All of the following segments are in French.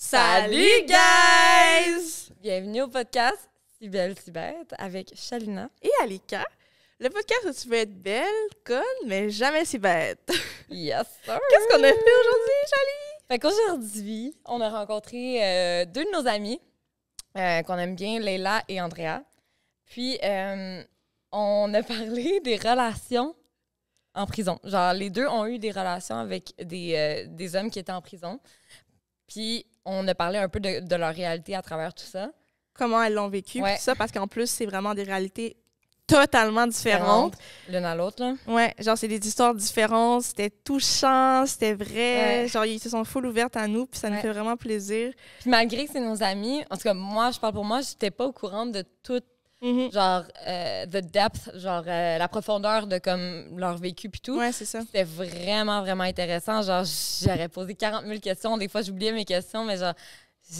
Salut, guys! Bienvenue au podcast Si belle, si bête avec Shalina. Et Alika, le podcast où tu veux être belle, conne, mais jamais si bête. Yes, sir! Qu'est-ce qu'on a fait aujourd'hui, Chali? Fait qu'aujourd'hui, on a rencontré euh, deux de nos amis euh, qu'on aime bien, Leila et Andrea. Puis, euh, on a parlé des relations en prison. Genre, les deux ont eu des relations avec des, euh, des hommes qui étaient en prison. Puis, on a parlé un peu de, de leur réalité à travers tout ça. Comment elles l'ont vécu, Ouais. tout ça, parce qu'en plus, c'est vraiment des réalités totalement différentes. L'une à l'autre, là. Ouais, genre, c'est des histoires différentes, c'était touchant, c'était vrai. Ouais. Genre, ils se sont full ouvertes à nous, puis ça nous fait vraiment plaisir. Puis malgré que c'est nos amis, en tout cas, moi, je parle pour moi, j'étais pas au courant de Mhm. genre, euh, the depth, genre, euh, la profondeur de comme leur vécu puis tout. Ouais, c'est ça. C'était vraiment, vraiment intéressant. Genre, j'aurais posé 40 000 questions. Des fois, j'oubliais mes questions, mais genre,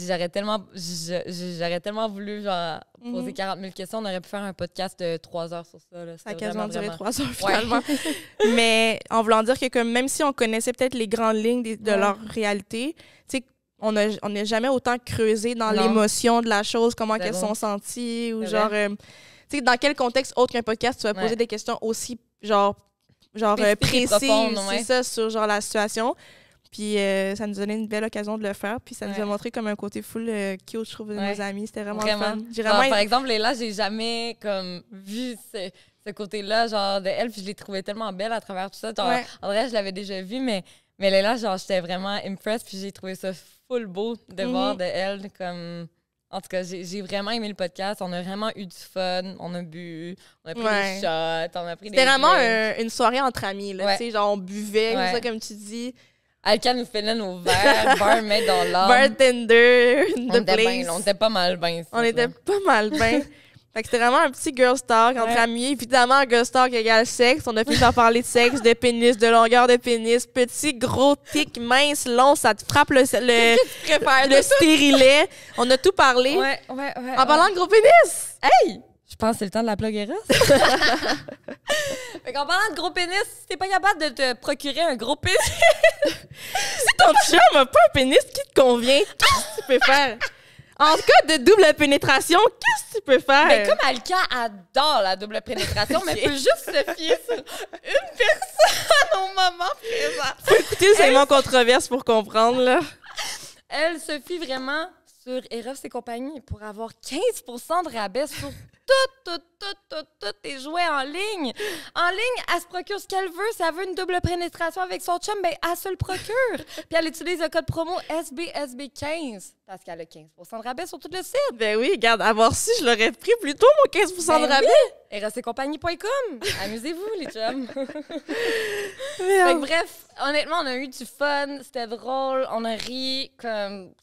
j'aurais tellement, j'aurais tellement voulu, genre, poser Mhm. 40 000 questions. On aurait pu faire un podcast de 3 heures sur ça. Là. Ça a quasiment duré vraiment- trois heures finalement. Mais en voulant dire que comme même si on connaissait peut-être les grandes lignes de Ouais. leur réalité, tu sais, on n'a on n'a jamais autant creusé dans l'émotion de la chose, comment qu'elles bon. sont senties, ou genre, euh, tu sais, dans quel contexte autre qu'un podcast tu vas Ouais. poser des questions aussi, genre, genre euh, précises, ouais. c'est ça, sur genre la situation. Puis euh, ça nous donnait une belle occasion de le faire, puis ça nous a montré comme un côté full euh, cute, je trouve, de nos amis. C'était vraiment, Vraiment. fun. Genre, vraiment par exemple, Léla, j'ai jamais comme vu ce, ce côté-là, genre de elle, puis je l'ai trouvée tellement belle à travers tout ça. Genre. En vrai, je l'avais déjà vu, mais, mais Léla, genre, j'étais vraiment impressed, puis j'ai trouvé ça full beau de Mhm. voir de elle. Comme... En tout cas, j'ai vraiment aimé le podcast. On a vraiment eu du fun. On a bu, on a pris Ouais. des shots, on a pris des. C'était vraiment un- une soirée entre amis, là, Ouais. tu sais, genre on buvait, Ouais. ça comme tu dis. Alka nous filait nos verres, barmaid dans l'âme. Bartender, On the était place. bien, on était pas mal bien. On était pas mal bien. fait que c'était vraiment un petit girl talk entre Ouais. amis. Évidemment, un girl talk égale sexe. On a fini par parler de sexe, de pénis, de longueur de pénis. Petit, gros, tic, mince, long, ça te frappe le, le, le stérilet. On a tout parlé. Ouais, ouais, ouais. En parlant de gros pénis! Hey! Je pense que c'est le temps de la Eros. fait qu'en parlant de gros pénis, si t'es pas capable de te procurer un gros pénis, Si ton chum a pas un pénis qui te convient, qu'est-ce que tu peux faire? En cas de double pénétration, qu'est-ce que tu peux faire? mais comme Alka adore la double pénétration, mais peut juste se fier sur une personne au moment présent. Faut écouter le segment controverse pour comprendre, là. Elle se fie vraiment sur Eros et compagnie pour avoir 15% de rabais sur tout, tout, tout, tout, tous tes jouets en ligne. En ligne, elle se procure ce qu'elle veut. Si elle veut une double pénétration avec son chum, ben, elle se le procure. Puis elle utilise le code promo SBSB15 parce qu'elle a 15% de rabais sur tout le site. Ben oui, regarde, avoir su, je l'aurais pris plus tôt, mon 15% Ben de rabais. Erosetcompagnie.com. Amusez-vous, les chums. Mais, Fait euh, que bref, honnêtement, on a eu du fun. C'était drôle. On a ri comme...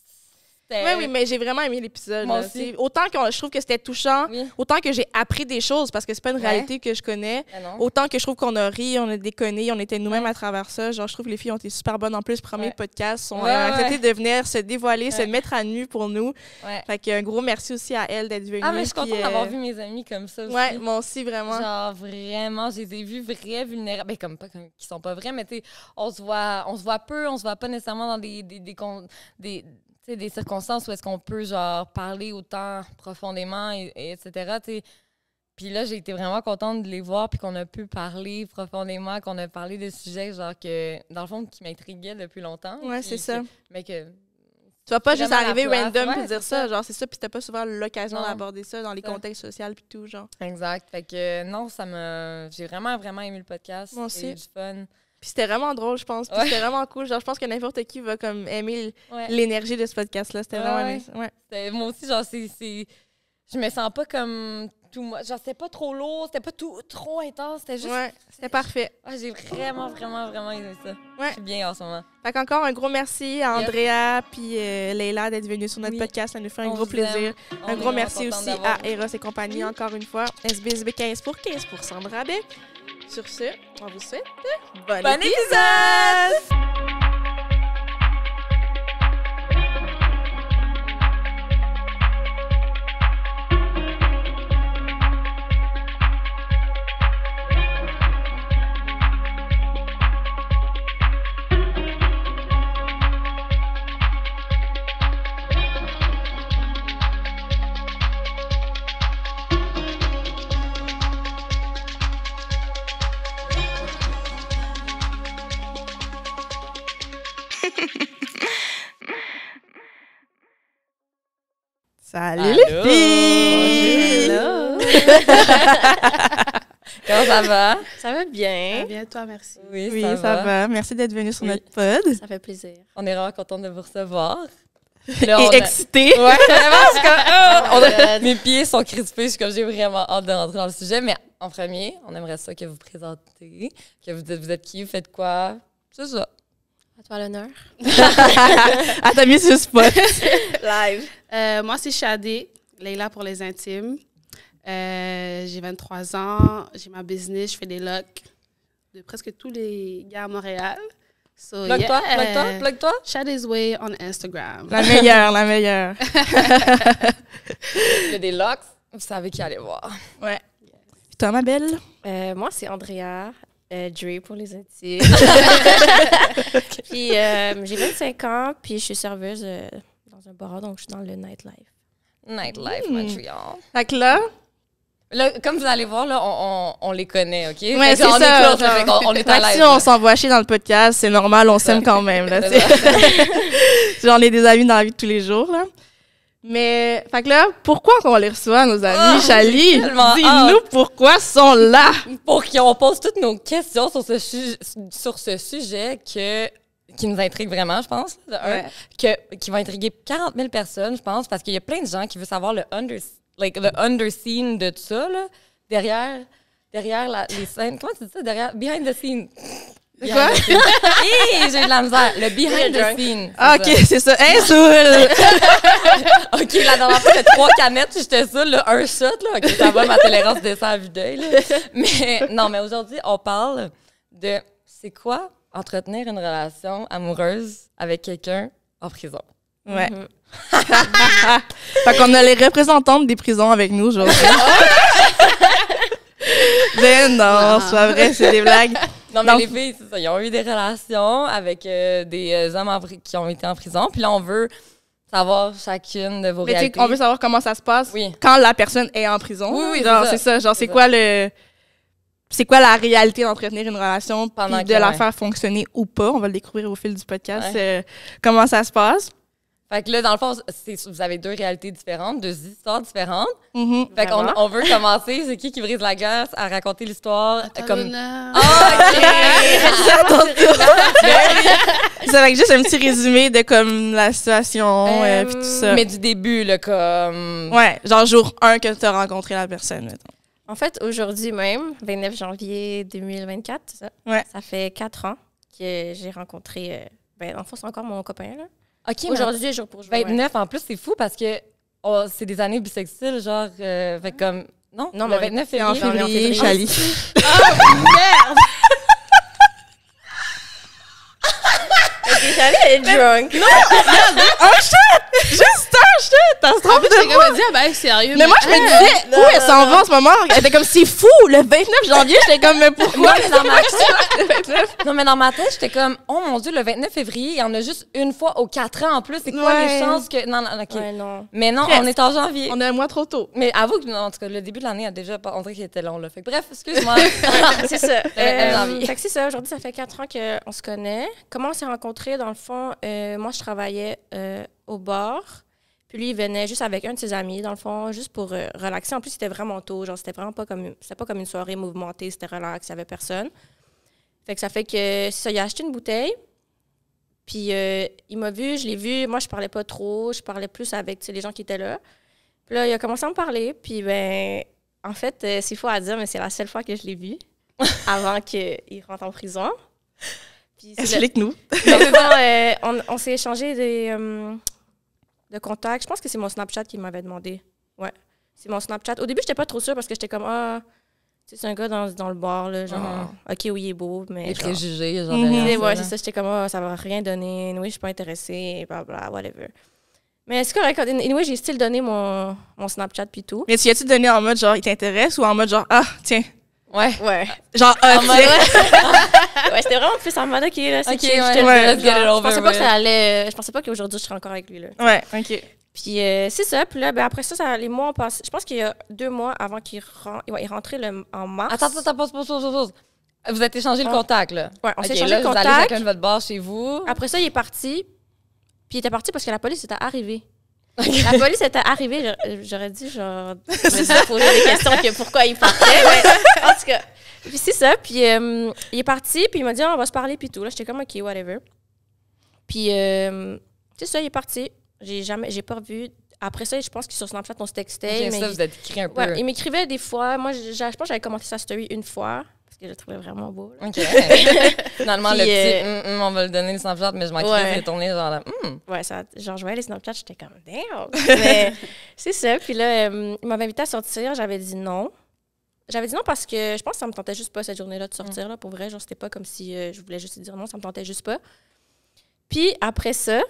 Ouais, oui, mais j'ai vraiment aimé l'épisode. Autant que je trouve que c'était touchant, Oui. autant que j'ai appris des choses parce que c'est pas une Ouais. réalité que je connais. Ben. Autant que je trouve qu'on a ri, on a déconné, on était nous-mêmes Ouais. à travers ça. Genre, je trouve que les filles ont été super bonnes. En plus, premier Ouais. podcast, euh, ouais. accepté de venir se dévoiler, se mettre à nu pour nous. Fait que un gros merci aussi à elle d'être venue. Ah, mais je suis contente d'avoir euh, vu mes amis comme ça aussi. Ouais, moi aussi, vraiment. Genre, vraiment, je les ai vus vrais, vulnérables. Ben, comme pas comme, qui sont pas vrais, mais tu sais, on se voit, on se voit peu, on se voit pas nécessairement dans des, des, des, des, des circonstances où est-ce qu'on peut, genre, parler autant profondément, et, et etc. Puis là, j'ai été vraiment contente de les voir, puis qu'on a pu parler profondément, qu'on a parlé de sujets, genre, que, dans le fond, qui m'intriguaient depuis longtemps. Ouais, c'est ça. mais que. Tu vas pas juste arriver random Ouais, et dire c'est ça. ça. Genre, c'est ça, puis t'as pas souvent l'occasion d'aborder ça dans les Ça. contextes sociaux puis tout, genre. Exact. Fait que, non, ça me. J'ai vraiment, vraiment aimé le podcast. Moi aussi. du fun. Puis c'était vraiment drôle, je pense. Puis Ouais. c'était vraiment cool. Genre, je pense que n'importe qui va comme aimer l'énergie de ce podcast-là. C'était vraiment ouais. Moi aussi, genre, c'est. Je me sens pas comme tout moi. Genre, c'était pas trop lourd, c'était pas tout, trop intense, c'était juste. Ouais, c'était parfait. Ah, j'ai vraiment, vraiment, vraiment aimé ça. Ouais. Je suis bien en ce moment. Fait qu'encore un gros merci à. Andrea puis euh, Leila d'être venus sur notre Oui. podcast. Ça nous fait un On gros plaisir. Un gros merci aussi à Eros et compagnie, encore une fois. SBSB 15 pour 15 de rabais. Sur ce, on vous souhaite bon, Bon épisode! Salut Comment ça va? Ça va bien. bien, toi, merci. Oui, Oui, ça, ça, va. va. Merci d'être venu sur Oui. notre pod. Ça fait plaisir. On est vraiment contents de vous recevoir. Là, Et a- excité. Ouais, vraiment, je suis comme! On a- Euh, Mes pieds sont crispés, je suis comme, j'ai vraiment hâte de rentrer dans le sujet. Mais en premier, on aimerait ça que vous présentez, que vous êtes, vous êtes qui, vous faites quoi? C'est ça. À toi l'honneur. Ah, t'as mis sur spot. Live. Euh, moi, c'est Shadé, Leila pour les intimes. Euh, j'ai 23 ans, j'ai ma business, je fais des locks de presque tous les gars à Montréal. So, Plug-toi, yeah. plug-toi, plug-toi. Shadé's Way on Instagram. La meilleure, la meilleure. Il y a des locks. Vous savez qui aller voir. Ouais. Puis toi, ma belle? Euh, moi, c'est Andrea. Euh, Dre pour les intimes. puis euh, j'ai 25 ans, puis je suis serveuse euh, dans un bar, donc je suis dans le nightlife. Nightlife Hmm. Montreal. Fait que là, Là, comme vous allez voir, là, on, on, on les connaît, OK? Ouais, c'est on ça, Est close, là, genre. fait qu'on- on, est à si on s'envoie chier dans le podcast, c'est normal, on s'aime quand même. Là. J'en ai des amis dans la vie de tous les jours. Là. Mais, fait que là, pourquoi qu'on les reçoit, nos amis? Oh, Chali, dis-nous pourquoi ils sont là. Pour qu'on pose toutes nos questions sur ce, su- sur ce sujet que, qui nous intrigue vraiment, je pense. de un, que, qui va intriguer 40 000 personnes, je pense, parce qu'il y a plein de gens qui veulent savoir le under, like, le underscene de ça, là, derrière, derrière la- les scènes. Comment tu dis ça? Derrière, behind the scene. Quoi? The. Hi, j'ai de la misère. Le behind the scene. Ah, ok, c'est ça. Hein, Soul? ça. OK, la dernière fois, c'était trois canettes, j'étais ça, là, un shot, là. OK, ça va, ma tolérance descend à vue d'œil. Mais, non, mais aujourd'hui, on parle de c'est quoi entretenir une relation amoureuse avec quelqu'un en prison? Ouais. fait qu'on a les représentantes des prisons avec nous aujourd'hui. ben non, c'est pas vrai, c'est des blagues. Non, mais les filles, c'est ça. Ils ont eu des relations avec euh, des euh, hommes en qui ont été en prison. Puis là, on veut savoir chacune de vos Mais réalités. on veut savoir comment ça se passe Oui. quand la personne est en prison. Oui, oui, genre, c'est ça. ça. Genre, C'est ça. quoi le. C'est quoi la réalité d'entretenir une relation Pendant puis de la ouais. faire fonctionner ou pas? On va le découvrir au fil du podcast. Ouais. euh, comment ça se passe? Fait que là, dans le fond, c'est- vous avez deux réalités différentes, deux histoires différentes. Mhm. Fait qu'on on veut commencer. C'est qui qui brise la glace à raconter l'histoire? À toi Comme... l'honneur. Ah, C'est avec juste un petit résumé de comme la situation euh, Euh, puis tout ça. Mais du début, là, comme. Ouais, genre jour 1 que tu as rencontré la personne, mettons. En fait, aujourd'hui même, 29 janvier 2024, c'est ça? Ouais. Ça fait quatre ans que j'ai rencontré. euh, ben, en fait, c'est encore mon copain, là. OK, mais Aujourd'hui, jour pour jour. ouais. 29, en plus, c'est fou parce que oh, c'est des années bisexuelles, genre. euh, fait comme. Non, Non, le mais 29 C'est en février. février, février. Chali. Elle est drunk. un shot! Juste un ce En de j'étais moi. comme dire, ben, sérieux. Mais moi, je me disais, non, où elle s'en va en ce moment? Elle était comme, c'est fou! Le 29 janvier, j'étais comme, mais pourquoi? Non, mais dans ma 29? Non, mais dans ma tête, j'étais comme, oh mon Dieu, le 29 février, il y en a juste une fois aux 4 ans en plus. C'est quoi Ouais. les chances que. Non, non, OK. Ouais, non. Mais non, Presque. on est en janvier. On est un mois trop tôt. Mais avoue que, non, en tout cas, le début de l'année a déjà pas. On dirait qu'il était long, là. Fait que bref, excuse-moi. c'est ça. 29 Euh, janvier. fait que c'est ça. Aujourd'hui, ça fait quatre ans qu'on se connaît. Comment on s'est rencontrés? Dans le fond, euh, moi, je travaillais euh, au bar. Puis lui, il venait juste avec un de ses amis, dans le fond, juste pour euh, relaxer. En plus, c'était vraiment tôt. Genre, c'était vraiment pas comme, c'était pas comme une soirée mouvementée. C'était relax. Il y avait personne. Fait que ça fait que, ça, il a acheté une bouteille. Puis euh, il m'a vu, je l'ai vu. Moi, je parlais pas trop. Je parlais plus avec les gens qui étaient là. Puis là, il a commencé à me parler. Puis ben, en fait, euh, c'est faux à dire, mais c'est la seule fois que je l'ai vu avant qu'il rentre en prison. Puis c'est le- fond, euh, on, on s'est échangé des, de contacts. Je pense que c'est mon Snapchat qui m'avait demandé. Ouais, c'est mon Snapchat. Au début, j'étais pas trop sûre parce que j'étais comme, ah, tu sais, c'est un gars dans, dans le bar, là, genre, OK, oui, il est beau, mais. Les genre- préjugés, genre. Derrière Et ça, ouais, c'est ça. J'étais comme, ah, ça va rien donner. Oui, je suis pas intéressée, bla bla, whatever. Mais c'est correct. Anyway, j'ai still donné mon, mon Snapchat puis tout. Mais tu as-tu donné en mode genre, il t'intéresse ou en mode genre, ah, tiens. Ouais. Ouais. Genre, ah, En mode, ouais, c'était vraiment plus en mode, OK, là, c'est Ok, chill, je ouais, ouais, Genre, Je pensais pas que ça allait. Je pensais pas qu'aujourd'hui, je serais encore avec lui, là. Ouais, ok. Puis euh, c'est ça. Puis là, ben, après ça, ça, les mois ont passé. Je pense qu'il y a deux mois avant qu'il rentre. Ouais, il rentré le, en mars. Attends, attends, attends, pause, pause, pause, pause. Vous êtes échangé le On- contact, là. Ouais, on s'est Ok, échangé là, le Vous allez contact. chacun de votre bar chez vous. Après ça, il est parti. Puis il était parti parce que la police était arrivée. La police était arrivée, j'aurais- dit, genre, me poser des questions que pourquoi il partait. mais en tout cas, puis c'est ça. Puis euh, il est parti, puis il m'a dit, Ah, on va se parler, puis tout. Là, j'étais comme, OK, whatever. Puis euh, c'est ça, il est parti. J'ai jamais, j'ai pas revu. Après ça, je pense que sur Snapchat, on se textait. Mais ça, il- vous êtes écrit un peu. ouais, il m'écrivait des fois. Moi, je, je pense que j'avais commenté sa story une fois, parce que je le trouvais vraiment beau. là. OK. Finalement, le petit, euh, Hum, hum, on va le donner le Snapchat, mais je m'en Ouais. crie tourné genre là. Hum. Ouais, ça, genre, je voyais les Snapchat, j'étais comme, damn! Mais c'est ça. Puis là, euh, il m'avait invité à sortir, j'avais dit non. J'avais dit non parce que je pense que ça me tentait juste pas cette journée-là de sortir, là, pour vrai. Genre, c'était pas comme si euh, je voulais juste dire non, ça me tentait juste pas. Puis après ça,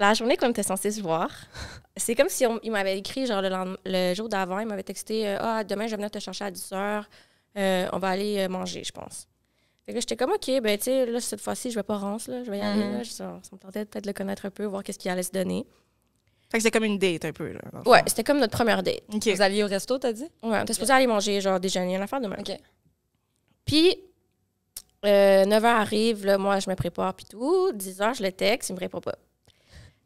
la journée qu'on était censé se voir, c'est comme si on- il m'avait écrit, genre, le, le jour d'avant, il m'avait texté euh, Ah, demain, je vais venir te chercher à 10 h, on va aller euh, manger, je pense. Fait que là, j'étais comme, OK, ben, tu sais, là, cette fois-ci, je vais pas ronce, là, je vais y aller, Mhm. là. Je- ça, ça me tentait de peut-être le connaître un peu, voir qu'est-ce qu'il allait se donner. Fait que c'est comme une date un peu, là. Ouais, c'était comme notre première date. OK. Vous alliez au resto, t'as dit? Ouais, on était supposé aller manger, genre, déjeuner, une affaire de même. OK. Puis, euh, 9h arrive, là, moi, je me prépare, puis tout. 10h, je le texte, il me répond pas.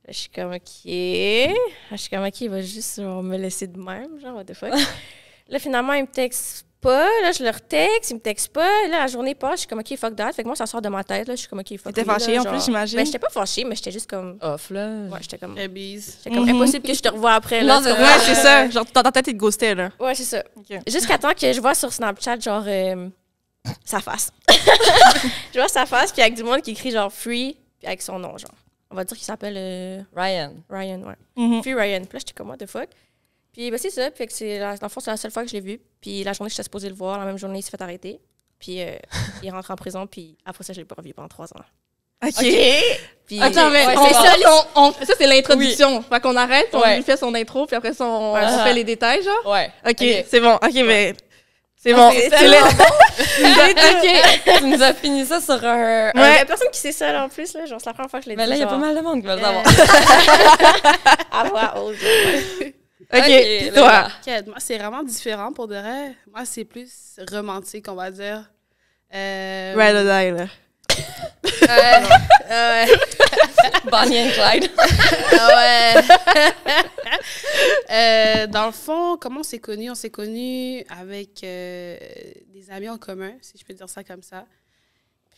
Là, je suis comme, OK. Là, je suis comme, OK, il va juste genre, me laisser de même, genre, what the fuck. là, finalement, il me texte pas. Là, je le retexte, il me texte pas. Là, la journée passe, je suis comme, OK, fuck that. Fait que moi, ça sort de ma tête, là. Je suis comme, OK, fuck T'étais lui, là, fâchée en genre. plus, j'imagine? Ben, j'étais pas fâchée, mais j'étais juste comme. Off, là. Ouais, j'étais comme. J'étais comme, impossible que je te revoie après, là. Non, c'est? Ouais, c'est ça. Genre, dans ta tête, il te ghostait, là. Ouais, c'est ça. Jusqu'à temps que je vois sur Snapchat, genre, euh, sa face. je vois sa face, puis avec du monde qui écrit, genre, Free, puis avec son nom, genre. On va dire qu'il s'appelle euh, Ryan. Ryan, ouais. Mhm. Free Ryan. Puis là, j'étais comme, what the fuck? Puis, ben, c'est ça. Puis, que c'est la, dans le fond, c'est la seule fois que je l'ai vu. Puis, la journée que j'étais supposée le voir, la même journée, il s'est fait arrêter. Puis, euh, il rentre en prison, puis après ça, je l'ai pas revu pendant trois ans. OK. Puis, Attends, mais ouais, on- c'est ça, ça. on- on- ça, c'est l'introduction. Fait qu'on arrête, on Ouais. lui fait son intro, puis après ça, on, Ouais, fait les détails, genre? Ouais. OK, c'est bon. OK, mais c'est bon. c'est OK. tu nous as fini ça sur un. Il a personne qui sait ça, là, en plus, là. Genre, c'est la première fois que je l'ai Mais dit. là, il y a genre, pas mal de monde qui va le savoir. À voix haute. OK, Ok, puis là, toi. Moi, c'est vraiment différent pour de vrai. Moi, c'est plus romantique, on va dire. Euh, Ride or die, là. Ouais. ouais. Bonnie and Clyde. ouais. Euh, dans le fond, comment on s'est connus? On s'est connus avec euh, des amis en commun, si je peux dire ça comme ça.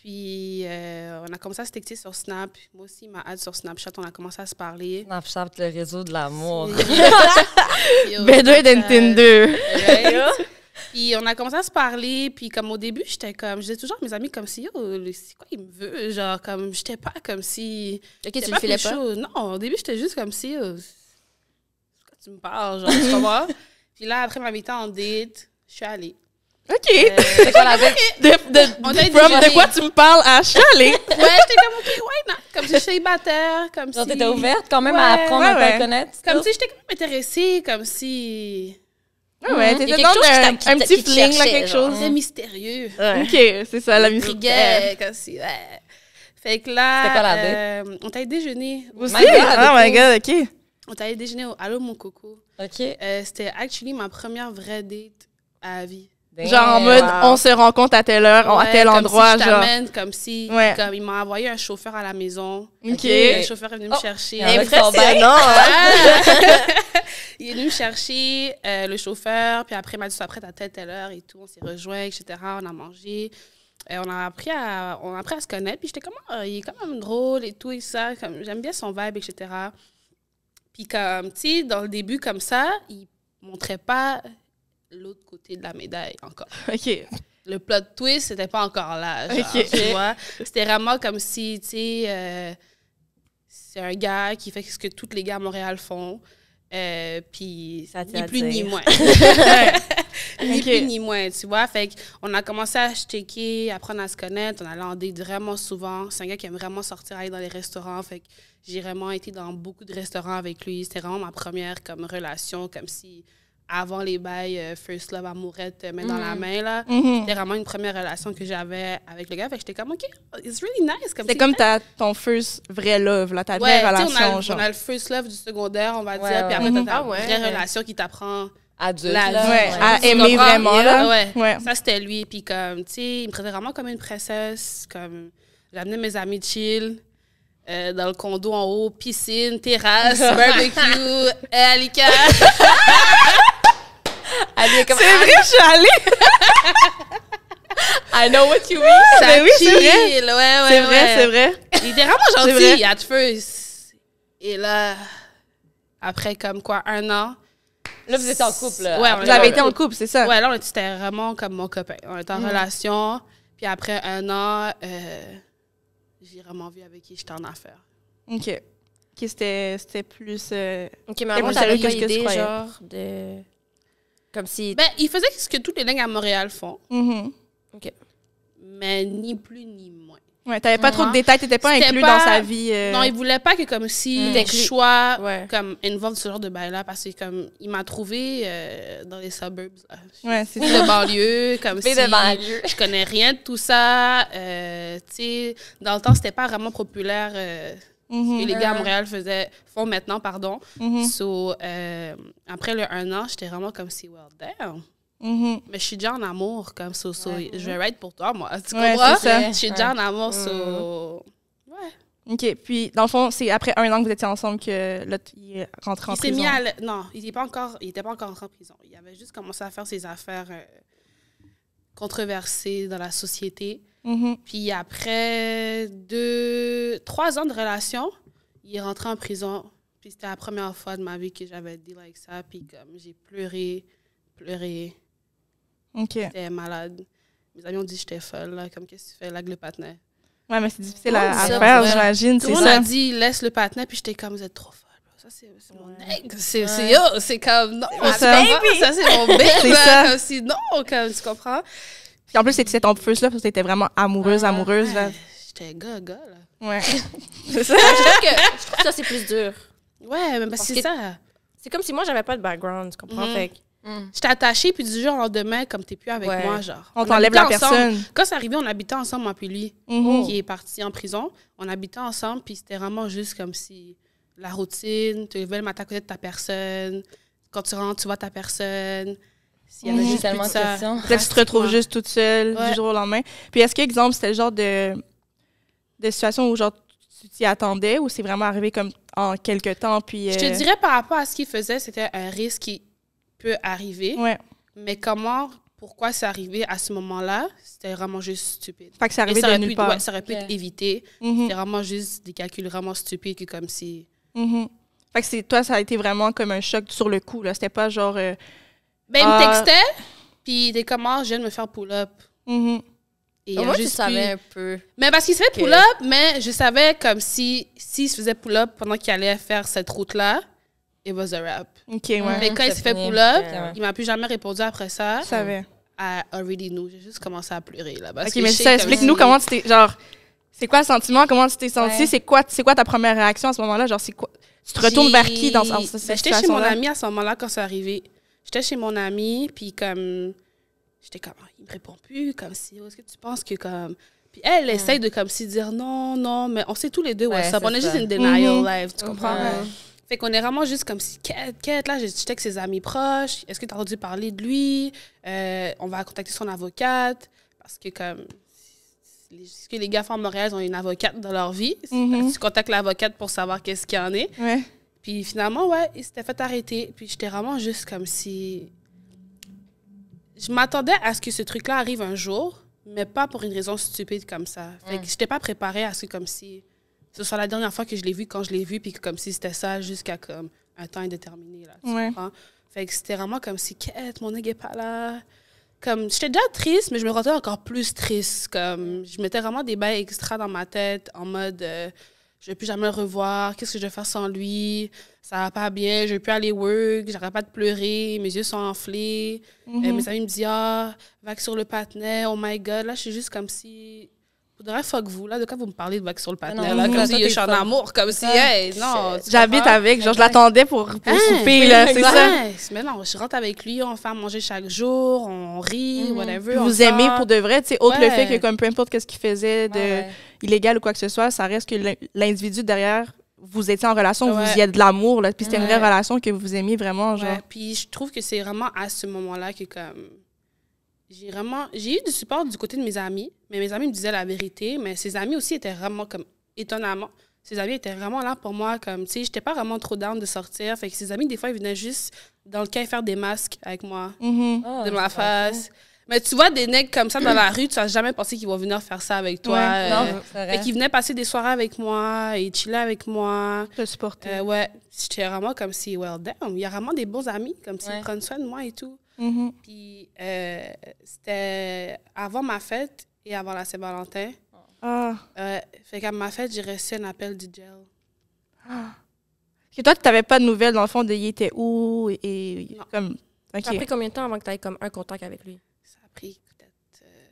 Puis, euh, on a commencé à se texter sur Snap. Moi aussi, m'a add sur Snapchat. On a commencé à se parler. Snapchat, le réseau de l'amour. Than Snapchat. Tinder. Puis on a commencé à se parler, puis comme au début, j'étais comme, je disais toujours à mes amis comme si, yo, c'est quoi il me veut? Genre, comme, j'étais pas comme si. Ok, tu le filais pas? Non, au début, j'étais juste comme si, quoi tu me parles? Genre, tu comprends? puis là, après ma mi-temps en date, je suis allée. OK. Euh, C'est quoi la? De, de, On a from déjà- de quoi tu me parles à Chalet? ouais, j'étais comme, OK, ouais, non. Comme si je suis célibataire, comme Genre, si. t'étais ouverte quand même à Ouais, apprendre ouais, à ouais. te connaître? Comme si j'étais quand même intéressée, comme si. Ah ouais, a t'étais quelque dans un, t'a- qui un t'a- petit fling, là, quelque genre. chose. C'était mystérieux. Ouais. OK, c'est ça, la musique. Comme si, ouais. Fait que là, C'était quoi la euh, on t'allait déjeuner. Aussi? My God, oh my ok. god, OK. On t'allait déjeuner au Allô mon coco. OK. Euh, C'était actually ma première vraie date à la vie. Genre en mode, Wow. on se rencontre à telle heure, à tel comme endroit, si je genre. comme si, Ouais. comme il m'a envoyé un chauffeur à la maison. OK. Le chauffeur est venu me Oh, chercher. Impressionnant. hein? il est venu me chercher, euh, le chauffeur, puis après, il m'a dit, après, t'as telle, telle heure et tout. On s'est rejoints, etc. On a mangé. Euh, on, a appris à, on a appris à se connaître. Puis j'étais comme, Ah, il est quand même drôle et tout et ça. Comme, j'aime bien son vibe, etc. Puis comme, tu sais, dans le début, comme ça, il montrait pas l'autre côté de la médaille encore. OK. Le plot twist, c'était pas encore là, genre, tu vois. C'était vraiment comme si, tu sais, euh, c'est un gars qui fait ce que tous les gars à Montréal font. Euh, puis Ça ni plus ni moins. Ni plus ni moins, tu vois. Fait qu'on a commencé à checker, apprendre à se connaître. On allait en date vraiment souvent. C'est un gars qui aime vraiment sortir, aller dans les restaurants. Fait que j'ai vraiment été dans beaucoup de restaurants avec lui. C'était vraiment ma première comme relation, comme si avant les bails euh, First Love Amourette, euh, main dans la main, là. Mhm. C'était vraiment une première relation que j'avais avec le gars. Fait que j'étais comme, OK, it's really nice. Comme C'est comme ta, ton first vrai love, là, ta Ouais, vraie on, a, relation, le- genre. on a le first love du secondaire, on va Ouais, dire. Puis après, t'as ta Ah ouais. vraie relation qui t'apprend Adulte, La là. vie. Ouais, à Tu aimer vraiment, là. Ouais. Ouais. Ça, c'était lui. Puis comme, tu sais, il me traitait vraiment comme une princesse. Comme, j'amenais mes amis chill. euh, dans le condo en haut, piscine, terrasse, barbecue, Alika. Elle est comme, C'est vrai, je suis allée. I know what you mean. Ça Ben oui, c'est vrai. Ouais, ouais, C'est ouais. vrai, c'est vrai. Il était vraiment gentil at first. Et là, après comme quoi, un an. Là, vous êtes en couple. Là. Ouais, on Vous avez été en couple. c'est ça? Ouais, là, on était- c'était vraiment comme mon copain. On était en relation. Puis après un an, euh, j'ai vraiment vu avec qui j'étais en affaires. OK. OK, c'était c'était plus... euh, OK, mais avant, t'avais pas idée, genre, de... Comme si... Ben, il faisait ce que tous les lignes à Montréal font, mhm. mais ni plus ni moins. Ouais, t'avais pas trop de Ouais. détails, t'étais pas inclus pas- dans sa vie. euh, Non, il voulait pas que comme si Mm. choix Ouais. comme involve ce genre de bail-là parce que comme il m'a trouvé euh, dans les suburbs. Là. Ouais, c'est de banlieue, comme si de banlieue. je connais rien de tout ça. Euh, tu sais, dans le temps, c'était pas vraiment populaire Mhm, que les gars à Montréal faisaient, font maintenant, pardon. mhm, So, euh, après le un an, j'étais vraiment comme si, well, damn. mhm. Mais je suis déjà en amour, comme so, so, Ouais. je vais ride pour toi, moi. Tu Ouais, comprends? ça. Je suis déjà en amour, so. Ouais. OK, puis dans le fond, c'est après un an que vous étiez ensemble que là, il est rentré en Il s'est prison. mis à. l- Non, il n'était pas, encore- il était pas encore entré en prison. Il avait juste commencé à faire ses affaires euh, controversées dans la société. Mhm. Puis après deux, trois ans de relation, il est rentré en prison. Puis c'était la première fois de ma vie que j'avais deal avec ça. Puis comme j'ai pleuré, pleuré, OK. j'étais malade. Mes amis ont dit j'étais folle, là, comme qu'est-ce que tu fais, là, avec le patinet? Ouais, mais c'est difficile à, faire, ouais. j'imagine, Tout le monde a dit laisse le patinet, puis j'étais comme vous êtes trop folle. Ça, c'est c'est mon nègre. C'est Ouais. c'est- yo, c'est comme non, C'est ça. c'est mon bébé. Comme si non, comme tu comprends? Puis en plus, c'était ton first love, parce que t'étais vraiment amoureuse, Ah, amoureuse. Là. Ouais, J'étais gaga, là. Ouais. c'est ça. Je trouve que, je trouve que ça, c'est plus dur. Ouais, mais Parce c'est que- ça. C'est comme si moi, j'avais pas de background, tu comprends? Mhm. Fait que- J'étais attachée, puis du jour au lendemain, comme t'es plus avec Ouais. moi, genre. On t'enlève la ensemble. personne. Quand c'est arrivé, on habitait ensemble, moi puis lui, Mhm. qui est parti en prison. On habitait ensemble, puis c'était vraiment juste comme si la routine, tu levais le matin à côté de ta personne. Quand tu rentres, tu vois ta personne. S'il y avait Mhm. juste tellement de questions. Peut-être que tu te retrouves juste toute seule Ouais. du jour au lendemain. Puis est-ce que, exemple, c'était le genre de, de situation où genre tu t'y attendais ou c'est vraiment arrivé comme en quelques temps puis Je te euh, dirais par rapport à ce qu'il faisait, c'était un risque qui peut arriver. Ouais. Mais comment, pourquoi c'est arrivé à ce moment-là, c'était vraiment juste stupide. Fait que c'est arrivé ça de aurait nulle pu, part. ouais, ça aurait pu être évité. Mhm. C'était vraiment juste des calculs vraiment stupides que comme si... Mhm. Fait que c'est toi ça a été vraiment comme un choc sur le coup là, c'était pas genre euh, Ben, il Ah. me textait, puis il était comment, je viens de me faire pull-up. Et Au a moins, tu juste savais un peu. Mais parce qu'il se fait que- pull-up, mais je savais comme si s'il se faisait pull-up pendant qu'il allait faire cette route-là, it was a wrap. OK, ouais. Mais quand il s'est fait pull-up, Ouais. il m'a plus jamais répondu après ça. Je savais. I already knew. J'ai juste commencé à pleurer là. Parce OK, mais je ça comme explique-nous si- comment tu t'es genre c'est quoi le sentiment, comment tu t'es senti, Ouais. c'est quoi c'est quoi ta première réaction à ce moment-là, genre c'est quoi tu te retournes vers qui dans, dans cette Ben, J'étais chez mon situation-là ami à ce moment-là quand c'est arrivé. J'étais chez mon ami, puis comme. J'étais comme. Ah, Il me répond plus, comme si. oh, Est-ce que tu penses que comme. Puis elle, elle essaye de comme si dire non, non, mais on sait tous les deux Ouais, what's up. c'est On est ça. juste in denial Mhm. live, tu comprends? Ouais. Fait qu'on est vraiment juste comme si, quête, quête, là, j'étais avec ses amis proches. Est-ce que tu as entendu parler de lui? Euh, on va contacter son avocate. Parce que, comme, ce que les gars font à Montréal, ils ont une avocate dans leur vie? Mhm. Tu contactes l'avocate pour savoir qu'est-ce qu'il y en est. Ouais. Puis finalement, ouais, il s'était fait arrêter. Puis j'étais vraiment juste comme si. Je m'attendais à ce que ce truc-là arrive un jour, mais pas pour une raison stupide comme ça. Fait que j'étais pas préparée à ce que comme si ce soit la dernière fois que je l'ai vu quand je l'ai vu, puis que comme si c'était ça jusqu'à comme un temps indéterminé. Là, tu Ouais. comprends? Fait que c'était vraiment comme si, quête, mon nègre est pas là. Comme, j'étais déjà triste, mais je me rendais encore plus triste. Comme, je mettais vraiment des bails extra dans ma tête, en mode, euh, je vais plus jamais le revoir, qu'est-ce que je vais faire sans lui, ça va pas bien, je vais plus aller work, j'arrête pas de pleurer, mes yeux sont enflés. Euh, mes amis me disent, ah, vague sur le patinet, oh my god. Là, je suis juste comme si. Faudrait fuck vous, là. De quoi vous me parlez de vague sur le patinet, non, là? Comme si je suis en amour, comme si, hey, non. J'habite avec, genre je l'attendais pour, pour Hein? souper là, c'est ça. Mais non, je rentre avec lui, on fait à manger chaque jour, on rit, Mhm. whatever. On vous sort. aimez pour de vrai, tu sais, autre le Ouais. fait que comme peu importe qu'est-ce qu'il faisait de Ouais, illégal ou quoi que ce soit, ça reste que l'in- l'individu derrière vous étiez en relation, Ouais. vous y êtes de l'amour là, puis c'était une vraie relation que vous aimiez vraiment genre. Ouais, puis je trouve que c'est vraiment à ce moment-là que comme j'ai vraiment j'ai eu du support du côté de mes amis, mais mes amis me disaient la vérité, mais ses amis aussi étaient vraiment comme étonnamment ses amis étaient vraiment là pour moi. Comme, tu sais, j'étais pas vraiment trop down de sortir. Fait que ses amis, des fois, ils venaient juste dans le cas faire des masques avec moi, Mhm. Ah, de ma face. Mais tu vois des nègres comme ça dans la rue, tu n'as jamais pensé qu'ils vont venir faire ça avec toi. Ouais. Euh, Non, c'est fait vrai. qu'ils venaient passer des soirées avec moi et chiller avec moi. Te supporter. Euh, ouais, j'étais vraiment comme si, well, damn, il y a vraiment des bons amis, comme s'ils Ouais. prennent soin de moi et tout. Mhm. Puis euh, c'était avant ma fête et avant la Saint-Valentin. Ah. Euh, fait qu'à ma fête, j'ai reçu un appel du gel. Parce que toi, tu n'avais pas de nouvelles, dans le fond, de il était où et Non. comme. Ok. Ça a pris combien de temps avant que tu aies comme un contact avec lui? Ça a pris peut-être euh,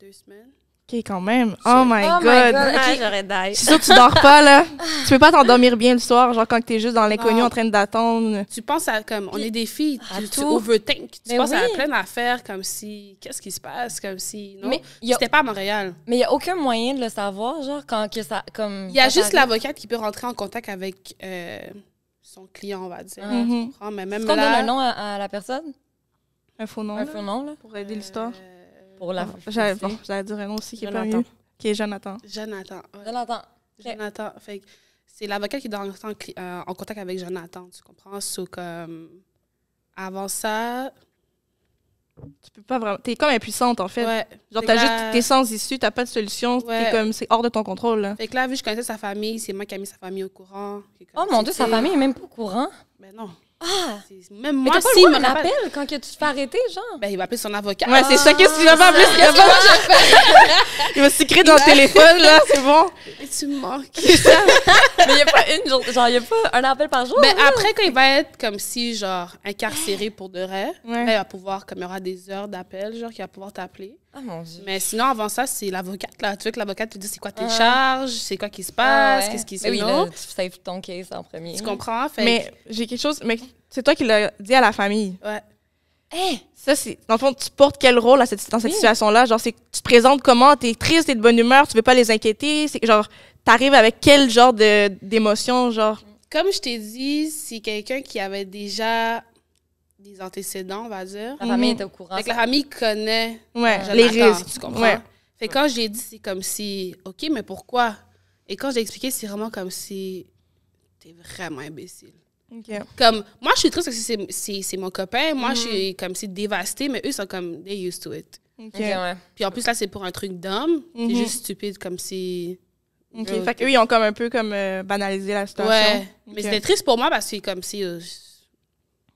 deux semaines. Ok, quand même. Oh my Oh my god. God. Ah. C'est sûr que tu dors pas, là. tu peux pas t'endormir bien le soir, genre quand t'es juste dans l'inconnu en train d'attendre. Tu penses à comme, on est des filles, à tu, tu tout. overthink. Tu Mais penses à oui. plein d'affaires comme si, qu'est-ce qui se passe, comme si, non? Mais il y a- C'était pas à Montréal. mais il n'y a aucun moyen de le savoir, genre, quand que ça. Comme, Il y a juste l'avocate qui peut rentrer en contact avec euh, son client, on va dire. Tu Mhm. comprends? Mais même Est-ce qu'on donne un nom à, à la personne? Un faux nom, Un là, faux nom, là? pour aider l'histoire. Pour la. Bon, J'allais bon, j'allais dire un nom aussi qui est pas Jonathan. mieux. Qui est Jonathan. Jonathan. ouais. Jonathan. Jonathan. Fait que c'est l'avocat qui est en, en, euh, en contact avec Jonathan, tu comprends? So, comme, avant ça, Tu peux pas vraiment. T'es comme impuissante, en fait. ouais. Genre, t'as juste tes sens issus, t'as pas de solution. Ouais. T'es comme. C'est hors de ton contrôle, là. Fait que là, vu que je connaissais sa famille, c'est moi qui ai mis sa famille au courant. Oh mon Dieu, sa famille est même pas au courant. Ben non. Ah! C'est- Même Mais moi, si, le me rappelle- quand que tu te fais arrêter, genre? Ben, il va appeler son avocat. Ouais, c'est ça. Qu'est-ce qu'il va pas plus? Il va pas. Il va s'écrire dans le téléphone, là, c'est bon. Et tu me manques. Mais il n'y a pas une genre, il y a pas un appel par jour? Ben, là? après, quand il va être comme si, genre, incarcéré pour de vrai, Ouais. là, il va pouvoir, comme il y aura des heures d'appel, genre, qu'il va pouvoir t'appeler. Ah mon Dieu. Mais sinon, avant ça, c'est l'avocate, là. Tu veux que l'avocate te dise c'est quoi tes Ah. charges, c'est quoi qui se Ah passe, ouais. qu'est-ce qui se Mais oui, non. là, tu saves ton case en premier. Tu comprends? Fait Mais j'ai quelque chose. Mais c'est toi qui l'as dit à la famille. ouais. Hein? Ça, c'est. Dans le fond, tu portes quel rôle à cette, dans cette Oui. situation-là? Genre, c'est, tu te présentes comment? T'es triste, t'es de bonne humeur, tu veux pas les inquiéter? C'est genre, t'arrives avec quel genre de, d'émotion, genre? Comme je t'ai dit, c'est quelqu'un qui avait déjà des antécédents, on va dire. Ta famille Mhm. était au courant. Fait que la famille connaît Ouais, Jonathan, les risques. tu comprends? Ouais. Fait que quand j'ai dit, c'est comme si, OK, mais pourquoi? Et quand j'ai expliqué, c'est vraiment comme si t'es vraiment imbécile. Ok. Comme, moi, je suis triste parce que c'est- c'est c'est mon copain. Moi, je Mhm. suis comme si dévastée, mais eux sont comme, they used to it. Ok. Ok, ouais. Puis en plus, là, c'est pour un truc d'homme. Mhm. C'est juste stupide, comme si. Ok. Ouais. Fait qu'eux, ils ont comme un peu comme euh, banalisé la situation. Ouais. Mais c'était triste pour moi parce que c'est comme si. euh,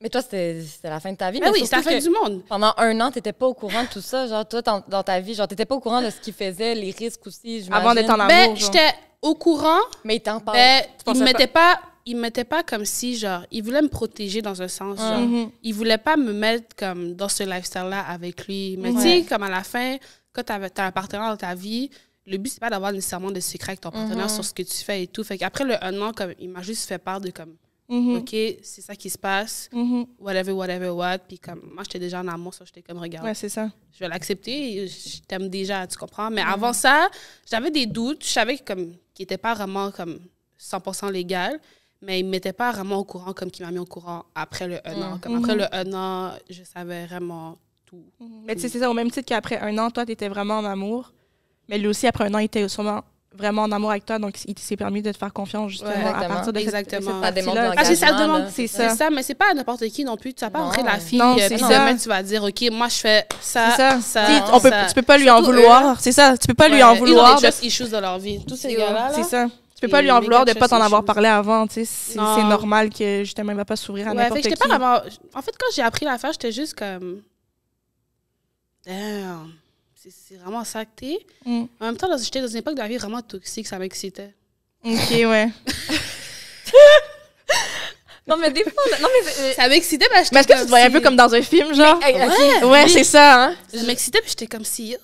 Mais toi, c'était c'était la fin de ta vie. Ben mais oui, c'est la fin du monde. Pendant un an, t'étais pas au courant de tout ça. Genre, toi, dans, dans ta vie, genre, t'étais pas au courant de ce qu'il faisait, les risques aussi. Avant d'être en amour. Ben, j'étais au courant, Mais il t'en parle. ben, il me mettait pas. Il me mettait pas comme si, genre, il voulait me protéger dans un sens, genre. Mhm. Il voulait pas me mettre comme dans ce lifestyle-là avec lui. Mais tu Ouais. sais, comme à la fin, quand tu as un partenaire dans ta vie, le but, c'est pas d'avoir nécessairement de secrets avec ton partenaire Mhm. sur ce que tu fais et tout. Fait qu'après le un an, comme, il m'a juste fait part de comme, Mhm. OK, c'est ça qui se passe, Mhm. whatever, whatever, what. Puis comme, moi, j'étais déjà en amour, ça, j'étais comme, regarde, Ouais, c'est ça. je vais l'accepter, je t'aime déjà, tu comprends? Mais Mhm. avant ça, j'avais des doutes, je savais comme, qu'il était pas vraiment comme 100% légal, mais il ne m'était pas vraiment au courant comme qu'il m'a mis au courant après le un an. Comme après le un an, je savais vraiment tout. Mais tu sais, c'est ça, au même titre qu'après un an, toi, t'étais vraiment en amour. Mais lui aussi, après un an, il était sûrement vraiment en amour avec toi, donc il s'est permis de te faire confiance, justement, Ouais, à partir de cette- Exactement. cette partie-là. l'engagement. Ah, c'est ça, demande. là, c'est C'est ça. ça, mais c'est pas à n'importe qui non plus. Tu vas pas ouvrir la fille, Non, euh, c'est puis ça. demain, tu vas dire, OK, moi, je fais ça, C'est ça. ça, on peut, ça. tu peux pas lui en vouloir. C'est ça. Tu peux pas lui Ouais, en Ils ont vouloir. des issues dans leur vie. Tous ces gars-là, là. C'est ça. Tu peux pas lui en vouloir de pas t'en avoir parlé avant. tu sais. C'est normal que justement il va pas s'ouvrir à n'importe que qui. En fait, quand j'ai appris l'affaire, j'étais juste comme... Damn. C'est vraiment ça que t'es. Mm. En même temps, j'étais dans une époque de la vie vraiment toxique, ça m'excitait. Ok, ouais. Non, mais des fois, non, mais c'est- Ça m'excitait parce que Mais est-ce que tu te voyais un peu comme dans un film, genre? Ok. Ouais, c'est ça, hein? Ça m'excitait puis j'étais comme si...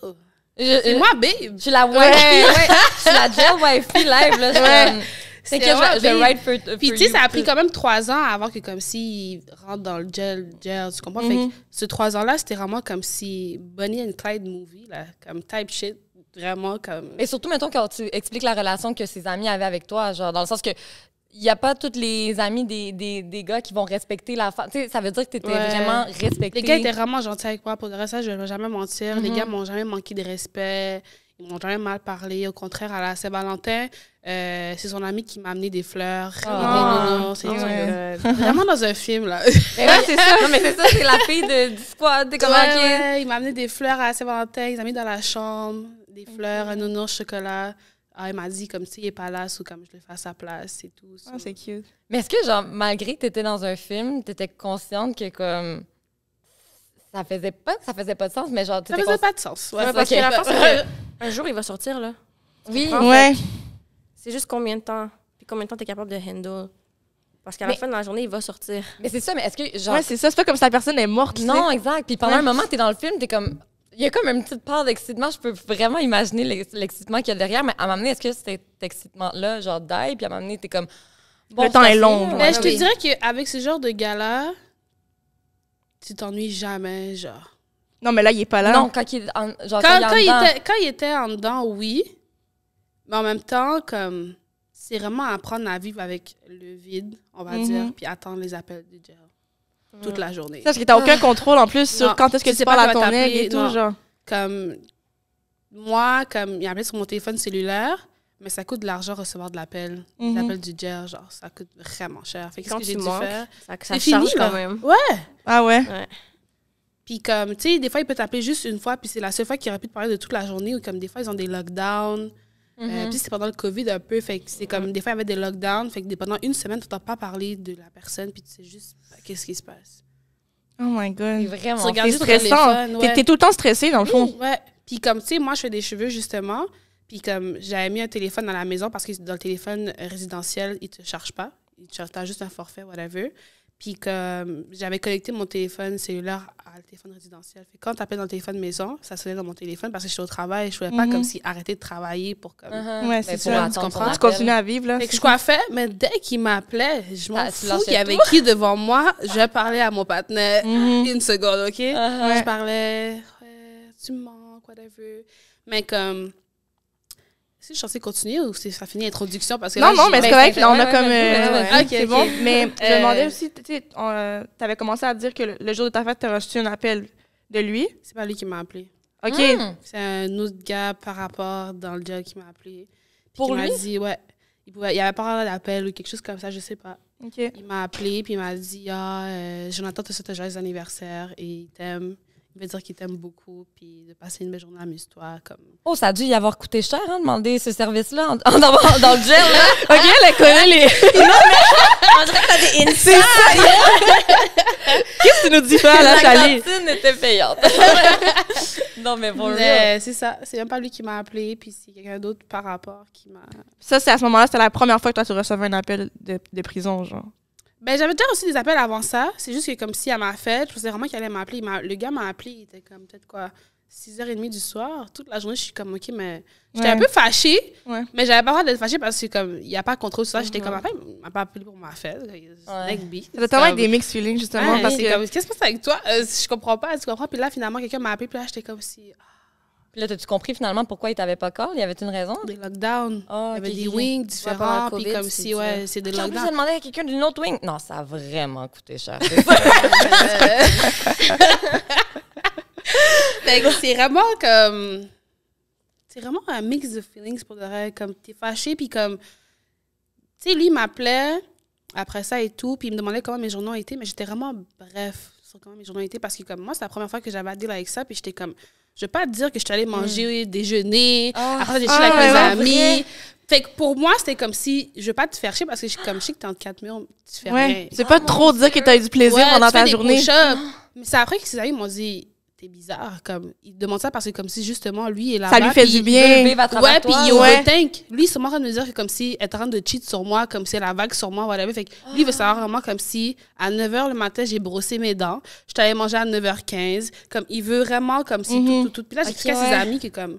Je, C'est je- moi, babe. je la wifi, Ouais. je suis la gel wifi live, là. je Ouais. comme- C'est que je, Puis, tu sais, ça a pris quand même trois ans avant que, comme si, il rentre dans le gel, gel, tu comprends? Fait Mhm. que ce trois ans-là, c'était vraiment comme si Bonnie and Clyde movie, là, comme type shit, vraiment comme... Et surtout, mettons, quand tu expliques la relation que ses amis avaient avec toi, genre, dans le sens que il n'y a pas tous les amis des, des, des gars qui vont respecter la femme. Tu sais, ça veut dire que tu étais Ouais. vraiment respecté. Les gars étaient vraiment gentils avec moi. Pour le reste, ça, je ne vais jamais mentir. Les Mhm. gars m'ont jamais manqué de respect. M'ont jamais mal parlé. Au contraire, à la Saint-Valentin, euh, c'est son ami qui m'a amené des fleurs. Oh. Non, non, non, c'est Oh my vraiment dans un film, là. Mais ouais, c'est ça. Non, mais c'est ça, c'est la fille de, du squad. T'es Ouais, ouais, il m'a amené des fleurs à la Saint-Valentin. Il m'a mis dans la chambre, des fleurs, un nounours chocolat. Ah, il m'a dit comme s'il n'est pas là, ou comme je le fais à sa place et tout. Ah, c'est cute. Mais est-ce que, genre, malgré que t'étais dans un film, t'étais consciente que, comme. Ça faisait pas ça faisait pas de sens, mais genre, ça faisait pas de sens. Ouais, Ouais, parce ok. que la force, qu'un jour, il va sortir, là. Oui. Ouais. C'est juste combien de temps. Puis combien de temps tu es capable de handle. Parce qu'à Mais- la fin de la journée, il va sortir. Mais c'est ça, mais est-ce que, genre. Ouais, c'est ça. C'est pas comme si la personne est morte. non, sais. exact. Puis pendant Ouais. un moment, t'es dans le film, t'es comme. Il y a comme une petite part d'excitement. Je peux vraiment imaginer l'ex- l'excitement qu'il y a derrière, mais à m'amener, est-ce que cet excitement-là, genre, die, puis à m'amener, t'es comme. Le temps est long, là. Ouais, je te oui. dirais qu'avec ce genre de gars-là, tu t'ennuies jamais, genre. Non, mais là, il est pas là. Non, quand il, en, genre, Quand, quand, quand il il est en dedans. était, quand il était en dedans, oui. Mais en même temps, comme c'est vraiment apprendre à vivre avec le vide, on va Mhm. dire, puis attendre les appels du gel toute la journée. C'est Parce que t'as aucun contrôle en plus sur Non, quand est-ce que tu tu, sais pas parles à ton aigle et tout, non. genre. Comme moi, comme il appelait sur mon téléphone cellulaire, mais ça coûte de l'argent recevoir de l'appel. Mhm. L'appel du gel, genre, ça coûte vraiment cher. Fait que Quand qu'est-ce que tu j'ai dû manques, faire? ça, ça C'est fini, charge là. quand même. Ouais! Ah ouais? Puis comme, tu sais, des fois, il peut t'appeler juste une fois, puis c'est la seule fois qu'il aurait pu te parler de toute la journée, ou comme des fois, ils ont des lockdowns. Euh, Mhm. puis c'est pendant le COVID un peu, fait que c'est comme, des fois, il y avait des lockdowns, fait que pendant une semaine, tu n'entends pas parler de la personne, puis tu sais juste bah, qu'est-ce qui se passe? Oh my god. vraiment. C'est stressant. T'es ouais. t'es tout le temps stressé, dans le fond. Ouais. Puis comme, tu sais, moi, je fais des cheveux, justement, puis comme, j'avais mis un téléphone dans la maison, parce que dans le téléphone résidentiel, il te charge pas. Il te charge t'as juste un forfait, whatever. Puis comme, j'avais connecté mon téléphone cellulaire à le téléphone résidentiel. Fait quand t'appelles dans le téléphone maison, ça sonnait dans mon téléphone parce que j'étais au travail. Je pouvais pas Mhm. comme si arrêter de travailler pour comme... Mhm. Ouais, Ben, c'est ça. Tu comprends? Tu continues à vivre, là. Fait que je coiffais, mais dès qu'il m'appelait, je m'en Ah, fous qu'il y avait qui devant moi. Je parlais à mon partenaire Mhm. une seconde, OK? Uh-huh. Je parlais, ouais, tu me manques, whatever. Mais comme... Que je suis censée continuer ou c'est- ça finit l'introduction? Parce que Non, là, non, mais c'est correct. on a comme. euh, c'est bon. Mais je me Euh, demandais aussi, tu sais, euh, t'avais commencé à dire que le, le jour de ta fête, t'as reçu un appel de lui. C'est pas lui qui m'a appelé. OK. Mm. C'est un autre gars par rapport dans le job qui m'a appelé. Pour qui m'a lui? dit, ouais. Il, pouvait, il avait pas d'appel ou quelque chose comme ça, je sais pas. OK. Il m'a appelé, puis il m'a dit Ah, euh, Jonathan te souhaite un joyeux anniversaire et il t'aime. Il veut dire qu'il t'aime beaucoup, puis de passer une belle journée, amuse-toi. Comme... Oh, ça a dû y avoir coûté cher, hein, demander ce service-là en, en- dans, dans le gel, là. OK, elle connaît les. On dirait que t'as des insights. Qu'est-ce que tu nous dis pas, là, La cantine était payante. non, mais pour real. Mais c'est ça, c'est même pas lui qui m'a appelé, puis c'est quelqu'un d'autre par rapport qui m'a. Ça, c'est à ce moment-là, c'était la première fois que toi, tu recevais un appel de, de prison, genre. Ben, j'avais déjà reçu des appels avant ça. C'est juste que, comme si à ma fête, je pensais vraiment qu'il allait m'appeler. Le gars m'a appelé, il était comme peut-être quoi, 6h30 du soir. Toute la journée, je suis comme, OK, mais. J'étais Ouais. un peu fâchée, Ouais. mais j'avais pas le droit d'être fâchée parce que, comme, il n'y a pas de contrôle sur ça. J'étais Mhm. comme, après, il m'a pas appelé pour ma fête. Ouais. Doit tellement des mixed feelings, justement, Ouais, parce que... qu'est-ce qui se passe avec toi? Euh, je comprends pas, tu comprends? Puis là, finalement, quelqu'un m'a appelé, puis là, j'étais comme si. Puis là, t'as-tu compris finalement pourquoi il t'avait pas call? Il y avait une raison? des lockdowns. Ah, il y avait des wings différents, le puis comme si, ouais, c'est des Ok, en plus, lockdowns. demandé à quelqu'un d'une autre wing. Non, ça a vraiment coûté cher. Fait que c'est vraiment comme. C'est vraiment un mix de feelings pour de. Comme t'es fâché, puis comme. Tu sais, lui, il m'appelait après ça et tout, puis il me demandait comment mes journées ont été, mais j'étais vraiment bref sur comment mes journées ont été parce que, comme moi, c'est la première fois que j'avais à deal avec ça, puis j'étais comme. Je vais pas te dire que je suis allée manger, déjeuner, Ah. après ça, j'ai Ah, chill avec mes amis. Fait que pour moi, c'était comme si. Je veux pas te faire chier parce que je, comme je sais que t'es entre quatre murs, tu fais rien. Ouais. C'est pas trop dire que t'as eu du plaisir Ouais, pendant ta journée. Mais c'est après que ses amis m'ont dit T'es bizarre. Comme, il demande ça parce que, comme si justement, lui est là. Ça lui fait du bien. Ouais, puis il ouais. overthink. Lui, en train de me dire que comme si elle est en train de cheat sur moi, comme si elle a la vague sur moi, whatever. Fait que lui, il veut savoir vraiment comme si à 9h le matin, j'ai brossé mes dents. Je t'allais manger à 9h15. Comme, il veut vraiment comme si Mhm. tout, tout, tout. Puis là, j'ai Ok, expliqué à ses ouais. amis que comme.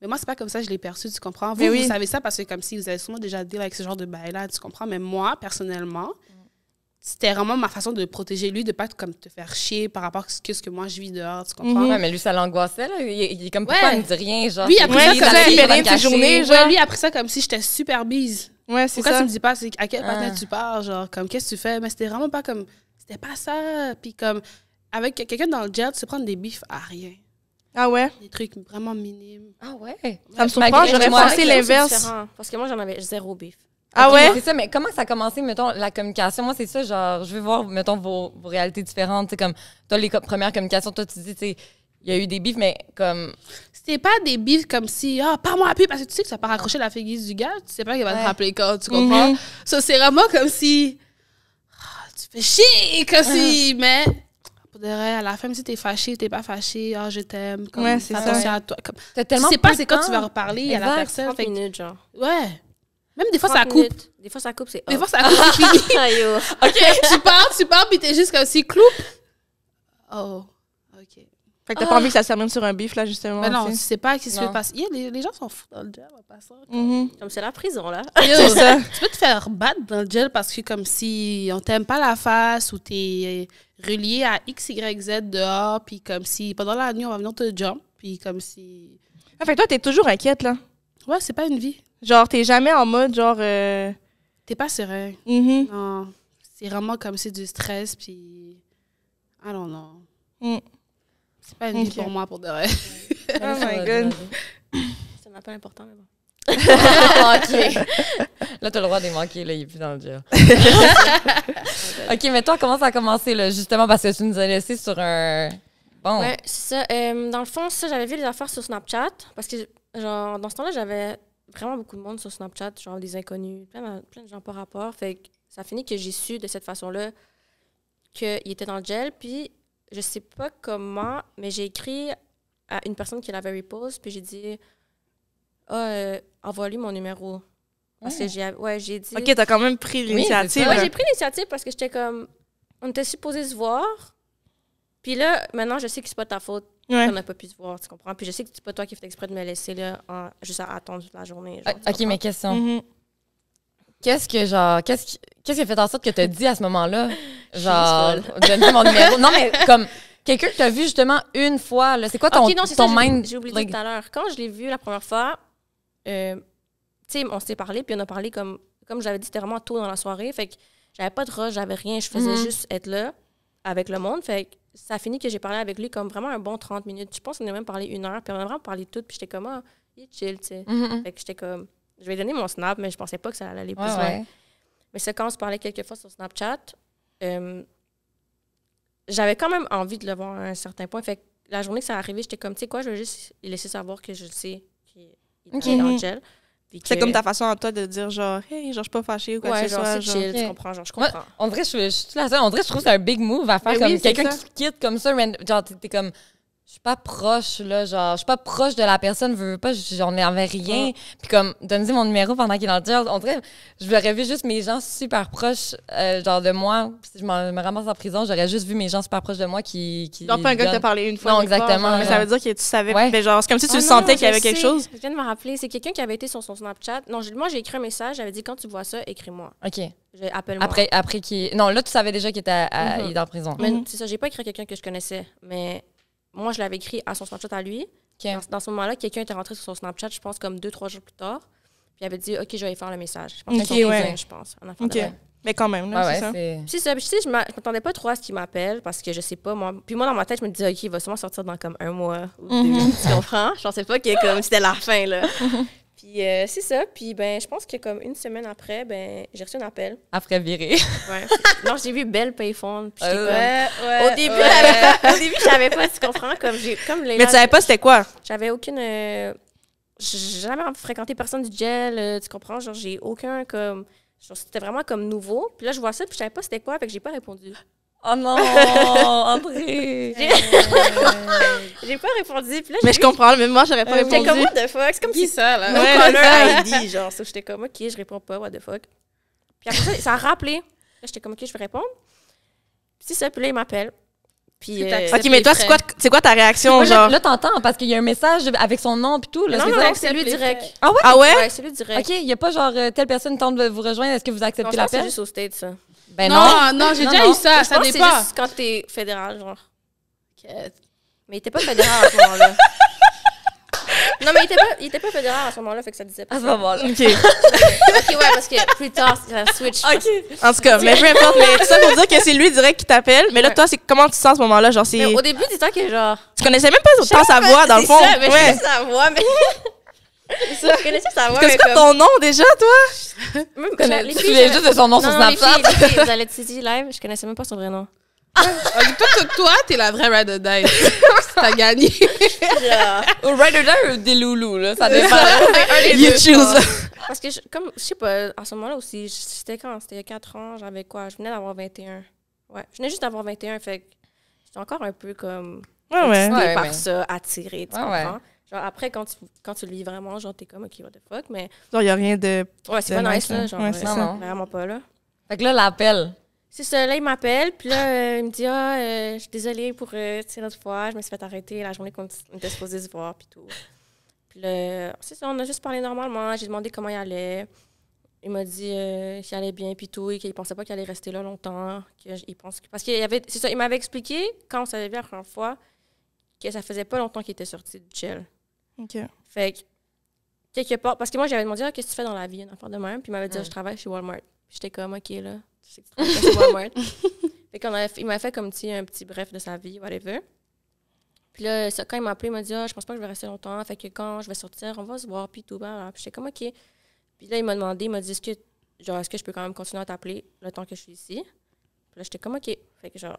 Mais moi, c'est pas comme ça, je l'ai perçu, tu comprends? Vous, Mais oui. vous savez ça parce que comme si vous avez sûrement déjà deal avec ce genre de bail-là, tu comprends? Mais moi, personnellement, c'était vraiment ma façon de protéger lui, de pas comme te faire chier par rapport à ce que, ce que moi je vis dehors, tu comprends? Mhm. Ouais, mais lui, ça l'angoissait, là. Il, il est comme, pourquoi Ouais. il me dit rien, genre? Lui, après ça, il comme a il de ses journées, Ouais, genre. lui, après ça, comme si j'étais super bise. Ouais, c'est Pourquoi ça. tu me dis pas c'est à quel Ah. partenaire tu parles, genre, comme, qu'est-ce que tu fais? Mais c'était vraiment pas comme, c'était pas ça. Puis comme, avec quelqu'un dans le jet, tu prends des bifs à rien. Ah ouais? Des trucs vraiment minimes. Ah ouais? Ça me surprend, j'aurais pensé l'inverse. Parce que moi, j'en avais zéro beef. Ah ouais? C'est ça, mais comment ça a commencé, mettons, la communication? Moi, c'est ça, genre, je veux voir, mettons, vos, vos réalités différentes. Tu sais, comme, toi, les co- premières communications, toi, tu dis, tu sais, il y a eu des bifs, mais comme. C'était pas des bifs comme si, ah, parle-moi à plus, parce que tu sais que ça peut raccrocher la figuise du gars, tu sais pas qu'il va Ouais. te rappeler quand, tu comprends? Mhm. Ça, c'est vraiment comme si, ah, tu fais chier, comme si, mais, pour de vrai, à la fin, si t'es fâché, t'es pas fâché, ah, je t'aime, comme, Ouais, c'est fais ça. attention à toi. Comme, tu sais pas c'est quand tu vas reparler à la Exact. personne. 30 fait minutes, genre. ouais. Même des fois, ça 30 coupe. minutes. Des fois, ça coupe, c'est Des fois, ça coupe, c'est fini. Yo. OK, tu pars, tu pars, puis t'es juste comme si, cloup. Oh, OK. Fait que t'as pas envie que ça se termine sur un bif, là, justement. Mais non, tu tu sais. pas qu'est-ce qui se passe. Yeah, les, les gens sont fous dans le gel, en passant. Mhm. Comme c'est la prison, là. Yo, C'est ça. Tu peux te faire battre dans le gel parce que comme si on t'aime pas la face ou t'es relié à X, Y, Z dehors, puis comme si pendant la nuit, on va venir te jump, puis comme si... Ah, fait que toi, t'es toujours inquiète, là. Ouais, c'est pas une vie. Genre, t'es jamais en mode, genre... Euh... T'es pas serein. mhm. Non. C'est vraiment comme si du stress, puis... I don't know. Mm. C'est pas une vie pour moi, pour de vrai. Oh my God. C'est un appel important, mais bon. OK. Là, t'as le droit de manquer, là, il est plus dans le gel. OK, mais toi, comment ça a commencé, là, justement, parce que tu nous as laissé sur un... Bon. Ouais, c'est ça. Euh, dans le fond, ça, j'avais vu les affaires sur Snapchat parce que, genre, dans ce temps-là, j'avais vraiment beaucoup de monde sur Snapchat, genre des inconnus, plein de, plein de gens par rapport. Fait que ça a fini que j'ai su de cette façon-là qu'il était dans le gel. Puis, je sais pas comment, mais j'ai écrit à une personne qui l'avait repost, puis j'ai dit, ah, euh, envoie-lui mon numéro. Parce que j'ai, ouais, j'ai dit. Ok, t'as quand même pris l'initiative. Ouais, j'ai pris l'initiative parce que j'étais comme. On était supposés se voir. Puis là, maintenant, je sais que c'est pas ta faute Ouais. qu'on n'a pas pu se voir, tu comprends? Puis je sais que c'est pas toi qui fais exprès de me laisser là, en- juste à attendre toute la journée. genre, tu OK, comprends? mais question. Mhm. Qu'est-ce que, genre, qu'est-ce qui, qu'est-ce qui a fait en sorte que t'as dit à ce moment-là? Genre, donne mon numéro. Non, mais comme, quelqu'un que t'as vu justement une fois, là, c'est quoi ton, Ok, non, ton ça, j'ai- mind? J'ai oublié like- tout à l'heure. Quand je l'ai vu la première fois, euh, tu sais, on s'est parlé, puis on a parlé comme, comme j'avais dit, c'était vraiment tôt dans la soirée. Fait que j'avais pas de rush, j'avais rien, je faisais Mhm. juste être là avec le monde. Fait que ça a fini que j'ai parlé avec lui comme vraiment un bon 30 minutes. Je pense qu'on a même parlé une heure, puis on a vraiment parlé tout, puis j'étais comme, ah, il est chill, tu sais. Mhm. Fait que j'étais comme, je vais donner mon snap, mais je pensais pas que ça allait aller plus Ouais, loin. ouais. Mais c'est quand on se parlait quelques fois sur Snapchat, euh, j'avais quand même envie de le voir à un certain point. Fait que la journée que ça arrivé, j'étais comme, tu sais quoi, je vais juste lui laisser savoir que je le sais qu'il est Ok. dans le gel. Puis C'est que- comme ta façon à toi de dire, genre, hey, genre, je suis pas fâchée ou quoi Ouais, que ce genre, soit. genre. chill, tu comprends, genre, je comprends. on dirait, je, je suis la seule. On dirait, je trouve que c'est un big move à faire Mais comme oui, quelqu'un qui quitte comme ça. Genre, t'es comme, je suis pas proche, là. Genre, je suis pas proche de la personne, veux veux pas, j'en avais rien. Puis comme, donne-lui mon numéro pendant qu'il est dans le gel. On dirait, je l'aurais vu juste mes gens super proches, euh, genre de moi. Si je me ramasse en prison, j'aurais juste vu mes gens super proches de moi qui. qui Genre, pas un gars qui t'a parlé une fois. Non, exactement, Mais ça veut dire que tu savais. Ouais. Mais genre, c'est comme si tu le non, sentais qu'il y je avait quelque chose. Je viens de me rappeler, c'est quelqu'un qui avait été sur son Snapchat. Non, j'ai- moi, j'ai écrit un message, j'avais dit, quand tu vois ça, écris-moi. OK. Je- Appelle-moi. Après, après qui. Non, là, tu savais déjà qu'il était à- à- Mhm. il est en prison. Mais Mhm. c'est ça, j'ai pas écrit à quelqu'un que je connaissais, mais moi, je l'avais écrit à son Snapchat à lui. Dans, dans ce moment-là, quelqu'un était rentré sur son Snapchat, je pense, comme deux, trois jours plus tard. Puis il avait dit, OK, je vais aller faire le message. Je pense que Ok, c'est son ouais. cousin, je pense. en Ok. Mais quand même, là, Ouais, c'est ouais, ça. Puis ça, puis je m'a- je m'attendais pas trop à ce qu'il m'appelle parce que je sais pas, moi. Puis moi, dans ma tête, je me disais, OK, il va sûrement sortir dans comme un mois ou deux. Mhm. Tu comprends? Je pensais pas que comme c'était la fin, là. Puis euh, c'est ça. Puis ben, je pense que comme une semaine après, ben, j'ai reçu un appel. Après virer. Ouais. non, j'ai vu Belle Payphone. Puis j'étais Euh, comme- ouais. Au début, j'avais pas- au début, je savais pas, tu comprends? Comme j'ai, comme les Mais tu savais pas c'était quoi? J'avais aucune. euh, j'ai jamais fréquenté personne du gel, euh, tu comprends? Genre, j'ai aucun comme. genre, c'était vraiment comme nouveau. Puis là, je vois ça, puis je savais pas c'était quoi, fait que j'ai pas répondu. Oh non, André! J'ai j'ai pas répondu. Puis là, Mais je comprends, même moi, j'aurais pas J'étais répondu. comme, what the fuck? C'est comme si. ça, là? Ouais, ça. ID, genre. So, j'étais comme, OK, je réponds pas, what the fuck. Puis après ça, ça a rappelé. Là, j'étais comme, OK, je vais répondre. Puis c'est ça, puis là, il m'appelle. Puis. Puis euh. Ok, mais toi, c'est quoi, c'est quoi ta réaction, genre? là, t'entends parce qu'il y a un message avec son nom puis tout. Là, non, c'est non, c'est lui direct. Ah ouais? Ah ouais? Ouais, c'est lui direct. OK, il n'y a pas genre euh, telle personne tente de vous rejoindre, est-ce que vous acceptez que c'est l'appel? juste au state, ça. Ben non. non, non, j'ai déjà non. eu ça, je ça pense que c'est dépend. juste quand t'es fédéral, genre. Mais il était pas fédéral à ce moment-là. Non, mais il était pas, il était pas fédéral à ce moment-là, fait que ça disait pas. À ce moment-là. OK. Ok, ouais, parce que plus tard, ça switch. OK. En tout cas, mais peu importe. Mais ça pour dire que c'est lui direct qui t'appelle. Mais là, Ouais. toi, c'est comment tu te sens à ce moment-là? Genre, c'est. Au début, dis-toi que genre. Tu connaissais même pas autant sa voix, dans le fond. ça, mais je ouais. sa voix, mais. Je connaissais sa voix, C'est mais quoi comme. ton nom déjà, toi? Même Tu connais- les filles, souviens je- juste de son nom sur Non, les Snapchat. filles, les filles, vous allez live, je connaissais même pas son vrai nom. Ah, toi, toi, toi, t'es la vraie ride or die. T'as gagné. Genre, Ou Rider Die ou des loulous, là. Ça dépend. You choose. Parce que, je, comme, je sais pas, à ce moment-là aussi, c'était quand? C'était il y a 4 ans, j'avais quoi? Je venais d'avoir 21. Ouais, je venais juste d'avoir 21, fait que j'étais encore un peu comme. Ouais, ouais. par ouais. ça, attirée, tu Ouais, comprends? ouais. Genre, après, quand tu, quand tu le vis vraiment, genre, t'es comme, OK, what the fuck, mais Genre, y a rien de. ouais, c'est pas nice, nice, là, genre, Ouais, c'est euh, non. vraiment pas, là. Fait que là, l'appel. C'est ça, là, il m'appelle, puis là, euh, il me dit, ah, euh, je suis désolée pour, euh, tu sais, l'autre fois, je me suis fait arrêter la journée qu'on on était supposé se voir, puis tout. Puis là, c'est ça, on a juste parlé normalement, j'ai demandé comment il allait. Il m'a dit euh, qu'il allait bien, puis tout, et qu'il pensait pas qu'il allait rester là longtemps. Il pense que- parce qu'il y avait, c'est ça, il m'avait expliqué, quand on s'avait vu la première fois, que ça faisait pas longtemps qu'il était sorti du gel. OK. Fait que, quelque part, parce que moi, j'avais demandé, ah, qu'est-ce que tu fais dans la vie, un enfant de même? Puis il m'avait dit, Ah, je travaille chez Walmart. Puis j'étais comme, OK, là, tu sais que tu travailles chez Walmart. fait qu'on avait, il m'a fait comme un petit bref de sa vie, whatever. Puis là, ça, quand il m'a appelé, il m'a dit, ah, je pense pas que je vais rester longtemps. Fait que quand je vais sortir, on va se voir, puis tout. Bah, Puis j'étais comme, OK. Puis là, il m'a demandé, il m'a dit, est-ce que, genre, est-ce que je peux quand même continuer à t'appeler le temps que je suis ici? Puis là, j'étais comme, OK. Fait que genre,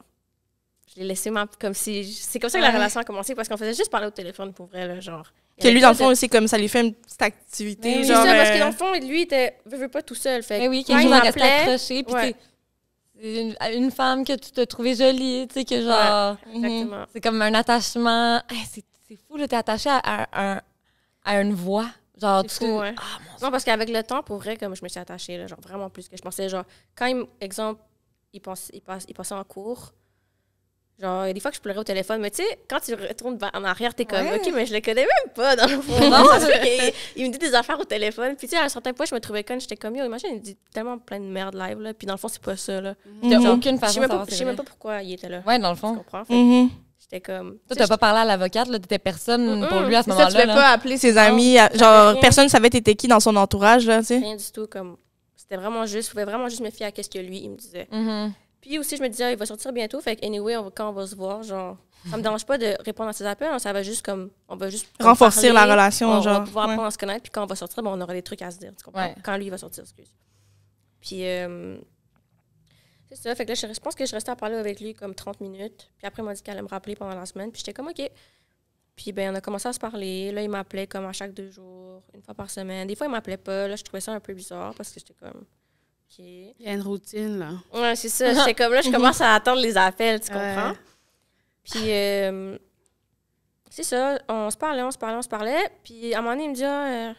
je l'ai laissé comme si. C'est comme ça que la relation a commencé parce qu'on faisait juste parler au téléphone pour vrai, là, genre. Que lui, dans le de- fond, aussi, comme ça lui fait une petite activité. C'est genre, ça, parce que euh, dans le fond, lui, il était, veut, veut pas tout seul. Fait Mais oui, quand il accroché. Puis une, une femme que tu te trouvais jolie, tu sais, que genre. exactement. C'est comme un attachement. Hey, c'est c'est fou, là, t'es attaché à, à, un- à une voix. Genre, tu. fou. Ah, mon Non, parce qu'avec le temps, pour vrai, comme je me suis attachée, là, genre vraiment plus que je pensais. Genre, quand, il, exemple, il, pense, il, passe, il passait en cours, genre, il y a des fois que je pleurais au téléphone, mais tu sais, quand tu retournes en arrière, t'es comme, Ouais. OK, mais je le connais même pas, dans le fond. Non, que il me dit des affaires au téléphone. Puis, tu sais, à un certain point, je me trouvais conne. J'étais comme, yo, imagine, il dit tellement plein de merde live, là. Puis, dans le fond, c'est pas ça, là. Mhm. aucune Je façon sais de même, pas- savoir je sais même pas pourquoi il était là. Ouais, dans le Tu fond. comprends? Fait que mhm. J'étais comme. Toi, tu t'as pas parlé à l'avocate, là, t'étais personne pour lui à ce ça, tu moment-là. pouvais pas appeler ses amis. à- genre, rien. personne savait t'étais qui dans son entourage, là, tu sais? rien du tout. Comme, c'était vraiment juste, je pouvais vraiment juste me fier à ce que lui, il me disait. Puis aussi, je me disais, ah, il va sortir bientôt. Fait que, anyway, on va- quand on va se voir, genre, ça me dérange pas de répondre à ses appels. hein, Ça va juste comme, on va juste. Renforcer parler, la relation, on, genre. On va pouvoir ouais. apprendre à se connaître. Puis quand on va sortir, ben, on aura des trucs à se dire. Tu comprends? Ouais. Quand lui, il va sortir, excuse. Puis, euh, c'est ça. Fait que là, je, je pense que je restais à parler avec lui comme 30 minutes. Puis après, il m'a dit qu'elle allait me rappeler pendant la semaine. Puis j'étais comme, OK. Puis, ben, on a commencé à se parler. Là, il m'appelait comme à chaque deux jours, une fois par semaine. Des fois, il m'appelait pas. Là, je trouvais ça un peu bizarre parce que j'étais comme, OK. Il y a une routine, là. Ouais, c'est ça. J'étais comme là, je commence à attendre les appels, tu Ouais. comprends? Puis, euh, c'est ça. On se parlait, on se parlait, on se parlait. Puis, à un moment donné, il me dit, ah, euh,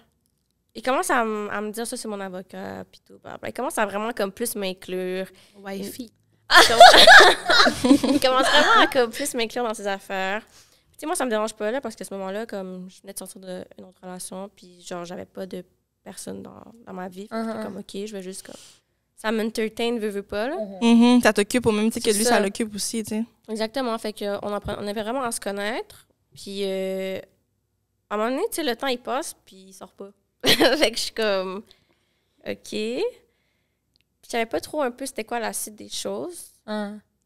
il commence à, à me dire, ça, c'est mon avocat, puis tout. Il commence à vraiment comme plus m'inclure. Wi-Fi. il commence vraiment à comme plus m'inclure dans ses affaires. Tu sais, moi, ça me dérange pas, là, parce qu'à ce moment-là, comme je venais de sortir d'une autre relation, puis genre, j'avais pas de personne dans, dans ma vie. Uh-huh. j'étais comme, OK, je vais juste comme... Ça m'entertain, veux, veux pas, là. Mhm, Ça t'occupe au même titre que lui, ça. ça l'occupe aussi, tu sais. Exactement. Fait que on, appren- on avait vraiment à se connaître. Puis, euh, à un moment donné, tu sais, le temps, il passe, puis il sort pas. fait que je suis comme, OK. Puis, je savais pas trop un peu c'était quoi la suite des choses.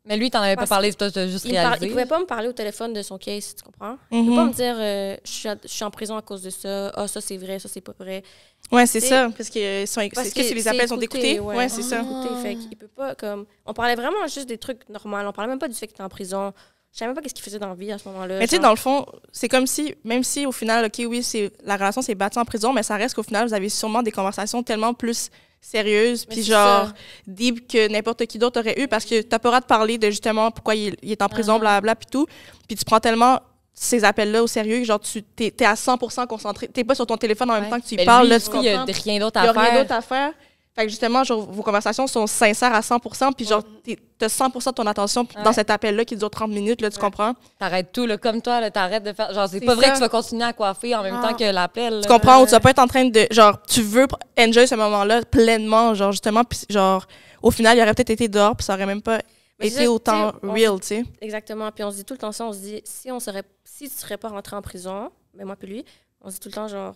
Mais lui, t'en avais pas parlé, toi, t'as juste Il, me par- réalisé. il pouvait pas me parler au téléphone de son case, tu comprends? Il peut pas Mhm. me dire, euh, je, suis à- je suis en prison à cause de ça. Ah, ça, c'est vrai, ça, c'est pas vrai. Ouais, c'est ça. Parce que sont, Parce que si les appels sont écoutés. Ouais, c'est ça. Écouté, fait qu'il peut pas, comme... On parlait vraiment juste des trucs normaux. On parlait même pas du fait qu'il était en prison. Je savais même pas qu'est-ce qu'il faisait dans la vie à ce moment-là. Mais tu sais, dans le fond, c'est comme si, même si au final, OK, oui, c'est la relation s'est bâtie en prison, mais ça reste qu'au final, vous avez sûrement des conversations tellement plus sérieuses, Mais puis genre ça. deep que n'importe qui d'autre aurait eu, parce que t'as pas le droit de parler de justement pourquoi il, il est en prison, Uh-huh. blablabla, puis tout. Puis tu prends tellement ces appels-là au sérieux, genre tu t'es, t'es à 100% concentré, t'es pas sur ton téléphone en même Ouais. temps que tu y Mais parles, lui, là, lui, tu il y a comprends? rien d'autre Il y à a rien faire. d'autre à faire. Fait que justement, genre, vos conversations sont sincères à 100%, puis genre, t'es- t'as 100% de ton attention dans cet appel-là qui dure 30 minutes, là, tu Ouais. comprends? T'arrêtes tout, là, comme toi, là, t'arrêtes de faire. Genre, c'est pas vrai que tu vas continuer à coiffer en même Ah. temps que l'appel. Tu comprends? Ou tu vas pas être en train de. Genre, tu veux enjoy ce moment-là pleinement, genre, justement, puis genre, au final, il aurait peut-être été dehors, puis ça aurait même pas été autant real, tu sais. Exactement. Puis on se dit tout le temps ça, on se dit, si on serait, si tu serais pas rentré en prison, mais moi puis lui, On se dit tout le temps, genre,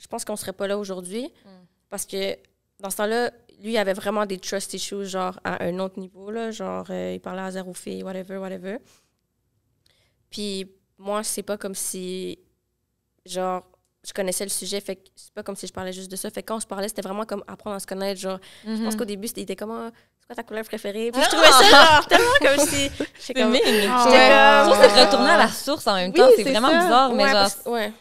je pense qu'on serait pas là aujourd'hui. Parce que dans ce temps-là, lui, il avait vraiment des trust issues, genre, à un autre niveau, là. Genre, euh, il parlait à zéro fille, whatever, whatever. Puis moi, c'est pas comme si, genre, je connaissais le sujet, fait que c'est pas comme si je parlais juste de ça. Fait que quand on se parlait, c'était vraiment comme apprendre à se connaître, genre, je pense qu'au début, c'était il était comme, Ah, c'est quoi ta couleur préférée? Puis je trouvais ça, genre, tellement comme si. J'étais comme. J'étais ouais. Je comme- trouve que c'est retourner à la source en même Oui, temps. c'est c'est vraiment ça. bizarre, mais Ouais, genre, parce- ouais.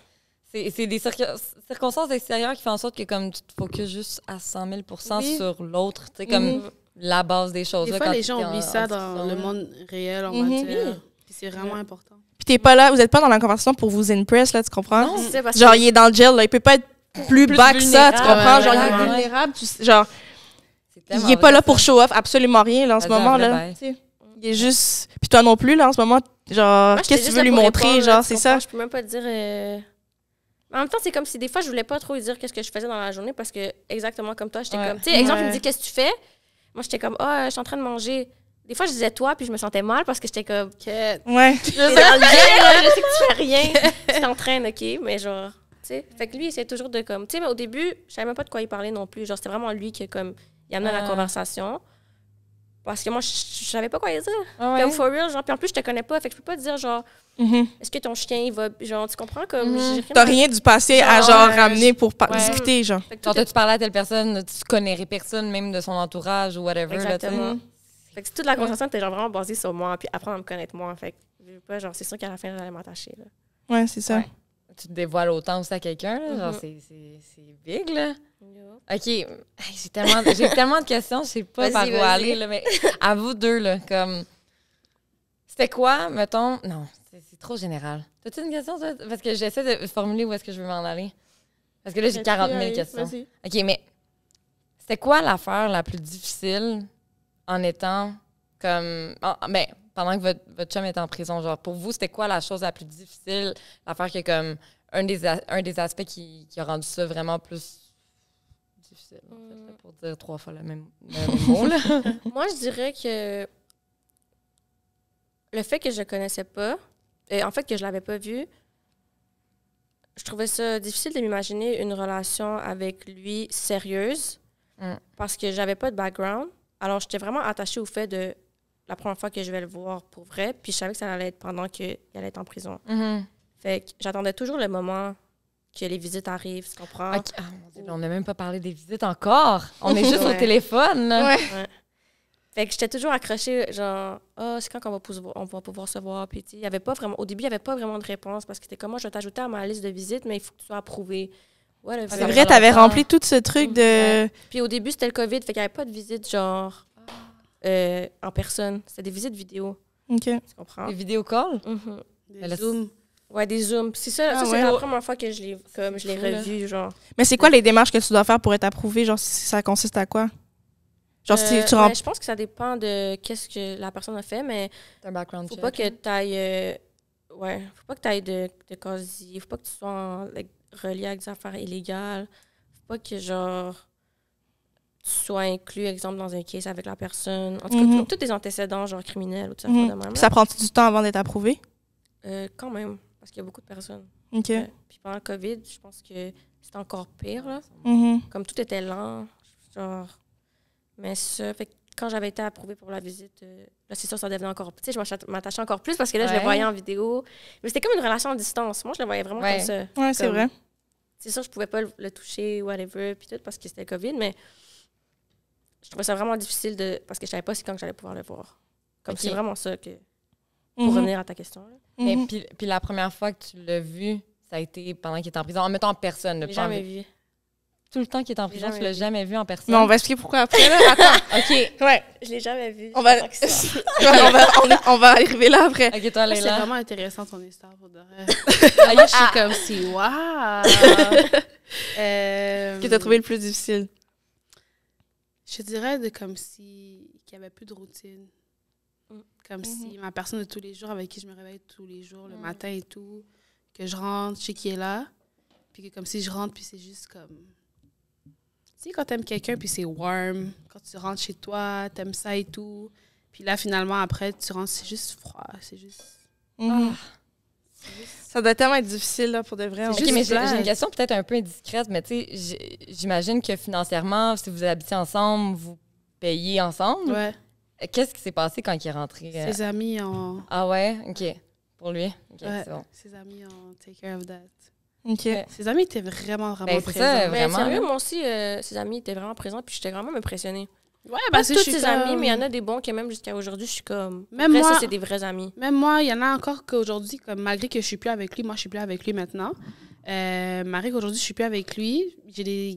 C'est c'est des circo- circonstances extérieures qui font en sorte que comme tu te focuses juste à 100 000 Oui. sur l'autre. Tu sais, comme Mhm. la base des choses. Des là, fois, quand les gens en- oublient en ça dans le monde réel, on va dire. Puis c'est vraiment important. Puis t'es pas là, vous êtes pas dans la conversation pour vous impress, là, tu comprends? C'est ça, parce Genre, que- il est dans le gel, là, il peut pas être plus, Plus bas que ça, tu comprends? Genre, il est vulnérable, tu sais, genre, il est pas là ça. pour show off absolument rien, là, en ce moment, là. bail. tu sais. Il est juste... Puis toi non plus, là, en ce moment, genre, qu'est-ce que tu veux lui montrer, genre, c'est ça? Je peux même pas te dire. En même temps, c'est comme si des fois, je voulais pas trop lui dire qu'est-ce que je faisais dans la journée parce que, exactement comme toi, j'étais Ouais. comme. Tu sais, exemple, il me dit qu'est-ce que tu fais? Moi, j'étais comme, ah, je suis en train de manger. Des fois, je disais toi, puis je me sentais mal parce que j'étais comme. Quête. Ouais. T'es dans le gel, là, je sais que tu fais rien. Tu t'entraînes, OK, mais genre. Tu sais, fait que lui, c'est toujours de comme. Tu sais, mais au début, je savais même pas de quoi il parlait non plus. Genre, c'était vraiment lui qui, comme, il amenait la Ah. conversation. Parce que moi, je, je savais pas quoi dire. Ah ouais? Comme for real, genre. Puis en plus, je te connais pas. Fait que je peux pas te dire, genre, Mhm. est-ce que ton chien, il va. Genre, tu comprends? Comme. Mhm. j'ai T'as rien du passé à, Genre, euh, ramener pour ouais. discuter, genre. Est- tu parlé à telle personne, tu connais personne, même de son entourage ou whatever. là, tu sais? Exactement. Fait que toute la conversation était genre vraiment basée sur moi, puis apprendre à me connaître moi. Fait que, je veux pas, genre, c'est sûr qu'à la fin, j'allais m'attacher, là. Ouais, c'est ça. Ouais. Tu te dévoiles autant aussi à quelqu'un, Mhm. c'est- big, là. OK, hey, j'ai tellement, tellement de questions, je sais pas par où aller, là, mais à vous deux, là, comme... C'était quoi, mettons... Non, c'est trop général. T'as-tu une question, toi? Parce que j'essaie de formuler où est-ce que je veux m'en aller. Parce que là, j'ai 40 000 questions. Vas-y. OK, mais c'était quoi l'affaire la plus difficile en étant comme. en- ben, pendant que votre, votre chum était en prison, genre, pour vous, c'était quoi la chose la plus difficile, l'affaire qui est comme un des, a- un des aspects qui, qui a rendu ça vraiment plus difficile, en fait, là, pour dire trois fois le même, même mot, là. Moi, je dirais que le fait que je le connaissais pas, et en fait que je l'avais pas vu, je trouvais ça difficile de m'imaginer une relation avec lui sérieuse Mm. parce que j'avais pas de background. Alors, j'étais vraiment attachée au fait de la première fois que je vais le voir pour vrai, puis je savais que ça allait être pendant qu'il allait être en prison. Mhm. Fait que j'attendais toujours le moment que les visites arrivent, tu comprends? Ah, mon Dieu, on n'a même pas parlé des visites encore. On est juste au Ouais. téléphone. Ouais. Fait que j'étais toujours accrochée, genre, ah, c'est quand qu'on va, on va pouvoir se voir. Puis, tu sais, il y avait pas vraiment, au début, il n'y avait pas vraiment de réponse parce que c'était comme moi, je vais t'ajouter à ma liste de visites, mais il faut que tu sois approuvé. Ça C'est vrai, t'avais longtemps. rempli tout ce truc de... Puis au début, c'était le COVID, fait qu'il n'y avait pas de visite, genre, euh, en personne. C'était des visites vidéo. OK. Tu comprends? Des vidéocalls. Mhm. Des zooms. Ouais, des zooms. C'est ça, Ah ça c'est la première fois que je l'ai, comme, je l'ai revu, genre. Mais c'est quoi les démarches que tu dois faire pour être approuvé? Genre, si ça consiste à quoi? Genre, si Euh, tu ouais, remplis... je pense que ça dépend de qu'est-ce que la personne a fait, mais un background faut check. pas que tu ailles. ouais, faut pas que tu ailles de, de casier. Faut pas que tu sois en- like, relié avec des affaires illégales. Faut pas que, genre, tu sois inclus, exemple, dans un case avec la personne. En tout cas, Mhm. comme tous tes antécédents, genre criminels ou tout ça, Mhm. même. Puis là. ça prend du temps avant d'être approuvé? Euh, quand même, parce qu'il y a beaucoup de personnes. OK. Puis pendant le COVID, je pense que c'était encore pire, là. Mhm. Comme tout était lent, genre. Mais ça, fait que quand j'avais été approuvée pour la visite, euh, là, c'est sûr, ça devenait encore. Tu sais, je m'attachais encore plus parce que là, je le voyais en vidéo. Mais c'était comme une relation à distance. Moi, je le voyais vraiment Ouais. comme ça. Ouais, c'est vrai. C'est sûr, je pouvais pas le, le toucher, whatever, puis tout, parce que c'était COVID, mais je trouvais ça vraiment difficile de. Parce que je savais pas c'est quand que j'allais pouvoir le voir. Comme Ok. c'est vraiment ça que. Pour Mhm. revenir à ta question. là. Mais Mhm. puis, puis la première fois que tu l'as vu, ça a été pendant qu'il était en prison. En mettant en personne. Je le jamais vu. Tout le temps qu'il était en prison, tu l'as jamais vu en personne? Mais on va expliquer pourquoi après, là. Attends. OK. Ouais. Je l'ai jamais vu. On va... On, va, on, on va arriver là après. OK, toi, C'est Leila. vraiment intéressant ton histoire pour de vrai. Ah, Moi, je suis comme si, waouh! Euh, Qu'est-ce que t'as trouvé le plus difficile? Je dirais de comme si qu'il n'y avait plus de routine. Mm. Comme si ma personne de tous les jours avec qui je me réveille tous les jours, le matin et tout, que je rentre, je sais qui est là, puis que comme si je rentre, puis c'est juste comme... Tu sais, quand t'aimes quelqu'un, puis c'est warm, quand tu rentres chez toi, t'aimes ça et tout, puis là, finalement, après, tu rentres, c'est juste froid, c'est juste... Mhm. Ça doit tellement être difficile, là, pour de vrai. Ok, on- mais j'ai une question peut-être un peu indiscrète, mais tu sais, j'imagine que financièrement, si vous habitez ensemble, vous payez ensemble. Ouais. Qu'est-ce qui s'est passé quand il est rentré? euh? Ses amis ont. Ah ouais? OK. Pour lui? OK, Ouais. c'est bon. Ses amis ont take care of that. OK. Ouais. Ses amis étaient vraiment, vraiment Ben, présents. ça, Mais vraiment. sérieux, moi aussi, euh, ses amis étaient vraiment présents, puis j'étais vraiment impressionnée. Ouais, Pas parce que tous ses amis, mais il y en a des bons que même jusqu'à aujourd'hui, je suis comme. Même Après, moi- ça, c'est des vrais amis. Même moi, il y en a encore qu'aujourd'hui, comme malgré que je suis plus avec lui, moi je suis plus avec lui maintenant. Euh, malgré qu'aujourd'hui je suis plus avec lui, j'ai des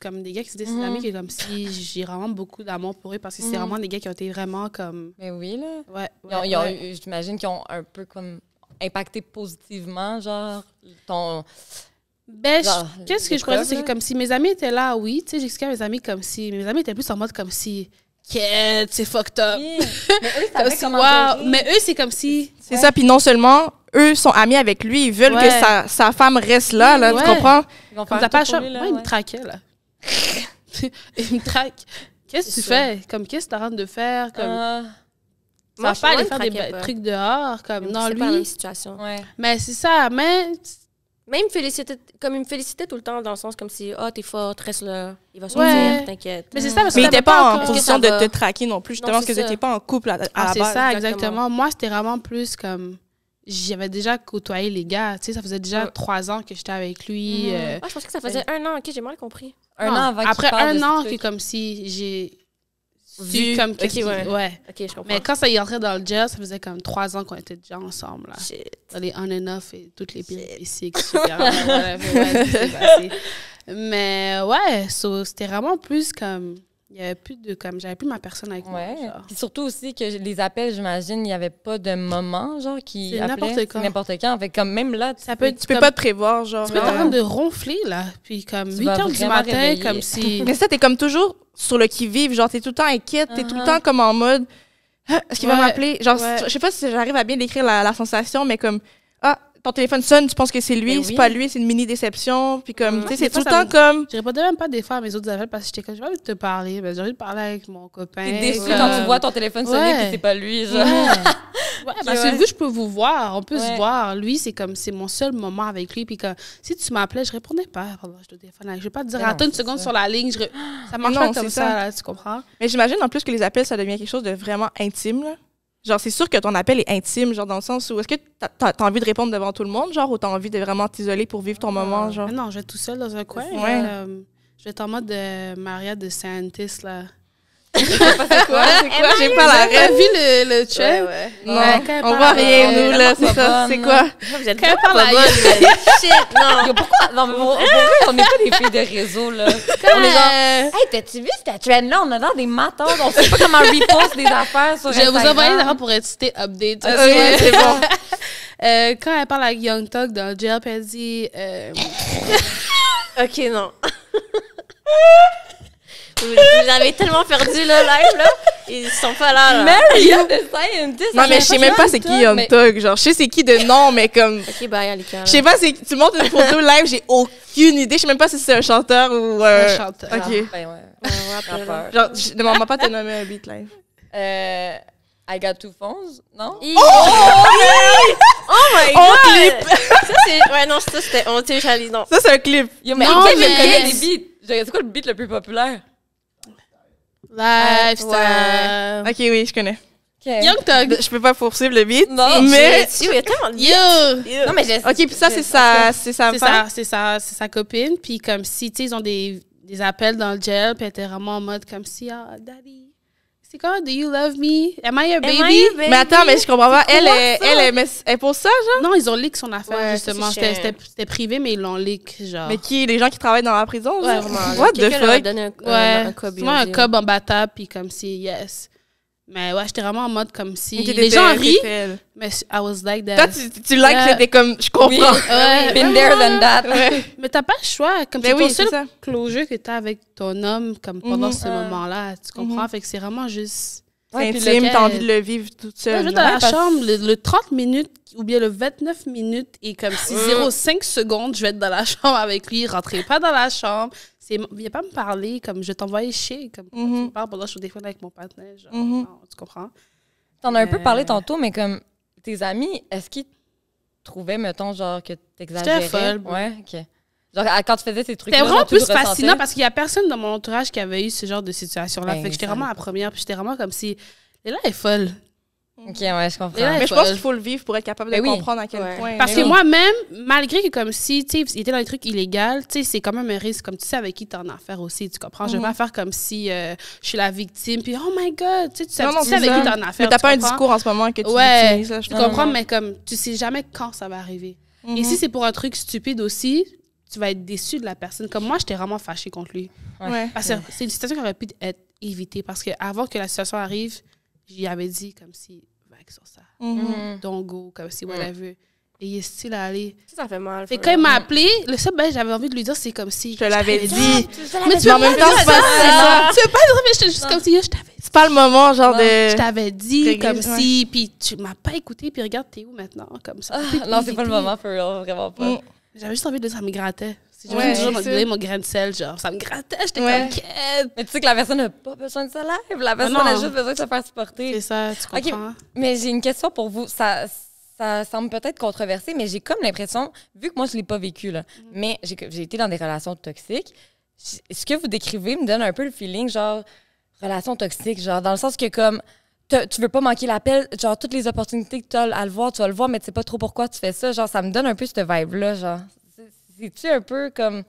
comme des gars qui se disent Mhm. amis qui est comme si j'ai vraiment beaucoup d'amour pour eux parce que c'est Mhm. vraiment des gars qui ont été vraiment comme Mais oui, là. ouais, Ils ont- ouais, ouais. eu- J'imagine qu'ils ont un peu comme impacté positivement, genre, ton... Ben, qu'est-ce que je pourrais dire, c'est que comme si mes amis étaient là, oui, tu sais, j'expliquais à mes amis comme si mes amis étaient plus en mode comme si Quête, c'est fucked up. Oui. Mais eux, Comme savaient si, comment wow. gérer. Mais eux, c'est comme si. C'est ça, puis non seulement eux sont amis avec lui, ils veulent Ouais. que sa, sa femme reste là, là, Ouais. tu comprends? Ils vont faire pas là, Moi, il me traquait, là. il me traque. Qu'est-ce que tu ça. fais? Comme, qu'est-ce que t'arrêtes de faire? Comme, Ah, tu Moi, je- pas aller faire des pas. trucs dehors. Comme, non, pas la même lui. situation. ouais. Mais c'est ça. Mais Mais il me félicitait, comme il me félicitait tout le temps, dans le sens comme si, ah, t'es forte, reste là, il va Ouais. sortir, t'inquiète. Mais c'est ça, parce que Mais il n'était pas en position de te traquer non plus, justement, Non, parce que c'est n'étiez pas en couple à, à Ah, la c'est base. ça, exactement. Moi, c'était vraiment plus comme. J'avais déjà côtoyé les gars. Tu sais, ça faisait déjà Ouais. trois ans que j'étais avec lui. Mhm. euh, Ah, je pensais que ça faisait un an, ok, j'ai mal compris. Un non, an avant Après un an, que comme si j'ai. Vu. Vu comme Ok, qu'est-ce qui- ouais. ouais. Ok, je comprends. Mais quand ça y est entré dans le gel, ça faisait comme trois ans qu'on était déjà ensemble. Là. Shit. Dans les on and off et toutes les péripéties. super. ouais, ouais, c'est passé. Mais ouais, so, c'était vraiment plus comme. Il y avait plus de. comme J'avais plus ma personne avec Ouais. moi. genre. Puis surtout aussi que les appels, j'imagine, il n'y avait pas de moment, genre, qui C'est n'importe C'est quand. n'importe quand. Fait comme même là, Ça peut Tu peux pas te prévoir, genre. Tu peux être en train de ronfler, là. Puis comme Tu 8 vas heures du matin, réveiller. comme si. Mais ça, t'es comme toujours sur le qui-vive. Genre, t'es tout le temps inquiète, t'es tout le Uh-huh. temps comme en mode. Ah, Est-ce qu'il va m'appeler? Genre, ouais. je sais pas si j'arrive à bien décrire la, la sensation, mais comme. Ton téléphone sonne, tu penses que c'est lui, Ben c'est pas lui, c'est une mini déception. Puis comme, Mm. tu sais, c'est tout le temps comme. Je répondais même pas des fois à mes autres appels parce que j'étais comme, j'ai pas envie de te parler. Ben, j'ai envie de parler avec mon copain. t'es déçu comme- quand tu vois ton téléphone sonner Ouais. puis c'est pas lui, Ouais. genre. Ouais, parce ouais. que vous, je peux vous voir. On peut se Ouais. voir. Lui, c'est comme, c'est mon seul moment avec lui. Puis comme, si tu m'appelais, je répondais pas pendant que je te téléphone. Je vais pas te dire, attends une seconde ça. sur la ligne. Je... Ça marche non, pas comme ça, ça. là, tu comprends? Mais j'imagine en plus que les appels, ça devient quelque chose de vraiment intime, là. Genre, c'est sûr que ton appel est intime, genre, dans le sens où est-ce que t'as envie de répondre devant tout le monde, genre, ou t'as envie de vraiment t'isoler pour vivre ton moment, genre? Non, je vais tout seul dans un coin. Ouais. euh, je vais être en mode de Maria de Scientist, là. C'est quoi? C'est quoi? J'ai pas la T'as rêve. vu le, le trend? ouais. Non, Ouais, quand elle on voit rien, euh, nous, là, c'est pas ça. C'est quoi? Vous êtes Quand elle parle pas à bonne, mais- Shit, non. Yo, pourquoi? Non, mais vrai, on n'est pas des filles de réseau, là. on est genre, Euh, hey, t'as-tu vu cette trend-là? On a l'air des matins, on sait pas comment repost des affaires sur Je vais vous envoyer d'abord pour être cité update. Ok, parce que- c'est bon. Euh, quand elle parle avec Young Talk dans puis elle dit euh, Ok, non. vous, vous avez tellement perdu le live, là. Ils sont pas là, là. Maria the Scientist. Non, mais je sais même pas c'est qui Young Thug. Genre, je sais c'est qui de nom, mais comme. Ok, bye, Alika. Je sais pas, c'est. Tu montres une photo live, j'ai aucune idée. Je sais même pas si c'est un chanteur ou. euh, un chanteur. Ok. Ben ouais. Genre, je demande pas de te nommer un beat live. Euh, I got two phones, non? Hi- Oh my On god! clip! Ça, c'est. Ouais, non, ça, c'était. On télécharge, non. Ça, c'est un clip. Yo, mais Non, en fait, je mais- connais les beats. C'est quoi le beat le plus populaire? Lifestyle. Ok, oui, je connais. Young Talk. Je peux pas poursuivre le beat. Non, mais. Yo. Yo! Non, mais je Ok, puis ça, c'est sa, c'est sa C'est femme? sa, c'est sa, copine. Puis comme si, tu sais, ils ont des, des appels dans le gel. Puis elle était vraiment en mode comme si, ah, daddy, c'est quoi? Do you love me? Am I your baby? Am I your baby? Mais attends, mais je comprends pas. Elle, est, elle, est, mais elle pose ça, genre? Non, ils ont leak son affaire, Ouais, justement. C'était, privé, mais ils l'ont leak, genre. Mais qui? Les gens qui travaillent dans la prison? Ouais, genre? Vraiment. What the fuck? donné un, un, Ouais, un cob, ils souvent ont un cob imbattable, puis comme si, yes. Mais ouais, j'étais vraiment en mode comme si. Ok, les gens rient, mais I was like that. Toi, tu, tu likes, c'était comme, je Oui. comprends. Ouais, Been there than that. Ouais. Mais t'as pas le choix. Comme Mais c'est oui, ton c'est seul ça. closure que t'as avec ton homme comme pendant Mhm. ce moment-là. Tu comprends? Fait que c'est vraiment juste. Ouais, intime, t'as envie de le vivre toute Ouais, seule. juste là. dans la parce- chambre, le, le 30 minutes ou bien le 29 minutes et comme si Mm. 0,5 secondes, je vais être dans la chambre avec lui. Rentrez pas dans la chambre. C'est, viens pas me parler comme je vais t'envoyer chier. Comme pourquoi tu Mhm. me parles pendant que je suis au téléphone avec mon partenaire. Genre, non, tu comprends? T'en as un peu Euh. parlé tantôt, mais comme tes amis, est-ce qu'ils trouvais, mettons, genre, que t'exagérais? folle, bro. Ouais, OK. Genre, quand tu faisais ces trucs-là, C'était vraiment plus fascinant ressentais? parce qu'il y a personne dans mon entourage qui avait eu ce genre de situation-là. Ben, fait que j'étais vraiment la première, puis j'étais vraiment comme si. Et là, elle est folle. OK, ouais, je comprends. Là, Mais je pense qu'il faut le vivre pour être capable de Ben oui. comprendre à quel Ouais. point. Parce que oui. moi-même, malgré que comme si, tu sais, il était dans les trucs illégaux, tu sais, c'est quand même un risque. Comme tu sais avec qui t'es en affaire aussi, tu comprends? Je vais Mhm. pas faire comme si euh, je suis la victime, puis oh my God, tu sais, tu sais, Non, non, tu sais avec ça. qui t'es en affaire. Mais t'as pas un discours en ce moment que tu Ouais, utilises. Là, je Tu comprends, mais comme tu sais jamais quand ça va arriver. Mhm. Et si c'est pour un truc stupide aussi, tu vas être déçu de la personne. Comme moi, j'étais vraiment fâchée contre lui. Ouais. Parce que c'est une situation qui aurait pu être évitée. Parce que avant que la situation arrive, j'y avais dit comme si, va sur ça. Mhm. Don't go, comme si, whatever. Et il est still allé. Ça, ça fait mal. Que quand il m'a appelé, le seul ben, j'avais envie de lui dire, c'est comme si. Je te l'avais dit. Mais tu en même pas temps, c'est pas ça. Tu veux pas dire, mais j'étais juste comme si, je t'avais dit. C'est pas le moment, genre de. Je t'avais dit comme si, puis tu m'as pas écouté, puis regarde, t'es où maintenant? Comme ça. Ah, non, c'est pas le moment, for real, vraiment pas. Mm. J'avais juste envie de ça me grattait. Si Ouais, toujours donné mon grain de sel, genre, ça me grattait, j'étais Ouais. comme, quête. Mais tu sais que la personne n'a pas besoin de salaire. La personne a juste besoin de se faire supporter. C'est ça, tu comprends? Mais j'ai une question pour vous. Ça, ça semble peut-être controversé, mais j'ai comme l'impression, vu que moi, je ne l'ai pas vécu, là, mais j'ai j'ai été dans des relations toxiques, ce que vous décrivez me donne un peu le feeling, genre, relation toxique, genre, dans le sens que, comme, tu veux pas manquer l'appel, genre, toutes les opportunités que tu as à le voir, tu vas le voir, mais tu sais pas trop pourquoi tu fais ça. Genre, ça me donne un peu cette vibe-là, genre. C'est- C'est-tu un peu comme.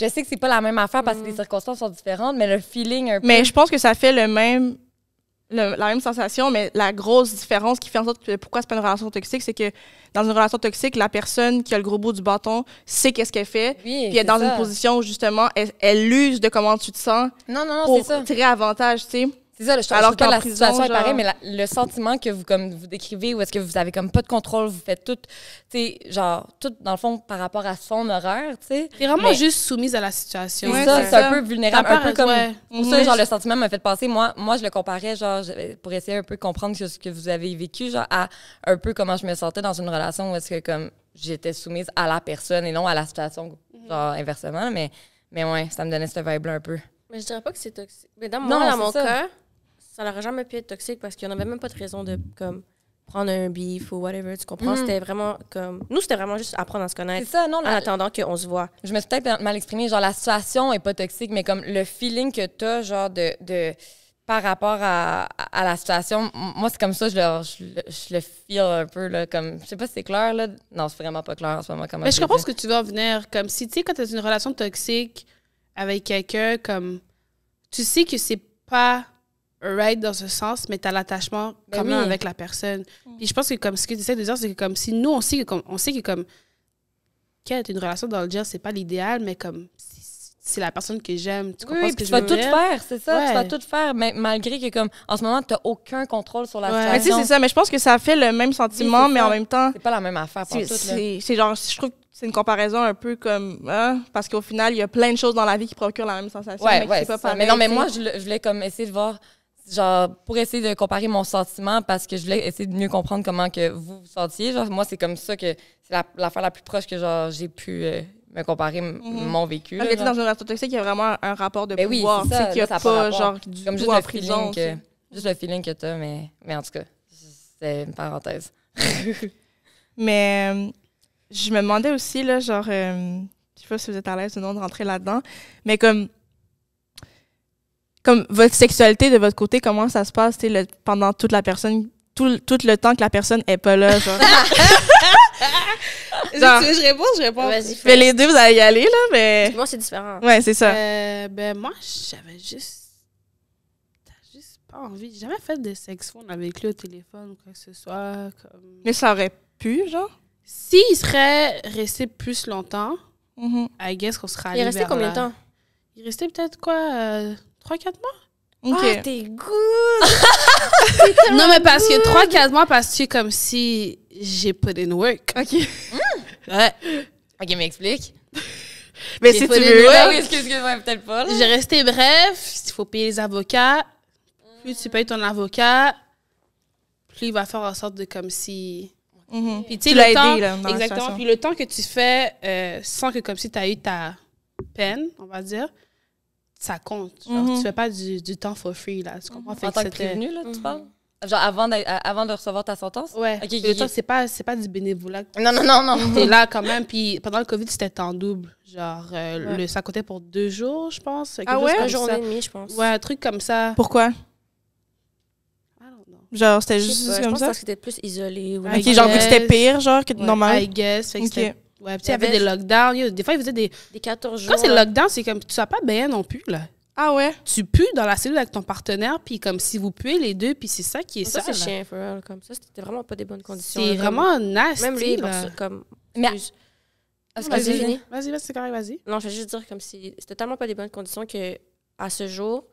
Je sais que c'est pas la même affaire parce que les circonstances sont différentes, mais le feeling un peu. Mais je pense que ça fait le même. le- la même sensation, mais la grosse différence qui fait en sorte que pourquoi c'est pas une relation toxique, c'est que dans une relation toxique, la personne qui a le gros bout du bâton sait qu'est-ce qu'elle fait, oui, puis elle est dans ça. une position où justement elle, elle use de comment tu te sens Non, non, non, pour c'est ça. tirer avantage, tu sais. C'est ça, je, Alors que la prison, situation est genre- pareille, mais la- le sentiment que vous, comme, vous décrivez, où est-ce que vous avez comme pas de contrôle, vous faites tout, tu sais, genre, tout dans le fond par rapport à son horreur, tu sais. T'es vraiment Mais- juste soumise à la situation. C'est Ouais, ça, c'est c'est un ça. peu vulnérable, un peu comme... ouais. Pour Mhm. ça, genre, le sentiment m'a fait passer, moi, moi, je le comparais, genre, je- pour essayer un peu de comprendre ce que vous avez vécu, genre, à un peu comment je me sentais dans une relation où est-ce que, comme, j'étais soumise à la personne et non à la situation, genre, inversement, mais, mais ouais, ça me donnait cette vibe-là un peu. Mais je dirais pas que c'est toxique. Mais dans, Non, moi, dans c'est mon ça. cas, ça n'aurait jamais pu être toxique parce qu'il n'y en avait même pas de raison de comme prendre un beef ou whatever. Tu comprends? Mhm. C'était vraiment comme. Nous, c'était vraiment juste apprendre à se C'est connaître ça, non, en la- attendant qu'on se voit. je me suis peut-être mal exprimée. Genre, la situation est pas toxique, mais comme le feeling que t'as, genre, de, de par rapport à, à la situation, moi, c'est comme ça, je le, je, le- je le feel un peu, là, comme, je sais pas si c'est clair, là. Non, c'est vraiment pas clair en ce moment. Mais je comprends ce que tu veux en venir. Comme si, tu sais, quand tu as une relation toxique avec quelqu'un, comme tu sais que c'est pas right dans ce sens, mais tu as l'attachement Ben quand même avec la personne. Puis je pense que comme ce que tu essaies de dire, c'est que comme si nous, on sait que comme, on sait que comme qu'elle une relation dans le gel, c'est pas l'idéal, mais comme c'est la personne que j'aime. Tu comprends oui, ce que puis je tu vas veux tout dire? faire, c'est ça. Tu vas tout faire, mais malgré que, comme, en ce moment, t'as aucun contrôle sur la Ouais. Mais tu situation. c'est ça. Mais je pense que ça fait le même sentiment, mais ça. en même temps, C'est pas la même affaire, pour c'est genre, je trouve que c'est une comparaison un peu comme. hein, parce qu'au final, il y a plein de choses dans la vie qui procurent la même sensation. Ouais, mais ouais, c'est pas pareil, Mais non, mais tu moi, je voulais comme essayer de voir, genre, pour essayer de comparer mon sentiment, parce que je voulais essayer de mieux comprendre comment que vous vous sentiez. Genre, moi, c'est comme ça que c'est la- l'affaire la, plus proche que, genre, j'ai pu euh, me comparer Mhm. mon vécu. Parce que dans une relation toxique, il y a vraiment un rapport de Ben oui, pouvoir. c'est ça, sais, qu'il y a pas, genre, du comme juste en le prison. feeling que, juste le feeling que t'as, mais, mais en tout cas, c'est une parenthèse. Mais euh, je me demandais aussi, là, genre, euh, je sais pas si vous êtes à l'aise ou non de rentrer là-dedans, mais comme, comme votre sexualité de votre côté, comment ça se passe, le- pendant toute la personne, tout, le- tout le temps que la personne est pas là, genre? Genre- Tu veux que je réponds, je réponds. Vas-y, mais les deux, vous allez y aller, là, mais. Moi, c'est différent. Ouais, c'est ça. Euh, ben moi, j'avais juste. T'as juste pas envie. J'ai jamais fait de sex phone avec lui au téléphone ou quoi que ce soit. Comme... Mais ça aurait pu, genre? S'il serait resté plus longtemps, Mhm. I guess qu'on serait Il allé est resté combien de temps? Il restait peut-être quoi, euh, 3-4 mois? OK. Ah, t'es good! Non, mais parce que 3-4 mois, parce que comme si j'ai put in work. OK. Ouais. OK, mais explique. Mais si tu veux, là. oui, excuse-moi, peut-être pas. J'ai resté bref. Il faut payer les avocats. Plus tu payes ton avocat, plus il va faire en sorte de comme si. Mhm. Puis tu sais, le temps, aidé, là, dans la exactement. Puis le temps que tu fais euh, sans que comme si tu as eu ta peine, on va dire, ça compte. Genre, Mhm. Tu fais pas du, du temps for free, là. Tu comprends? Fait En que tant que prévenu, là, tu Mhm. parles? Genre avant, avant de recevoir ta sentence? Ouais. Ok, Le ok, temps, ok. c'est pas, c'est pas du bénévolat. Non, non, non, non. T'es là quand même. Puis pendant le COVID, c'était temps double. Genre, euh, Ouais. le, ça comptait pour deux jours, je pense. Ah chose ouais? comme Une journée et demie, je pense. Ouais, un truc comme ça. Pourquoi? I don't know. Genre, c'était Je juste pas, je comme pense ça? parce que c'était plus isolé. ou- Ok, genre, vu que c'était pire, genre, que Ouais. normal. I guess. Fait que Ouais, puis il y avait des lockdowns. Yo, Des fois, ils faisaient des. Des 14 jours. Quand c'est lockdown, c'est comme tu sois pas bien non plus, là. Ah ouais? Tu pues dans la cellule avec ton partenaire, puis comme si vous puez les deux, puis c'est ça qui est Ça, ça. c'est real. Comme ça, c'était vraiment pas des bonnes conditions. C'est vraiment nasty. Même lui, comme. Mais-. Est-ce Vas-y. Vas-y, vas-y, c'est correct, vas-y. Non, je vais juste dire comme si c'était tellement pas des bonnes conditions que à ce jour,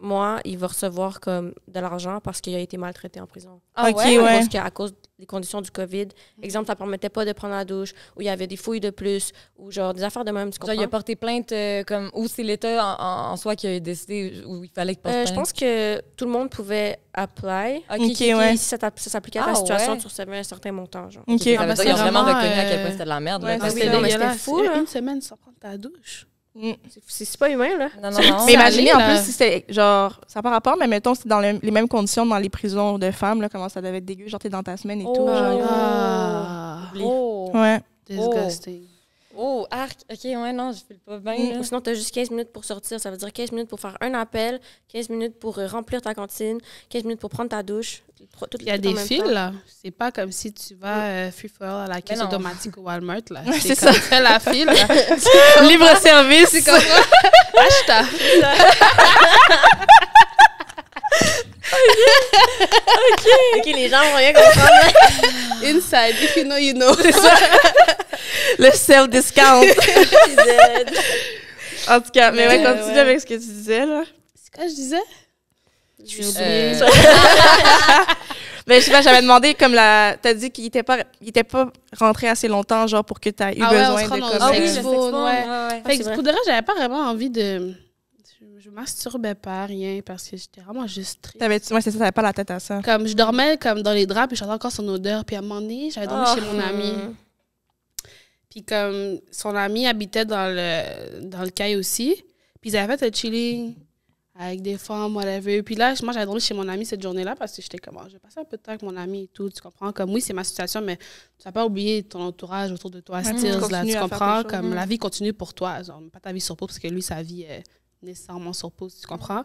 moi, il va recevoir comme de l'argent parce qu'il a été maltraité en prison. Ah Ok, ouais? ouais. Parce qu'à cause des conditions du COVID, exemple, ça permettait pas de prendre la douche, ou il y avait des fouilles de plus, ou genre des affaires de même, tu Genre, il a porté plainte euh, comme. Ou c'est l'État en, soi qui a décidé où il fallait qu'il porte Euh, plainte? je pense que tout le monde pouvait apply. Ok, ouais. Et si ça, s'appliquait à ta Ah, situation, ouais? tu recevais un certain montant. Genre. Ok. Ça veut Ah, bah, ont c'est vraiment reconnu à quel euh, point c'était de la merde. ouais, là. c'est oui, ça. non, mais c'était dégueulasse. fou, là. Une semaine sans prendre ta douche. Mm. C'est- pas humain, là. Non, non, non. Mais imaginez, en plus, si c'était genre, ça n'a pas rapport, mais mettons, c'est dans le- les mêmes conditions dans les prisons de femmes, là, comment ça devait être dégueu, genre, t'es dans ta semaine et Oh. tout. Genre. Ah, Oh, Ouais. disgusting. Oh, arc. Ok, ouais, non, je file pas bien. Mm. là. Ou sinon, tu as juste 15 minutes pour sortir. Ça veut dire 15 minutes pour faire un appel, 15 minutes pour euh, remplir ta cantine, 15 minutes pour prendre ta douche. Il y a des fils, là. C'est pas comme si tu vas euh, free for all à la caisse automatique au Walmart, là. Ouais, c'est fais la file, là. Libre service. C'est comme Acheta. OK, les gens vont rien comprendre. Inside, if you know, you know. le self-discount. en tout cas, mais ouais, continue ouais. avec ce que tu disais, là. C'est quoi je disais? J'ai Euh, oublié. Mais je sais pas, j'avais demandé, comme la. T'as dit qu'il était pas, il était pas rentré assez longtemps, genre, pour que t'aies eu Ah ouais, on besoin se de. comme- Ah oui, le sex ouais. ouais, ouais. Fait que pour de vrai, j'avais pas vraiment envie de. Je, masturbais pas, rien, parce que j'étais vraiment juste triste. T'avais, ouais, c'est ça, t'avais pas la tête à ça. Comme je dormais comme dans les draps, puis j'entendais encore son odeur. Puis à un moment donné, j'avais dormi Ah. chez mon ami. Hmm. Puis comme son ami habitait dans le, dans le caille aussi. Puis ils avaient fait un chilling avec des femmes, whatever. Puis là, moi, j'avais dormi chez mon ami cette journée-là parce que j'étais comme, oh, je vais passer un peu de temps avec mon ami et tout. Tu comprends? Comme oui, c'est ma situation, mais tu vas pas oublier ton entourage autour de toi, tu Stills, là. Tu comprends? Comme Mm. la vie continue pour toi. Genre, pas ta vie sur pause parce que lui, sa vie est nécessairement sur pause. Tu comprends?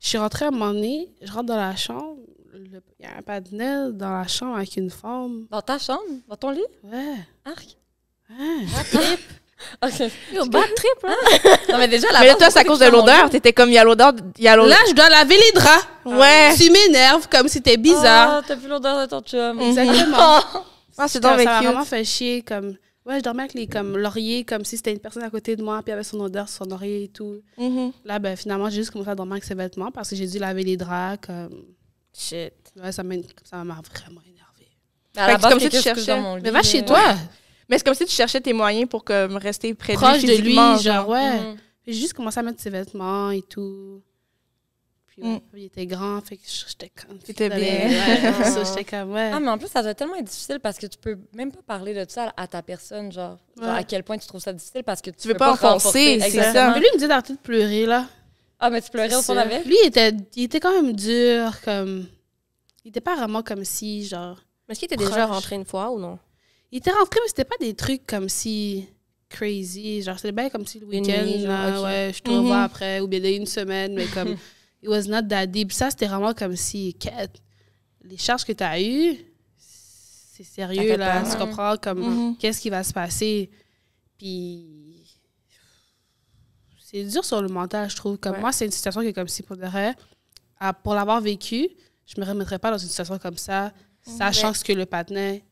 Je suis rentrée à un moment donné, je rentre dans la chambre. Il y a un patinet dans la chambre avec une femme. Dans ta chambre? Dans ton lit? Ouais. Arc? Ouais. Ok. Yo, bad trip, hein? Non, mais déjà, la Mais toi, c'est à cause de l'odeur. T'étais comme, il y a l'odeur, il y a Là, je dois laver les draps. Ouais. Tu m'énerves comme c'était bizarre. Ah, t'as plus l'odeur de ton chum. Exactement. Ah, c'est ça donc m'a vraiment fait chier. Comme, ouais, je dormais avec les comme, lauriers, comme si c'était une personne à côté de moi, puis avec son odeur sur son oreiller et tout. Mhm. Là, ben, finalement, j'ai juste commencé à dormir avec ses vêtements parce que j'ai dû laver les draps. Comme... Shit. Ouais, ça m'a vraiment énervé. À Fait la que base, comme si tu cherchais. lit, Mais va chez toi, Mais c'est comme si tu cherchais tes moyens pour comme, rester près de lui proche de lui, physiquement, genre, ouais. Puis J'ai juste commencé à mettre ses vêtements et tout. Puis, ouais, Mm. il était grand, fait que j'étais comme. T'étais bien. Ouais, ça, j'étais comme, ouais. Ah, mais en plus, ça doit tellement être difficile parce que tu peux même pas parler de ça à ta personne, genre. À quel point tu trouves ça difficile parce que tu, veux pas enfoncer, c'est Exactement. ça. Mais lui, il me dit d'arrêter de pleurer, là. Ah, mais tu pleurais au fond avec? Lui, il était, il était quand même dur, comme... Il était pas vraiment comme si, genre... Mais est-ce qu'il était déjà rentré une fois ou non? Il était rentré, mais c'était pas des trucs comme si... Crazy. Genre, c'était bien comme si le week-end, nuit, genre, là, ok. ouais, je te Mhm. revois après, ou bien une semaine, mais comme... It was not that deep. Ça, c'était vraiment comme si... Les charges que t'as eues, c'est sérieux, là. Tu comprends? Comme, Mhm. qu'est-ce qui va se passer? Puis... C'est dur sur le mental, je trouve. Comme Ouais. moi, c'est une situation qui est comme si, pour de vrai, à- pour l'avoir vécu, je me remettrais pas dans une situation comme ça, sachant ce que le patinet,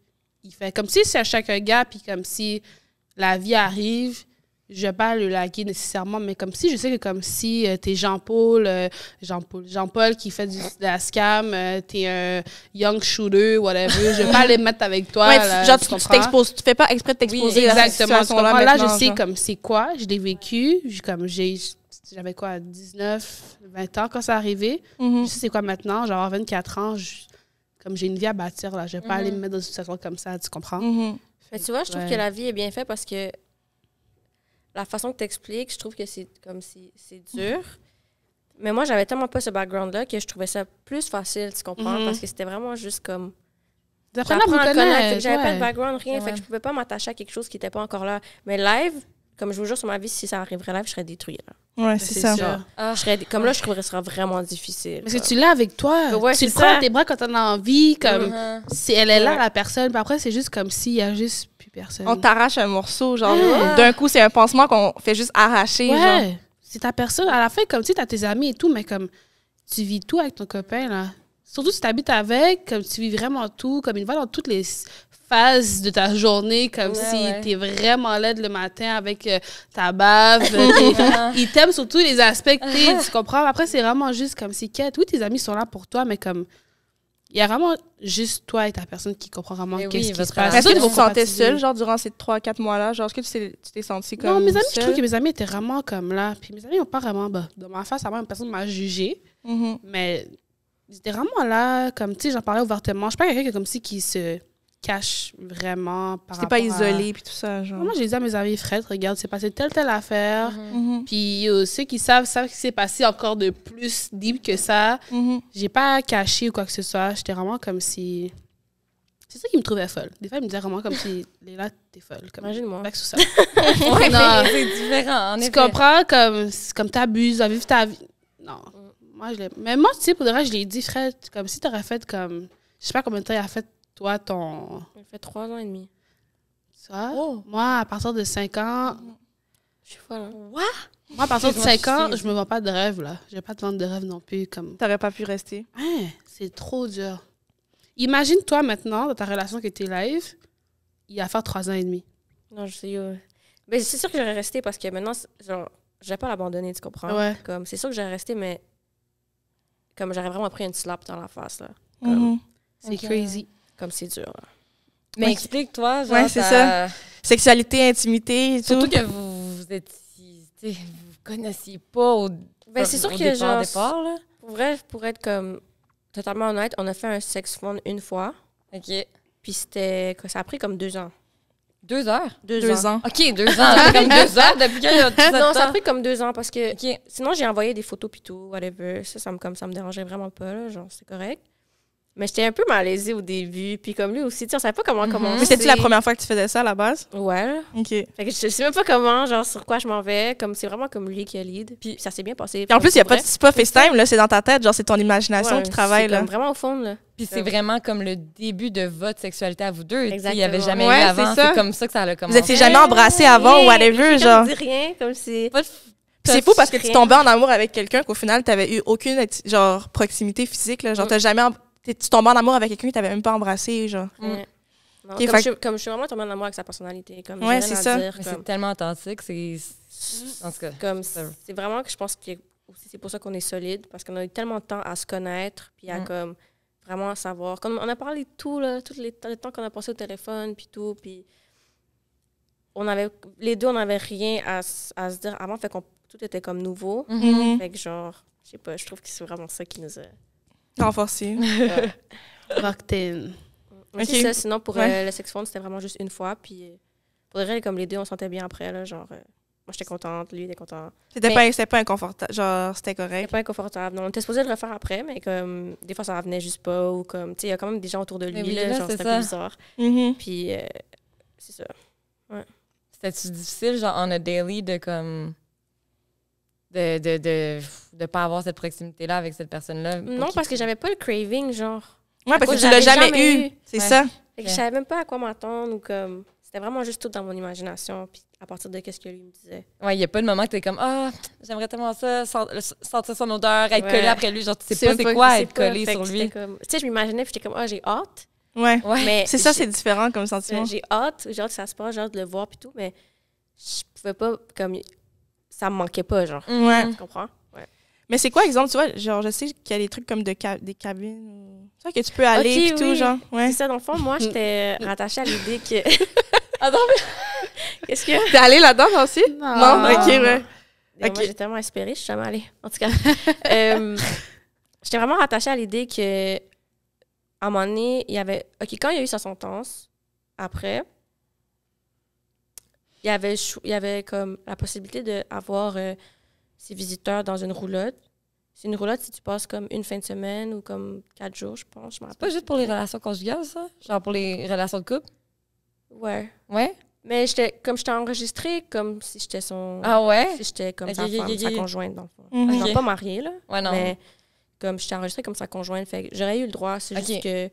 il fait. Comme si c'est à chaque gars, puis comme si la vie arrive, je vais pas le laguer nécessairement, mais comme si je sais que comme si euh, t'es Jean-Paul, euh, Jean-Paul, Jean-Paul qui fait du, de la scam, euh, t'es un young shooter, whatever, je vais pas les mettre avec toi. Ouais, là, tu- genre, tu tu t'exposes. Tu fais pas exprès de t'exposer à cette Exactement. Situation-là comprends? Là, je sais genre. comme c'est quoi. Je l'ai vécu. J'ai- Comme j'ai, j'avais quoi, 19, 20 ans quand ça arrivé. Mhm. Je sais c'est quoi maintenant. J'ai avoir 24 ans. je- comme j'ai une vie à bâtir, là. Je vais pas aller me mettre dans une situation comme ça. Tu comprends? Mhm. Mais tu vois, je trouve Ouais. que la vie est bien faite parce que la façon que tu expliques, je trouve que c'est comme si c'est dur. Mais moi, j'avais tellement pas ce background-là que je trouvais ça plus facile, tu comprends? Mhm. Parce que c'était vraiment juste comme. À vous j'apprends à connaître, fait. J'avais pas de background, rien. Fait Ouais. que je pouvais pas m'attacher à quelque chose qui était pas encore là. Mais live, comme je vous jure sur ma vie, si ça arriverait live, je serais détruite. là. Ouais, c'est ça. sûr. Ah, Je serais, comme là, je trouverais ça vraiment difficile. Parce que tu l'as avec toi. Ouais, tu le prends ça. dans tes bras quand t'en as envie. Comme, mhm. si elle est là, Ouais. la personne. Puis après, c'est juste comme s'il y a juste personne. On t'arrache un morceau, genre, Ouais. d'un coup, c'est un pansement qu'on fait juste arracher, genre. Ouais. C'est ta personne. À la fin, comme tu sais, t'as tes amis et tout, mais comme tu vis tout avec ton copain, là. Surtout si t'habites avec, comme tu vis vraiment tout, comme il va dans toutes les phases de ta journée, comme Ouais, si ouais. t'es vraiment laide le matin avec euh, ta bave. euh, t'es- il t'aime sur tous les aspects que tu comprends? Après, c'est vraiment juste comme si, quête. Oui, tes amis sont là pour toi, mais comme. Il y a vraiment juste toi et ta personne qui comprend vraiment qu'est-ce oui, qui se passe. Est-ce que tu te sentais seule, genre, durant ces 3-4 mois-là? Genre, est-ce que tu t'es tu t'es sentie comme. Non, mes amis, je seule? trouve que mes amis étaient vraiment comme là. Puis mes amis n'ont pas vraiment, bah, dans ma face, avant, personne m'a jugé. Mhm. Mais ils étaient vraiment là, comme, tu sais, j'en parlais ouvertement. Je suis pas quelqu'un qui, comme si, qui se cache vraiment par T'es pas rapport à- isolée, puis tout ça, genre. Moi, j'ai dit à mes amis, Fred, regarde, c'est passé telle, telle affaire. Mhm. Puis euh, ceux qui savent, savent qu'il s'est passé encore de plus deep que ça. Mhm. J'ai pas caché ou quoi que ce soit. J'étais vraiment comme si... C'est ça qui me trouvait folle. Des fois, ils me disaient vraiment comme si, Léla, t'es folle. Comme, Imagine-moi. Avec tout ça. Ouais, c'est différent, en Tu effet. comprends? Comme, comme t'abuses à vivre ta vie. Non. Moi, je l'ai. Mais moi, tu sais, pour de vrai, je l'ai dit, Fred, comme si t'aurais fait comme. Je sais pas combien de temps il a fait, toi, ton. Ça fait trois ans et demi. Ça? Oh. Moi, à partir de 5 ans. Je suis folle. hein. Moi, à partir de 5 ans, je me vends pas de rêve, là. J'ai pas de vente de rêve non plus. Comme. T'aurais pas pu rester. Hein, c'est trop dur. Imagine, toi, maintenant, dans ta relation que t'es live, il y a faire 3 ans et demi. Non, je sais. euh, Mais c'est sûr que j'aurais resté parce que maintenant, c'est- genre, je vais pas l'abandonner, tu comprends? Ouais. Comme, c'est sûr que j'aurais resté, mais comme j'aurais vraiment pris une slap dans la face, là. Mhm. C'est Ok. crazy. Comme c'est dur, là. Mais Ouais. explique-toi, genre. Ouais, c'est ta- Sexualité, intimité et tout. Surtout que vous, vous étiez. tu sais, Vous connaissiez pas au. Ben, c'est sûr au que, départ, genre, départ, là. Pour vrai, pour être comme totalement honnête, on a fait un sex phone une fois, OK. puis c'était. Ça a pris comme deux ans. Deux heures? Deux, Deux ans. OK, deux ans. Comme deux heures depuis qu'il y a tout Non, ça a pris comme deux ans parce que OK. sinon j'ai envoyé des photos puis tout, whatever. Ça, ça me, comme, ça me dérangeait vraiment pas, là, genre c'est correct. Mais j'étais un peu malaisée au début, puis comme lui aussi, tu sais, on savait pas comment Mhm. commencer. Mais c'était-tu la première fois que tu faisais ça à la base? Ouais. OK. Fait que je sais même pas comment, genre sur quoi je m'en vais. Comme c'est vraiment comme lui qui a lead. Puis ça s'est bien passé. Et en plus, il y a pas c'est pas FaceTime, là, c'est dans ta tête. Genre, c'est ton imagination Ouais, qui travaille, là. comme vraiment au fond, là. Puis c'est vraiment comme le début de votre sexualité à vous deux. tu sais, Il y avait Exactement. jamais Ouais, eu avant. ça. C'est comme ça que ça a Vous commencé. étiez jamais embrassés avant ou whatever, genre. me dit rien, comme si. Puis c'est fou parce que tu tombais en amour avec quelqu'un qu'au final, t'avais eu aucune, genre, proximité physique, là. Genre, Mm. t'as jamais... Tu tombais en amour avec quelqu'un que t'avais même pas embrassé, genre. Mm. Non, comme, fait- je, comme je suis vraiment tombée en amour avec sa personnalité. Comme, Ouais, c'est ça. dire, Mais comme- c'est tellement authentique. C'est. En tout cas. Comme c'est vraiment que je pense que aussi c'est pour ça qu'on est solide parce qu'on a eu tellement de temps à se connaître puis à Mm. comme vraiment savoir comme on a parlé de tout là tous les, temps- le temps qu'on a passé au téléphone puis tout puis on avait les deux on n'avait rien à, à se dire avant fait qu'on tout était comme nouveau Mhm. fait que genre je sais pas je trouve que c'est vraiment ça qui nous a Renforcé. Rockton. Mais Ok. c'est ça sinon pour Ouais. euh, le sex phone c'était vraiment juste une fois puis euh, pour reste comme les deux on se sentait bien après là genre euh, moi j'étais contente lui il était content C'était Mais- pas, c'était pas inconfortable. Genre, c'était C'était correct. pas inconfortable. Non, on était supposé le refaire après, mais comme des fois ça revenait juste pas ou comme tu sais il y a quand même des gens autour de lui oui, là, là, genre c'est c'était ça. un peu bizarre. Mhm. Puis euh, c'est ça. C'était-tu difficile, genre, on a daily, de comme. De de, de, de pas avoir cette proximité-là avec cette personne-là? Non, parce que j'avais pas le craving genre. Ouais, parce que cause tu l'as jamais, jamais eu. eu. C'est Ouais. ça. Fait que je savais même pas à quoi m'attendre ou comme c'était vraiment juste tout dans mon imagination puis à partir de qu'est-ce que lui me disait. Ouais, il n'y a pas de moment que t'es comme, ah, j'aimerais tellement ça, sentir son odeur, être Ouais. collé après lui. Genre, tu sais pas c'est quoi être collé sur que lui. Tu sais je m'imaginais puis j'étais comme ah j'ai hâte. Ouais. Ouais. Mais C'est ça, c'est différent comme sentiment. j'ai hâte, j'ai hâte que ça se passe, j'ai hâte de le voir puis tout mais je pouvais pas comme ça me manquait pas genre. Ouais. Tu comprends? Ouais. Mais c'est quoi, exemple, tu vois, genre, je sais qu'il y a des trucs comme de ca- des cabines. ou- Tu vois, que tu peux aller et tout, oui. genre. Ouais. C'est ça dans le fond moi j'étais rattachée à l'idée que Attends, qu'est-ce que T'es allé là-dedans, aussi? Non, ok, ouais. Et Ok. Moi, j'ai tellement espéré, je suis jamais allée. En tout cas, euh, j'étais vraiment rattachée à l'idée que, à un moment donné, il y avait. OK, quand il y a eu sa sentence, après, il y avait, il y avait comme la possibilité d'avoir euh, ses visiteurs dans une roulotte C'est une roulotte si tu passes comme une fin de semaine ou comme quatre jours, je pense. Je C'est pas juste pour les relations conjugales, ça? Genre pour les relations de couple? Ouais. Ouais? Mais j'étais comme j'étais enregistrée comme si j'étais son. Ah ouais? Si j'étais comme Ok, sa femme, ok, sa ok. conjointe, dans le fond. Mhm. Genre Ok. pas mariée, là. Ouais, non. Mais comme j'étais enregistrée comme sa conjointe, fait j'aurais eu le droit. C'est juste que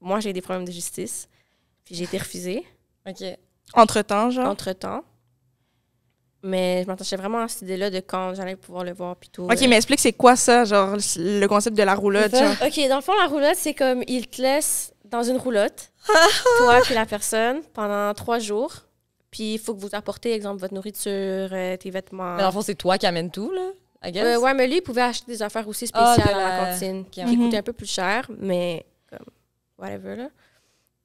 moi, j'ai des problèmes de justice. Puis j'ai été refusée OK. Entre-temps, genre? entre-temps. Mais je m'attachais vraiment à cette idée-là de quand j'allais pouvoir le voir. Puis tout, Ok, euh. mais explique c'est quoi ça, genre le concept de la roulotte, genre? OK, dans le fond, la roulotte, c'est comme il te laisse dans une roulotte, toi puis la personne, pendant trois jours. Puis il faut que vous apportez, exemple, votre nourriture, euh, tes vêtements. Mais dans le fond, c'est toi qui amènes tout, là? I guess? Euh, ouais, mais lui, il pouvait acheter des affaires aussi Ah, spéciales de à la la- cantine, qui coûtaient un peu plus cher, mais comme, whatever, là.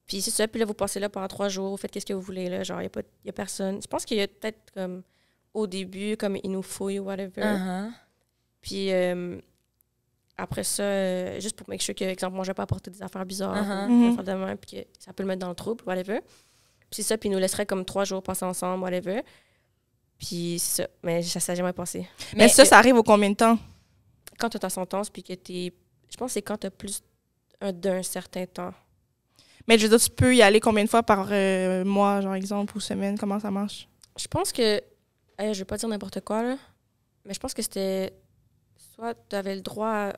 Puis c'est ça, puis là, vous passez là pendant trois jours, vous faites qu'est-ce que vous voulez, là. Genre, il n'y a, pas- y a personne. Je pense qu'il y a peut-être, comme, au début, comme, il nous fouille ou whatever. Uh-huh. Puis euh, après ça, euh, juste pour make sure que, exemple, moi, je vais pas apporter des affaires bizarres, ou des affaires de même, puis que ça peut le mettre dans le trouble, whatever. Puis c'est ça, puis il nous laisserait comme trois jours passer ensemble, whatever. Puis c'est ça. Mais ça s'est jamais passé. Mais, ça, ça arrive au combien de temps? Quand tu as ta sentence, puis que tu Je pense que c'est quand tu as plus un- d'un certain temps. Mais je veux dire, tu peux y aller combien de fois par euh, mois, genre exemple, ou semaine? Comment ça marche? Je pense que. eh, je vais pas dire n'importe quoi, là. Mais je pense que c'était. Soit tu avais le droit à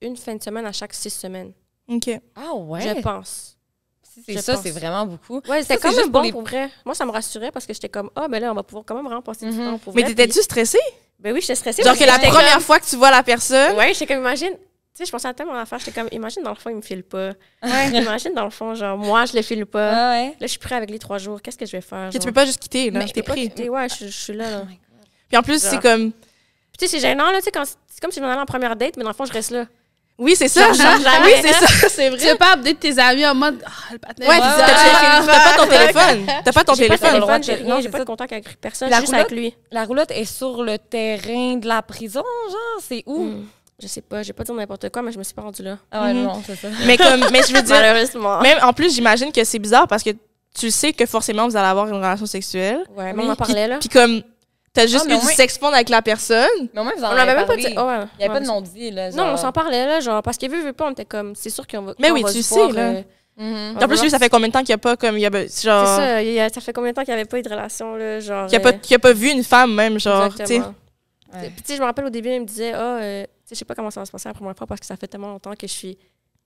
une fin de semaine à chaque six semaines. OK. Ah ouais? Je pense. C'est ça, c'est vraiment beaucoup. Ouais, c'était c'est quand même pour bon les- pour vrai. Moi, ça me rassurait parce que j'étais comme, ah, ben là, on va pouvoir quand même vraiment passer du Mhm. temps pour Mais t'étais-tu stressée? Ben oui, j'étais stressée. Genre parce que la première comme- fois que tu vois la personne, Ouais, j'étais comme, imagine. Tu sais, je pensais à tellement d'affaires. J'étais comme, imagine, dans le fond, il me file pas. imagine, dans le fond, genre, moi, je le file pas. Ah ouais? Là, je suis prêt avec les trois jours. Qu'est-ce que je vais faire? que tu genre? peux pas juste quitter, là. Mais je T'es peux pas pris. quitter. Ouais, je, je suis là, là. Oh. Puis en plus, c'est Genre. comme... Puis tu sais, c'est gênant, là, tu c'est comme si je m'en allais en première date, mais dans le fond, je reste là. Oui, c'est ça. Genre, genre, jamais. oui, c'est ça, c'est Tu vrai. veux pas update tes amis en mode Ah, le patin Ouais, t'as pas ton téléphone. T'as pas ton pas téléphone. de- j'ai rien, j'ai pas de contact avec personne, La juste avec roulotte? lui. La roulotte est sur le terrain de la prison, genre? C'est où? Hmm. Je sais pas, j'ai pas dit n'importe quoi, mais je me suis pas rendue là. Ah ouais, Mhm. non, c'est ça. Mais comme, mais je veux dire, Malheureusement. même en plus, j'imagine que c'est bizarre parce que tu sais que forcément vous allez avoir une relation sexuelle. Ouais, mais on en parlait, là. Puis comme, t'as juste mais eu du moins- fond avec la personne. Mais au moins, vous en On avait même pas dit. oh, ouais. Il n'y avait pas de non-dit, là. Non, on s'en parlait, là, genre, parce que vu, vu pas, on était comme, c'est sûr qu'on va. Mais oui, va tu sais, là. euh, Mhm. En plus, lui, ça fait combien de temps qu'il n'y a pas comme, il y a, genre, C'est ça, il y a- ça fait combien de temps qu'il n'y avait pas eu de relation, là, genre. qu'il y a pas, euh, y a pas vu une femme même, genre. Exactement. Puis, tu sais, je me rappelle au début, il me disait, ah, euh, je sais pas comment ça va se passer la première fois parce que ça fait tellement longtemps que je suis.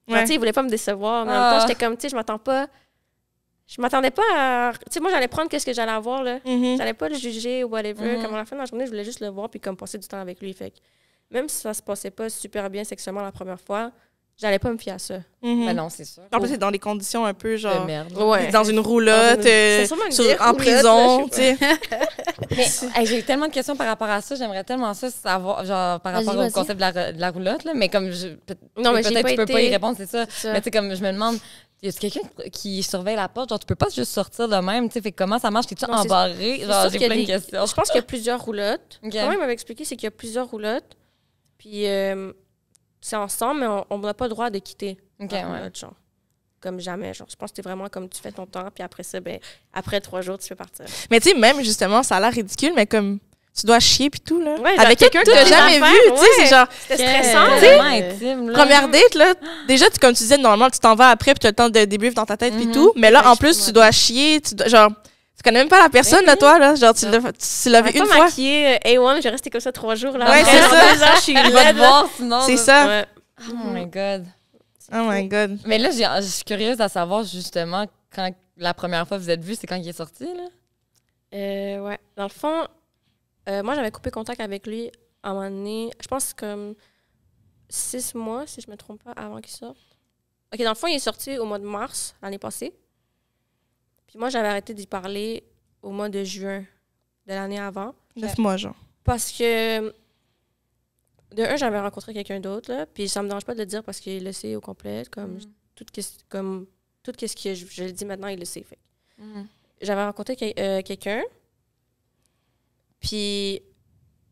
Ouais. Tu sais, il voulait pas me décevoir. Mais en même Ah. temps, j'étais comme, tu sais, je m'attends pas. Je m'attendais pas à. Tu sais, moi, j'allais prendre qu'est-ce que j'allais avoir, là. Mhm. J'allais pas le juger ou whatever. Mhm. Comme à la fin de la journée, je voulais juste le voir puis comme passer du temps avec lui. Fait que même si ça se passait pas super bien sexuellement la première fois, j'allais pas me fier à ça. Mhm. Ben non, c'est sûr. En plus, c'est dans des conditions un peu, de genre, merde. Ouais. dans une roulotte, Dans une- euh, c'est sûrement une sur- en roulotte, prison, tu sais. Mais hey, j'ai tellement de questions par rapport à ça. J'aimerais tellement ça savoir, genre, par Vas-y, rapport au vas-y. concept de la, de la roulotte, là. Mais comme je. peut- Non, mais peut-être pas tu peux pas y répondre, c'est ça. Ça. Mais tu sais, comme je me demande, y a quelqu'un qui surveille la porte? Genre, tu peux pas juste sortir de même, tu sais. Fait que comment ça marche? T'es-tu embarré? c'est Genre, j'ai plein de des- questions. Je pense qu'il y a plusieurs roulottes. Même, il m'avait expliqué, c'est qu'il y a plusieurs roulottes. Puis euh, c'est ensemble, mais on- n'a pas le droit de quitter. Ok, la ouais. roulotte, genre. Comme jamais. Genre, je pense que c'est vraiment comme tu fais ton temps, puis après ça, ben, après trois jours, tu peux partir. Mais tu sais, même justement, ça a l'air ridicule, mais comme tu dois chier puis tout, là. Ouais, Avec quelqu'un que t'as jamais vu, tu sais, c'est genre, C'était C'est stressant. intime, là. première date, là, déjà, tu, comme tu disais, normalement, tu t'en vas après puis tu as le temps de débrief dans ta tête puis Mhm. tout. Mais là, Ouais, en plus, tu dois chier, tu dois, genre, tu connais même pas la personne, là, toi, là? Genre, tu l'as tu l'as vu une pas fois. maquillée euh, A1, j'ai resté comme ça trois jours. Là. Ouais, c'est ça. je suis laide, là. voir, sinon. C'est ça. Ouais. Oh my God. Oh my god. Mais là, j'ai- je suis curieuse à savoir, justement, quand la première fois que vous êtes vus, c'est quand il est sorti, là? Euh, ouais. Dans le fond, euh, moi, j'avais coupé contact avec lui à un moment donné, je pense comme six mois, si je me trompe pas, avant qu'il sorte. OK, dans le fond, il est sorti au mois de mars l'année passée. Puis moi, j'avais arrêté d'y parler au mois de juin de l'année avant. Neuf mois, genre. Parce que, de un, j'avais rencontré quelqu'un d'autre, là, puis ça me dérange pas de le dire parce qu'il le sait au complet. Comme, tout, comme, tout ce que je, je le dis maintenant, il le sait. Fait. Mhm. J'avais rencontré euh, quelqu'un, puis,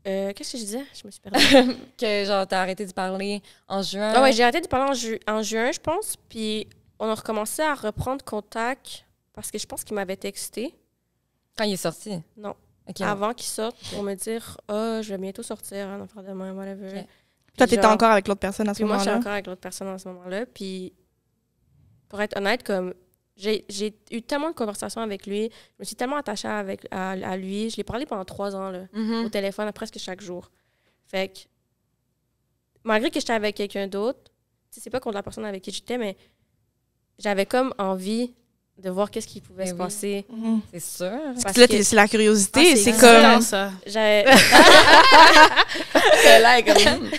euh, qu'est-ce que je disais? Je me suis perdue. Que, genre, t'as arrêté d'y parler en juin. Ah ouais, j'ai arrêté de parler en, ju- en juin, je pense. Puis on a recommencé à reprendre contact parce que je pense qu'il m'avait texté. Quand il est sorti? Non. Avant qu'il sorte pour me dire oh je vais bientôt sortir un enfant de main whatever Ok. Puis Toi, t'étais encore avec l'autre personne à ce puis moi j'étais moment-là? encore avec l'autre personne à ce moment-là puis pour être honnête comme j'ai j'ai eu tellement de conversations avec lui je me suis tellement attachée avec à, à lui je l'ai parlé pendant trois ans là Mhm. au téléphone à presque chaque jour fait que malgré que j'étais avec quelqu'un d'autre tu sais, c'est pas contre la personne avec qui j'étais mais j'avais comme envie de voir qu'est-ce qui pouvait Mais se oui. passer Mhm. C'est sûr. parce Là, que t'es- c'est la curiosité. Ah, c'est comme. ça. j'avais là, comme...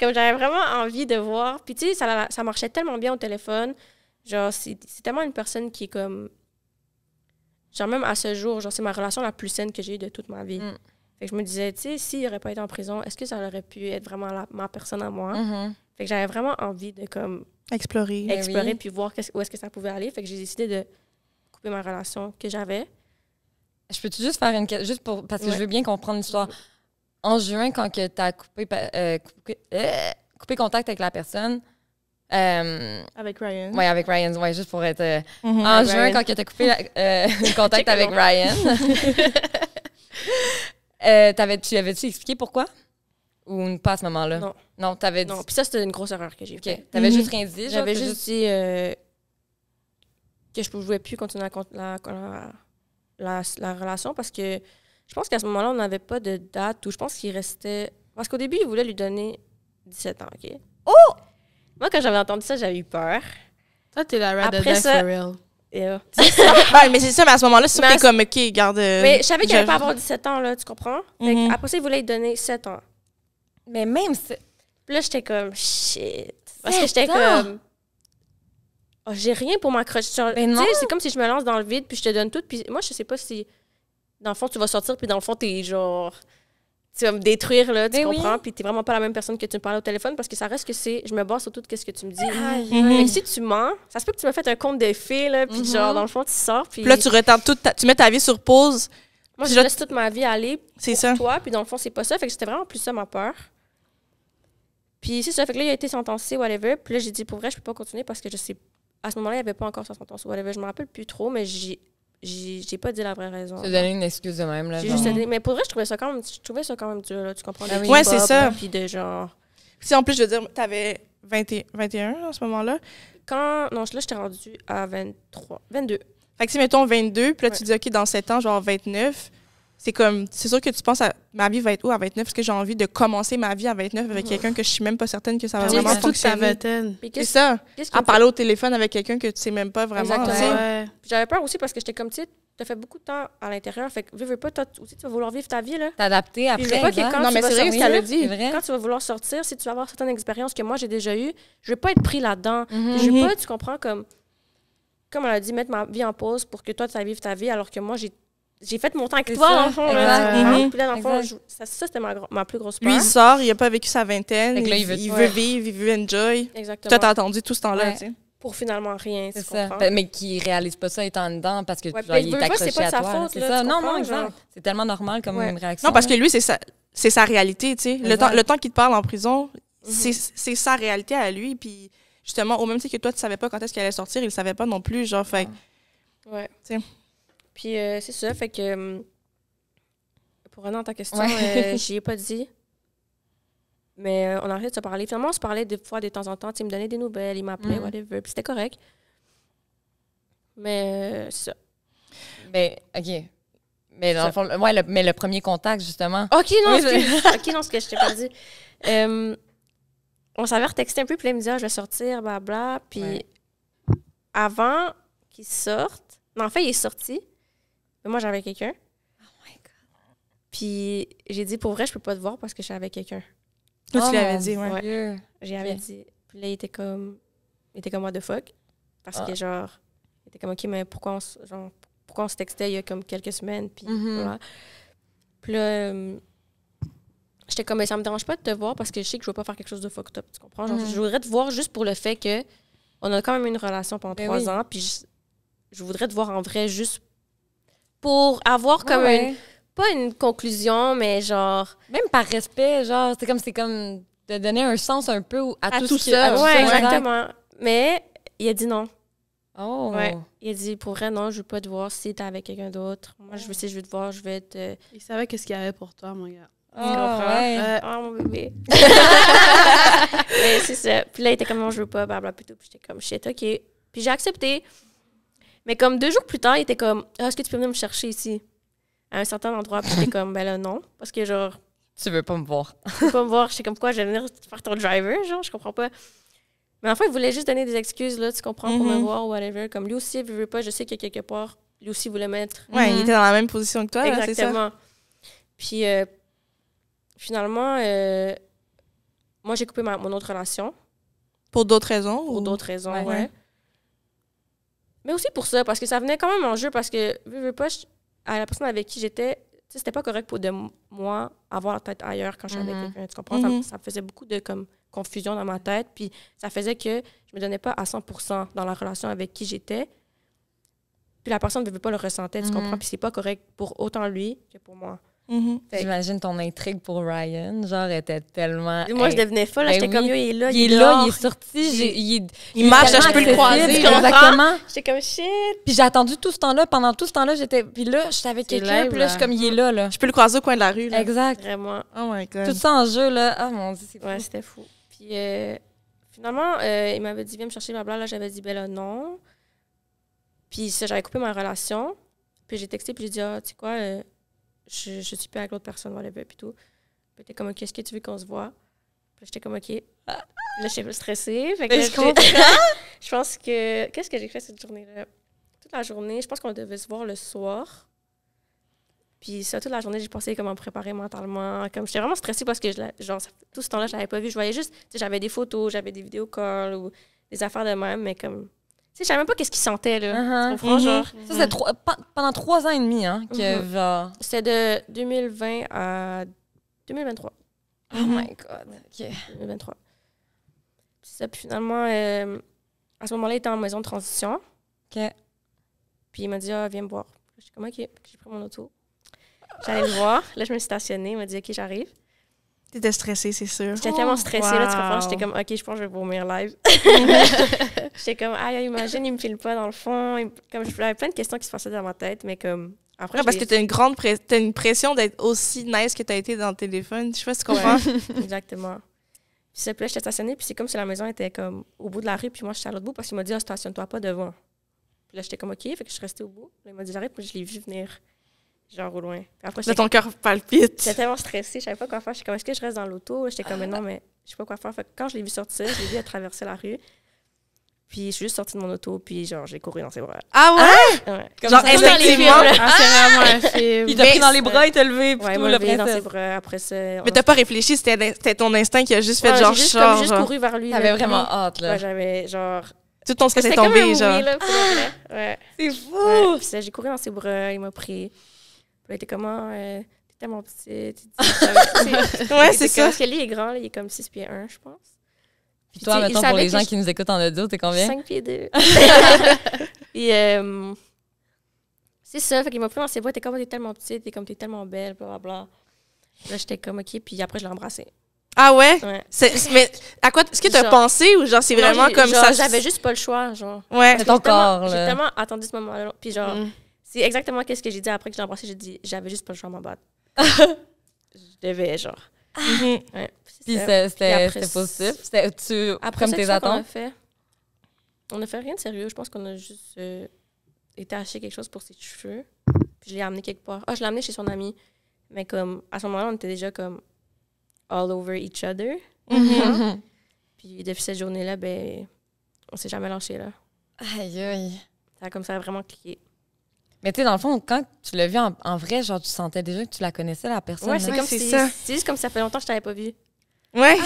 comme j'avais vraiment envie de voir. Puis tu sais, ça, ça marchait tellement bien au téléphone. Genre, c'est c'est tellement une personne qui est comme. Genre, même à ce jour, genre, c'est ma relation la plus saine que j'ai eue de toute ma vie. Mm. Fait que je me disais, tu sais, s'il n'aurait pas été en prison, est-ce que ça aurait pu être vraiment la- ma personne à moi? Mhm. Fait que j'avais vraiment envie de, comme, Explorer. Ben explorer oui. puis voir qu'est-ce- où est-ce que ça pouvait aller. Fait que j'ai décidé de couper ma relation que j'avais. Je peux-tu juste faire une question, juste pour, parce que Ouais. je veux bien comprendre l'histoire. En juin, quand tu as coupé, euh, coupé, euh, coupé contact avec la personne, euh, Avec Ryan. ouais, avec Ryan, ouais, juste pour être. euh, Mhm. en juin, Ryan. quand tu as coupé la- contact avec Ryan, t'avais- tu avais-tu expliqué pourquoi? Ou pas à ce moment-là? Non. Non, t'avais dit. Non, puis ça, c'était une grosse erreur que j'ai Ok. faite. T'avais Mhm. juste rien dit. J'avais juste dit que je ne pouvais plus continuer la, la, la, la- la relation parce que je pense qu'à ce moment-là, on n'avait pas de date ou je pense qu'il restait. Parce qu'au début, il voulait lui donner 17 ans, OK? Oh! Moi, quand j'avais entendu ça, j'avais eu peur. Toi, t'es la ride Après ça- for real. Euh, Ouais, mais c'est ça, mais à ce moment-là, que t'es comme, OK, garde. euh, mais je savais qu'il je- allait pas avoir 17 ans, là, tu comprends? Mhm. Après ça, il voulait lui donner 7 ans. Mais même si. Là, j'étais comme, shit. Parce que j'étais comme. Oh, j'ai rien pour m'accrocher. Ben. C'est comme si je me lance dans le vide puis je te donne tout. Puis moi, je sais pas si. Dans le fond, tu vas sortir puis dans le fond, t'es genre. Tu vas me détruire, là, tu Ben oui. comprends? Puis t'es vraiment pas la même personne que tu me parlais au téléphone parce que ça reste que c'est. Je me base sur tout ce que tu me dis. Que si tu mens, ça se peut que tu m'as fait un conte de fées, là, puis Mhm. genre, dans le fond, tu sors. Puis Puis là, tu retardes toute ta- Tu mets ta vie sur pause. moi, je laisse toute ma vie aller C'est pour ça. toi, puis dans le fond, c'est pas ça. Fait que c'était vraiment plus ça ma peur. Puis c'est ça, fait que là, il a été sentencé, whatever. Puis là, j'ai dit, pour vrai, je peux pas continuer parce que je sais. À ce moment-là, il n'y avait pas encore sa sentence ou whatever. Je me rappelle plus trop, mais j'ai. J'ai pas dit la vraie raison. Tu as donné une excuse de même, là. Juste dit, mais pour vrai, je trouvais ça quand même, je trouvais ça quand même dur, là, tu comprends? Ah oui. Ouais, c'est ça. Puis de genre. Si en plus, je veux dire, t'avais 20 et- 21 à ce moment-là. Quand. Non, là, j'étais rendue à 23. 22. Fait que si, mettons, 22, puis là, tu dis, OK, dans 7 ans, genre 29, c'est comme, c'est sûr que tu penses à ma vie va être où à 29, parce que j'ai envie de commencer ma vie à 29 avec quelqu'un que je suis même pas certaine que ça va Tu vraiment fonctionner. C'est ça. À parler au téléphone avec quelqu'un que tu sais même pas vraiment. Tu. Ouais. Puis J'avais peur aussi parce que j'étais comme, tu sais, t'as fait beaucoup de temps à l'intérieur. Fait que, veux, veux pas, toi aussi, tu vas vouloir vivre ta vie, là. T'adapter Puis je après. veux pas que quand Non, tu mais vas c'est vrai ce sortir, qu'elle a dit. C'est vrai. Quand tu vas vouloir sortir, si tu vas avoir certaines expériences que moi j'ai déjà eues, je veux pas être pris là-dedans. Mhm. Je veux pas, tu comprends, comme, comme elle a dit, mettre ma vie en pause pour que toi, tu ailles vivre ta vie, alors que moi, j'ai j'ai fait mon temps avec toi, ça, dans le fond. Là? Mhm. Puis là, dans le fond, je- ça, ça, c'était ma, plus grosse Lui, peur. il sort, il a pas vécu sa vingtaine. Là, il, il veut- il ouais. veut vivre, il veut enjoy. Exactement. Toi, t'as attendu tout ce temps-là, Ouais. tu sais. Pour finalement rien, tu C'est ça. comprends? Ben, Mais qui réalise pas ça étant dedans parce que Ouais, genre, ben, il est accroché pas à sa toi. faute, C'est là, ça. tu Non, non, exact. C'est tellement normal comme Ouais. réaction. Non, parce que lui, c'est sa, c'est sa réalité, tu sais. Le temps, le temps qu'il te parle en prison, Mhm. c'est, c'est sa réalité à lui. Puis justement, au même titre que toi, tu savais pas quand est-ce qu'il allait sortir, il le savait pas non plus. Genre, fait Ouais. Tu sais. Puis euh, c'est ça, fait que hum, pour revenir à ta question, Ouais. euh, j'y ai pas dit. Mais euh, on a arrêté de se parler. Finalement, on se parlait des fois de temps en temps. Il me donnait des nouvelles, il m'appelait, Mhm. whatever. Puis c'était correct. Mais euh, ça. Ben, OK. Mais dans le fond, ouais, le, mais le premier contact, justement. Ok, non, Oui, excuse. ok, non, ce que je t'ai pas dit. Euh, on s'avait retexté un peu, puis il me disait, Ah, je vais sortir, blabla. Puis Ouais. avant qu'il sorte, non, en fait, il est sorti. Mais moi, j'avais quelqu'un. Oh my God. Puis j'ai dit, pour vrai, je peux pas te voir parce que je suis avec quelqu'un. Oh tu l'avais mon dit, ouais. Dieu. J'y avais Ok. dit. Puis là, il était comme. Il était comme what the fuck? Parce Ah. que, genre, il était comme, OK, mais pourquoi on, genre, pourquoi on se textait il y a comme quelques semaines? Puis Mhm. voilà. Puis là, euh, j'étais comme, mais ça me dérange pas de te voir parce que je sais que je veux pas faire quelque chose de fucked up. Tu comprends? Genre, Mhm. je voudrais te voir juste pour le fait que on a quand même une relation pendant Ben trois oui. ans. Puis je, je voudrais te voir en vrai juste pour avoir comme Ouais. une. Pas une conclusion, mais genre. Même par respect, genre, c'est comme, c'est comme de donner un sens un peu à, À tout, tout ça. à tout ouais, exact. exactement. Mais il a dit non. Oh. Ouais. Il a dit, pour vrai, non, je veux pas te voir si t'es avec quelqu'un d'autre. Moi, je veux, si je veux te voir, je vais te. Il savait qu'est-ce qu'il y avait pour toi, mon gars. Oh, ouais. Euh, Oh, mon bébé. Mais c'est ça. Puis là, il était comme, non, je veux pas, blablabla, plutôt. Puis j'étais comme, shit, OK. Puis j'ai accepté. Mais comme deux jours plus tard, il était comme, ah, est-ce que tu peux venir me chercher ici? À un certain endroit. Puis j'étais comme, ben là, non. Parce que, genre, Tu veux pas me voir. tu peux pas me voir. J'étais comme, quoi, je vais venir faire ton driver? Genre, je comprends pas. Mais en fait, il voulait juste donner des excuses, là, tu comprends, pour me Mhm. voir ou whatever. Comme lui aussi, il veut pas, je sais que quelque part, lui aussi voulait mettre. Ouais, il Mhm. était dans la même position que toi, là, c'est ça? Exactement. Puis euh, finalement, euh, moi, j'ai coupé ma- mon autre relation Pour d'autres raisons? pour ou- d'autres raisons, Ouais. ouais. Mais aussi pour ça, parce que ça venait quand même en jeu, parce que, veux, veux pas, je- à la personne avec qui j'étais, c'était pas correct pour de moi avoir la tête ailleurs quand je suis avec quelqu'un, tu comprends? Ça- Mhm. Ça, faisait beaucoup de comme, confusion dans ma tête, puis ça faisait que je me donnais pas à 100 dans la relation avec qui j'étais. Puis la personne ne veut pas le ressentir, tu Mhm. comprends? Puis c'est pas correct pour autant lui que pour moi. Que- J'imagine ton intrigue pour Ryan, genre, était tellement. Et moi, je devenais folle. ben J'étais comme, yo, il est là, il est là, il est sorti, il est. Il marche, je peux le croiser. Exactement. J'étais comme, shit. Puis j'ai attendu tout ce temps-là. Pendant tout ce temps-là, j'étais. Puis là, j'étais avec quelqu'un, puis là, je suis comme, il est là, là. Je peux le croiser au coin de la rue, là. Exact. Vraiment. Oh my God. Tout ça en jeu, là. Ah, mon Dieu, c'est Ouais, c'était fou. Puis euh, finalement, euh, il m'avait dit, viens me chercher, blabla. Là, j'avais dit, ben là, non. Puis ça, j'avais coupé ma relation. Puis j'ai texté, puis j'ai dit, ah, tu sais quoi, euh, je, je suis plus avec l'autre personne, whatever, puis tout. Puis t'es comme, ok, est-ce que tu veux qu'on se voit? Puis j'étais comme, ok. Là, j'étais peu stressée. Fait que là, je comprends. je pense que. Qu'est-ce que j'ai fait cette journée-là? Toute la journée, je pense qu'on devait se voir le soir. Puis ça, toute la journée, j'ai pensé comment me préparer mentalement. Comme j'étais vraiment stressée parce que je genre, tout ce temps-là, je l'avais pas vu. Je voyais juste, tu sais, j'avais des photos, j'avais des vidéos calls ou des affaires de même, mais comme. Sais, je savais même pas qu'est-ce qu'il sentait, là. Uh-huh. Tu comprends, Mhm. genre? Ça, c'est trois- pe- pendant trois ans et demi, hein, que Mhm. genre. C'était de 2020 à 2023. Oh my God. OK. 2023. Puis ça, puis finalement, euh, à ce moment-là, il était en maison de transition. OK. Puis il m'a dit, ah, viens me voir. J'étais comme, OK. J'ai pris mon auto. J'allais le voir. Là, je me suis stationnée. Il m'a dit, OK, j'arrive. T'étais stressée, c'est sûr. J'étais tellement stressée, là, tu comprends? wow. J'étais comme, OK, je pense que je vais vomir live. J'étais comme, aïe, aïe, imagine, il me file pas dans le fond. Il- Comme, j'avais plein de questions qui se passaient dans ma tête, mais comme, après, Ouais, parce que t'as une grande pré- t'as une pression d'être aussi nice que t'as été dans le téléphone. Je sais pas si tu comprends. Ouais, exactement. Puis ça, puis là, j'étais stationnée, puis c'est comme si la maison était comme au bout de la rue, puis moi, j'étais à l'autre bout parce qu'il m'a dit, ah, stationne-toi pas devant. Puis là, j'étais comme, OK, fait que je suis restée au bout. Là, il m'a dit, j'arrête, puis je l'ai vu venir, genre au loin. Après, Là, ton cœur palpite. j'étais tellement stressée, je savais pas quoi faire. J'étais comme, est-ce que je reste dans l'auto? J'étais comme, mais non, mais je sais pas quoi faire. Fait que quand je l'ai vu sortir, je l'ai vu à traverser la rue. Puis je suis juste sortie de mon auto, puis genre, j'ai couru dans ses bras. Ah ouais? Ouais. Comme Genre, ça, films, là. Ah, c'est vraiment un film. Il t'a pris dans les bras, il t'a levé, puis Ouais, il tout, m'a le dans ses princesse. bras. Après ça, on Mais t'as pas réfléchi, c'était c'était ton instinct qui a juste fait Ouais, genre j'ai juste, genre, comme, juste couru vers lui. T'avais vraiment hâte, là. Ouais, j'avais genre. Tout ton stress est tombé, genre. Ouais. C'est Ouais, fou! puis ça, j'ai couru dans ses bras, il m'a pris. Puis là, il était comment? Euh, T'es tellement petite. Ouais, c'est ça. comme- Parce que lui, il est grand, là, il est comme 6 pieds 1, je pense. Puis toi, mettons, pour les gens je- qui nous écoutent en audio, t'es combien? 5 pieds 2. Puis, euh, c'est ça, fait qu'il m'a pris dans ses bras, t'es comme, t'es tellement petite, t'es comme, t'es tellement belle, blablabla. Là, j'étais comme, OK, puis après, je l'ai embrassé. Ah ouais? Mais à quoi est-ce que t'as pensé ou genre c'est vraiment comme genre, ça? J'avais juste pas le choix, genre. Ouais. C'est ton J'ai tellement- corps, J'ai tellement attendu ce moment-là. Puis genre, Mm. C'est exactement ce que j'ai dit après que je l'ai embrassé. J'ai dit, j'avais juste pas le choix de m'en battre. je devais, genre. Mhm. Ouais, c'est Puis c'était- Puis c'était tu Après comme tes qu'est-ce qu'on a attentes? fait? On a fait rien de sérieux. Je pense qu'on a juste euh, été acheter quelque chose pour ses cheveux. Puis je l'ai amené quelque part. Ah, je l'ai amené chez son ami. Mais comme, à ce moment-là, on était déjà comme all over each other. Mhm. Puis depuis cette journée-là, ben, on s'est jamais lâché, là. Aïe, aïe. Ça a comme ça a vraiment cliqué. Mais tu sais, dans le fond, quand tu l'as vu en, en vrai, genre, tu sentais déjà que tu la connaissais, la personne. Ouais, c'est comme c'est si. ça. C'est juste comme ça fait longtemps que je t'avais pas vu. Ouais.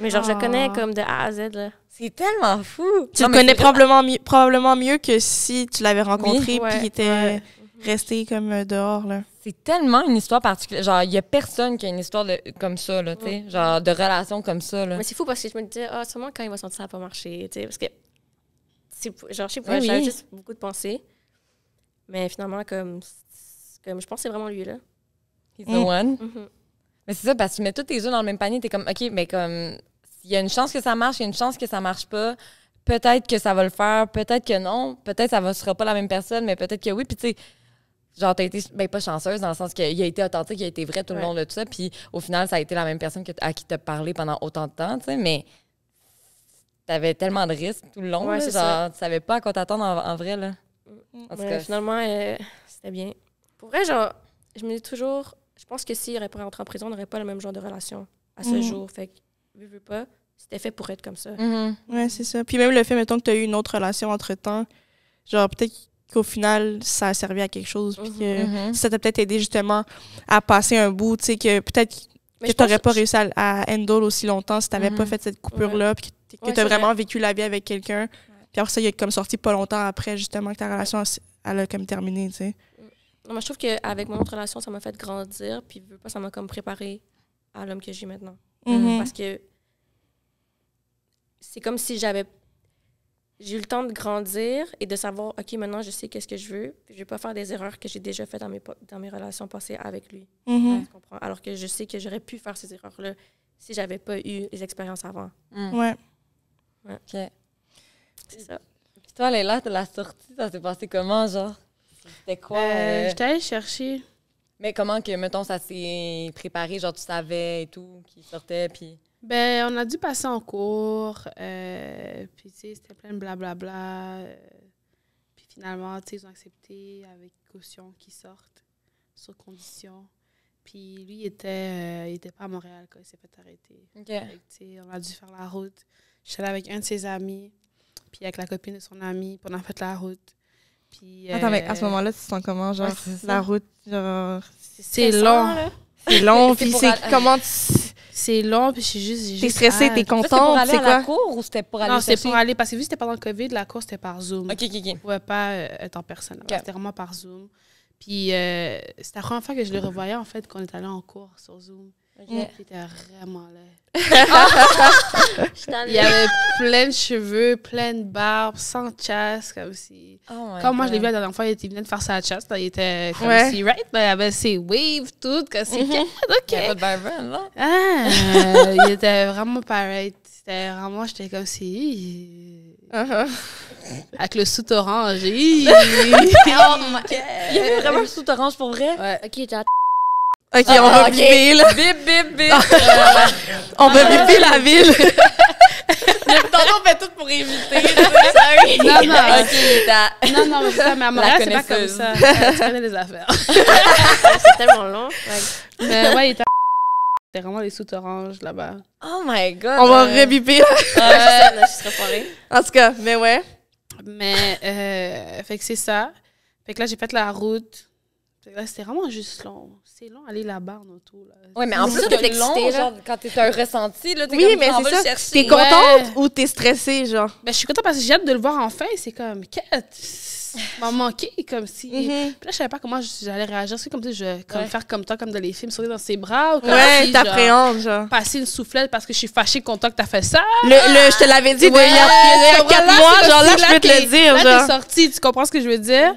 Mais genre, je Ah. le connais comme de A à Z, là. C'est tellement fou. Tu Non, le connais probablement mieux, probablement mieux que si tu l'avais rencontré Ouais, puis qu'il était ouais. resté comme euh, dehors là. C'est tellement une histoire particulière. Genre, il y a personne qui a une histoire de, comme ça, là, tu sais. Genre, de relation comme ça, là. Mais c'est fou parce que je me disais, ah, sûrement quand il va sentir ça n'a pas marché, tu sais, parce que, c'est- genre, je sais pas, Oui, j'avais oui. juste beaucoup de pensées. Mais finalement, comme, comme je pense que c'est vraiment lui, là. He's the Mm. one? Mhm. Mais c'est ça, parce que tu mets tous tes œufs dans le même panier, t'es comme, OK, mais comme, il y a une chance que ça marche, il y a une chance que ça marche pas. peut-être que ça va le faire, peut-être que non, peut-être ça ne sera pas la même personne, mais peut-être que oui. Puis tu sais, genre, t'as été, ben pas chanceuse dans le sens qu'il a été authentique, il a été vrai tout le long de tout ça. Puis au final, ça a été la même personne que, à qui t'as parlé pendant autant de temps, tu sais, mais t'avais tellement de risques tout le long, Ouais, là, genre, ça. tu savais pas à quoi t'attendre en, en vrai, là. En tout Mais cas, finalement, euh, c'était bien. Pour vrai, genre, je me dis toujours, je pense que s'il aurait pas rentré en prison, on n'aurait pas le même genre de relation à ce Mhm. jour. Fait que, veux, veux pas, c'était fait pour être comme ça. Mhm. Ouais, c'est ça. Puis même le fait, mettons, que tu as eu une autre relation entre-temps, genre peut-être qu'au final, ça a servi à quelque chose. Puis que Mhm. ça t'a peut-être aidé justement à passer un bout, tu sais, que peut-être que tu n'aurais pas réussi à, à handle aussi longtemps si tu n'avais pas fait cette coupure-là, puis que, tu as vraiment vrai. vécu la vie avec quelqu'un. Puis après ça, il est comme sorti pas longtemps après, justement, que ta relation, elle, a comme terminé, tu sais. Non, moi, je trouve qu'avec mon autre relation, ça m'a fait grandir. Puis, pas, ça m'a comme préparé à l'homme que j'ai maintenant. Mhm. Parce que c'est comme si j'avais. J'ai eu le temps de grandir et de savoir, OK, maintenant, je sais qu'est-ce que je veux. Puis je vais pas faire des erreurs que j'ai déjà faites dans mes, dans mes relations passées avec lui. Tu comprends? Alors que je sais que j'aurais pu faire ces erreurs-là si j'avais pas eu les expériences avant. Mhm. Ouais. OK. C'est ça. Puis toi, Léla, de la sortie, ça s'est passé comment, genre? C'était quoi? Euh, euh, J'étais allée chercher. Mais comment que, mettons, ça s'est préparé, genre, tu savais et tout, qui sortait, puis... Ben, on a dû passer en cours. euh, puis, tu sais, c'était plein de blablabla. puis finalement, tu sais, ils ont accepté avec caution qu'ils sortent, sur condition. Puis lui, il était, euh, il était pas à Montréal quand il s'est fait arrêter. OK. Sais, on a dû faire la route. J'étais allée avec un de ses amis, puis avec la copine de son ami, a fait la route. Puis, Attends, mais à euh, ce moment-là, tu te sens comment, genre, Ouais, c'est ça. la route, genre, c'est long. c'est long, C'est puis c'est aller- comment tu... C'est long, puis je suis juste. j'ai T'es juste stressée, hâte. t'es Ça, c'était pour contente, aller c'est à la quoi? cour ou c'était pour aller Non, c'était chercher? pour aller, parce que vu que c'était pendant le COVID, la course, c'était par Zoom. OK, OK, OK. On pouvait pas euh, être en personne. Ok. C'était vraiment par Zoom. Puis euh, c'était la première fois que je le revoyais, en fait, qu'on est allé en cours sur Zoom. Il était vraiment laid. Il y avait plein de cheveux, plein de barbes, sans chasse, comme si... Oh Comme moi, je l'ai vu la dernière fois, il venait de faire sa chasse. là, il était comme Ouais. si, right? là, il avait ses waves, tout, comme si, Mhm. Il avait là? Ah, euh, il était vraiment pareil. C'était vraiment, j'étais comme si... Uh-huh. Avec le soute orange. Oh my... Il y avait vraiment un sous orange pour vrai? Ouais. OK, t'as OK, Ah, on va ok. biper, là. Bip, bip, bip! On va biper la ville. Tantôt, on fait tout pour éviter. Sorry. Non, non. OK, t'as... Non, non, mais c'est ça, mais à Montréal, c'est pas comme ça. Tu connais les affaires. c'est tellement long. Ouais. Mais ouais, il était. C'était vraiment les soutes oranges là-bas. Oh my God! On va euh, rebiper, là, je serais. En tout cas, mais ouais. Mais, euh, fait que c'est ça. Fait que là, j'ai fait la route. Fait que là, c'était vraiment juste long. C'est long aller là-bas en auto. Là. Ouais, mais en plus, t'es long, excitée, genre, quand t'as un ressenti, là, t'es Oui, comme, mais c'est ça. T'es contente ou t'es stressée, genre? Ben, je suis contente parce que j'ai hâte de le voir enfin. C'est comme, qu'est-ce m'a manqué, comme si. Mhm. Puis là, je savais pas comment j'allais réagir. C'est comme si je comme Ouais. faire comme toi, comme dans les films, sauter dans ses bras. Ou comme Ouais, si, genre, t'appréhendes, genre. passer une soufflette parce que je suis fâchée contre toi que t'as fait ça. Le, le, je te l'avais dit de- il y a, il y a Ouais, quatre mois, genre là, je peux te t'es- le dire, Là, genre. t'es sortie, tu comprends ce que je veux dire?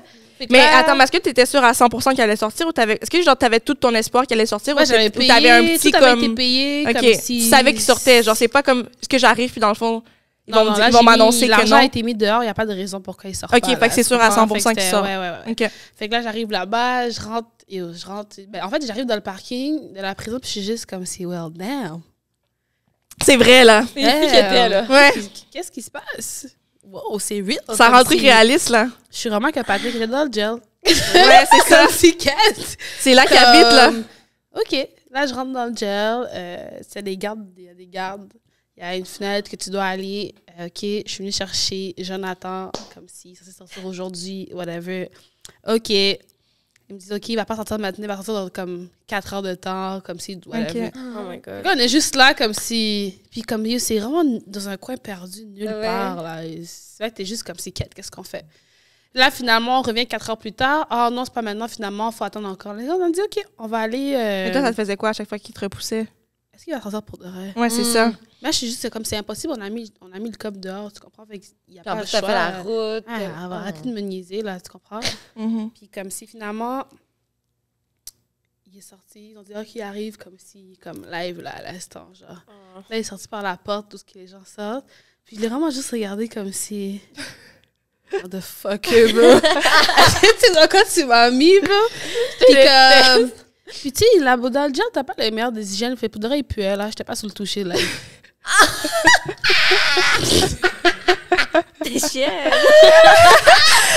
Mais là- attends, est-ce que t'étais sûre à 100% qu'elle allait sortir ou t'avais. Est-ce que genre t'avais tout ton espoir qu'elle allait sortir Ouais, ou j'avais payé, t'avais un petit tout comme. été payé, Ok, comme si... tu savais qu'il sortait, genre c'est pas comme ce que j'arrive puis dans le fond ils Non, vont, non, là, ils vont mis- m'annoncer que L'argent non. a été mis dehors, il n'y a pas de raison pourquoi il sort Ok, pas. fait là, que c'est tu sûr à comprends? 100% Fait que qu'il sort. Ouais, ouais, ouais. Ok. Fait que là, j'arrive là-bas, je rentre, et je rentre. Ben, en fait, j'arrive dans le parking de la prison, puis je suis juste comme si, well, damn. C'est vrai là. C'est qui étaient, là. Ouais. Qu'est-ce qui se passe? Wow, c'est real. Ça rend réaliste là. Je suis vraiment capable de dans le gel. Ouais, c'est ça. C'est là qu'il habite là. OK. Là, je rentre dans le gel. Euh, c'est des gardes. Il y a des gardes. Il y a une fenêtre que tu dois aller. Euh, OK. Je suis venue chercher Jonathan, comme si ça s'est sorti aujourd'hui, whatever. OK. Ils me disent, OK, il va pas sortir maintenant. Il va sortir dans comme 4 heures de temps, comme si. Ok. Oh my God. Là, on est juste là comme si. Puis comme c'est vraiment dans un coin perdu, nulle Ouais. part. Là. Et C'est vrai que t'es juste comme si, Quête, qu'est-ce qu'on fait? Là, finalement, on revient quatre heures plus tard. Ah non, c'est pas maintenant, finalement, il faut attendre encore. Là, on a dit, OK, on va aller. euh, Mais toi ça te faisait quoi à chaque fois qu'il te repoussait Est-ce qu'il va sortir pour de vrai? Ouais, c'est ça. Là, je suis juste comme c'est impossible, on a mis, on a mis le cop dehors, tu comprends? Fait qu'il y a pas t'as choix. fait la route. Ah, elle va Ah. arrêter de me niaiser, là, tu comprends? Mhm. Puis comme si finalement, il est sorti, ils ont dit, OK, il arrive comme si, comme live, là, à l'instant, genre. Là, il est sorti par la porte, tout ce que les gens sortent. Puis je l'ai vraiment juste regardé comme si. What the fuck, bro? tu vois quoi tu m'as mis, bro? Puis comme. Puis tu sais, le gel, t'as pas les meilleures des hygiènes. Fait pour de vrai, il puait, là. J'étais pas sur le toucher, là. T'es chienne.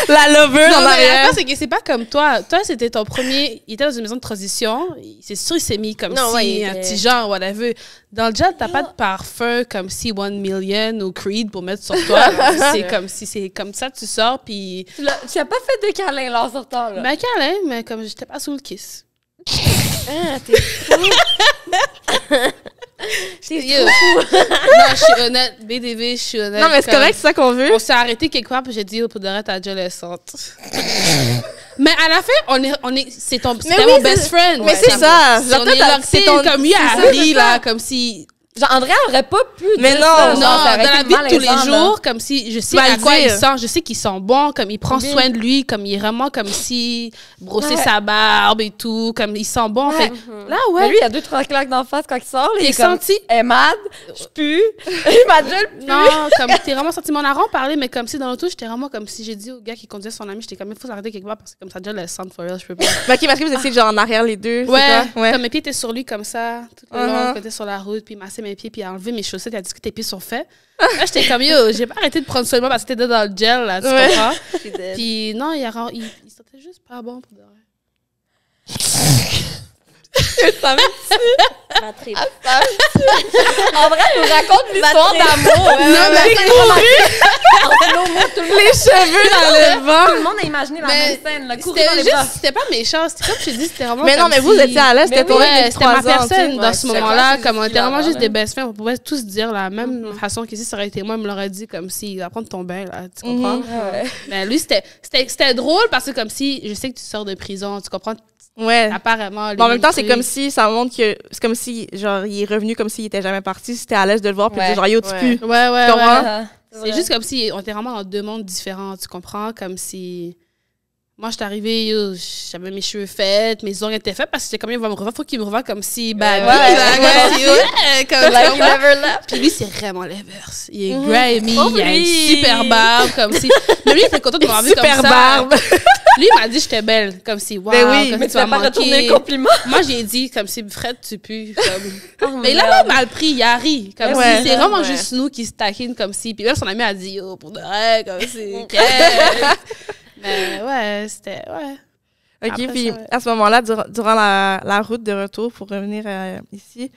La lover en mais arrière. c'est que c'est pas comme toi. Toi, c'était ton premier. Il était dans une maison de transition. C'est sûr, il s'est mis comme Non, si ouais, il un petit genre, whatever. Dans le gel, t'as pas de parfum comme si One Million ou Creed pour mettre sur toi. c'est comme si c'est comme ça, tu sors, puis. Tu as pas fait de câlin là en sortant, là. Ben, câlin, mais comme j'étais pas sous le kiss. Ah, t'es fou. Yo. non, je suis honnête. BDV, je suis honnête. Non, mais c'est correct, c'est ça qu'on veut. On s'est arrêté quelque part, puis j'ai dit, oh, pour de vrai, sorte. mais à la fin, on est, on est, c'est ton, c'était oui, mon c'est- best friend. mais c'est Comme- ça. Genre, c'est c'est ton- comme c'est c'est là, comme si. Genre, Andrea aurait pas pu Mais dire non, ça, non, genre, ça dans la vie de tous les malaisant, là. jours, comme si je sais à quoi il sent, je sais qu'il sent bon, comme il prend Oui. soin de lui, comme il est vraiment comme si brosser Ouais. sa barbe et tout, comme il sent bon. Ouais. Fait, là, ouais. Mais lui, il a deux, trois claques d'en face quand il sort. là, il est senti? Elle est mad, je pue, il m'a. Non, comme t'es vraiment senti. Mais on a vraiment parlé, mais comme si dans l'auto, j'étais vraiment comme si j'ai dit au gars qui conduisait son ami, j'étais comme, il faut s'arrêter quelque part parce que comme ça, déjà, le sent for real, je peux pas. Mais ok, parce que vous étiez genre en arrière les deux. Ouais, comme mes pieds étaient sur lui comme ça, tout le long, Uh-huh. était sur la route, puis il massait mes pieds, puis a enlevé mes chaussettes, il a dit que tes pieds sont faits. Là, j'étais comme, yo, j'ai pas arrêté de prendre moi parce que t'étais dans le gel, là, tu Ouais. comprends? Puis non, il, a, il, il sentait juste pas bon pour de vrai. Ma trip. Andrea nous raconte l'histoire d'amour. Non, mais Les cheveux dans le Tout vent. le monde a imaginé la Mais même scène, là, courir dans C'était pas méchant, c'était comme je te dis, c'était vraiment Mais non, mais vous étiez à l'aise, c'était Mais de c'était 3 ma personne dans ce moment-là. vrai, Comme on était vraiment juste des best friends. On pouvait tous dire la même façon que si ça aurait été moi, il me l'aurait dit comme si, va prendre ton bain, là. Tu comprends? Mhm. Ouais. Mais lui, c'était, c'était, c'était drôle parce que comme si, je sais que tu sors de prison, tu comprends? Ouais. Apparemment. Mais en même temps, c'est comme si ça montre que c'est comme si genre il est revenu comme s'il était jamais parti, si t'es à l'aise de le voir puis Ouais. genre yo tu Ouais. pues. Ouais, ouais, Tu comprends? ouais. C'est juste comme si on était vraiment dans deux mondes différents, tu comprends? Comme si. Moi, je suis arrivée, j'avais mes cheveux faits, mes ongles étaient faits parce que j'étais comme, il va me revoir, faut qu'il me revoie comme si, bah, Ouais, là, ouais, comme Like never left. Puis lui, c'est vraiment l'inverse. Il est Mhm. grimy, Oh, il a une super barbe, comme si. Mais lui, il était content de m'avoir vu comme ça. Super barbe. Lui, il m'a dit j'étais belle, comme si, waouh, Ben oui. comme Mais tu vas pas retourner le compliment. Moi, j'ai dit, comme si, Fred, tu pues. Comme... Oh, Mais il a mal pris, il a ri. Comme Ouais. si c'est vraiment Ouais. juste nous qui se taquinent comme si. Puis même son ami a dit, yo, pour de vrai, comme si. Mais ouais, c'était. Ouais. Ok, Après puis ça, ouais. à ce moment-là, durant, durant la, la route de retour pour revenir euh, ici,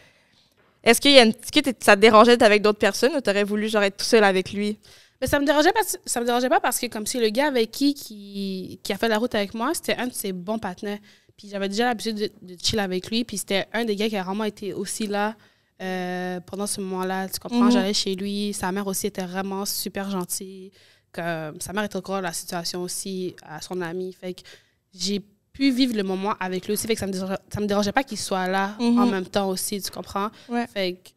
est-ce qu'il y a une, est-ce que ça te dérangeait d'être avec d'autres personnes ou t'aurais voulu genre être tout seul avec lui? Mais ça me dérangeait pas, ça me dérangeait pas parce que comme si le gars avec qui, qui, qui a fait la route avec moi, c'était un de ses bons partenaires. Puis j'avais déjà l'habitude de, de chill avec lui. Puis c'était un des gars qui a vraiment été aussi là euh, pendant ce moment-là. Tu comprends? Mhm. J'allais chez lui. Sa mère aussi était vraiment super gentille. Mère était au courant de la situation aussi à son ami. Fait que j'ai pu vivre le moment avec lui aussi. Fait que ça me dérangeait, ça me dérangeait pas qu'il soit là Mhm. en même temps aussi. Tu comprends? Ouais. Fait que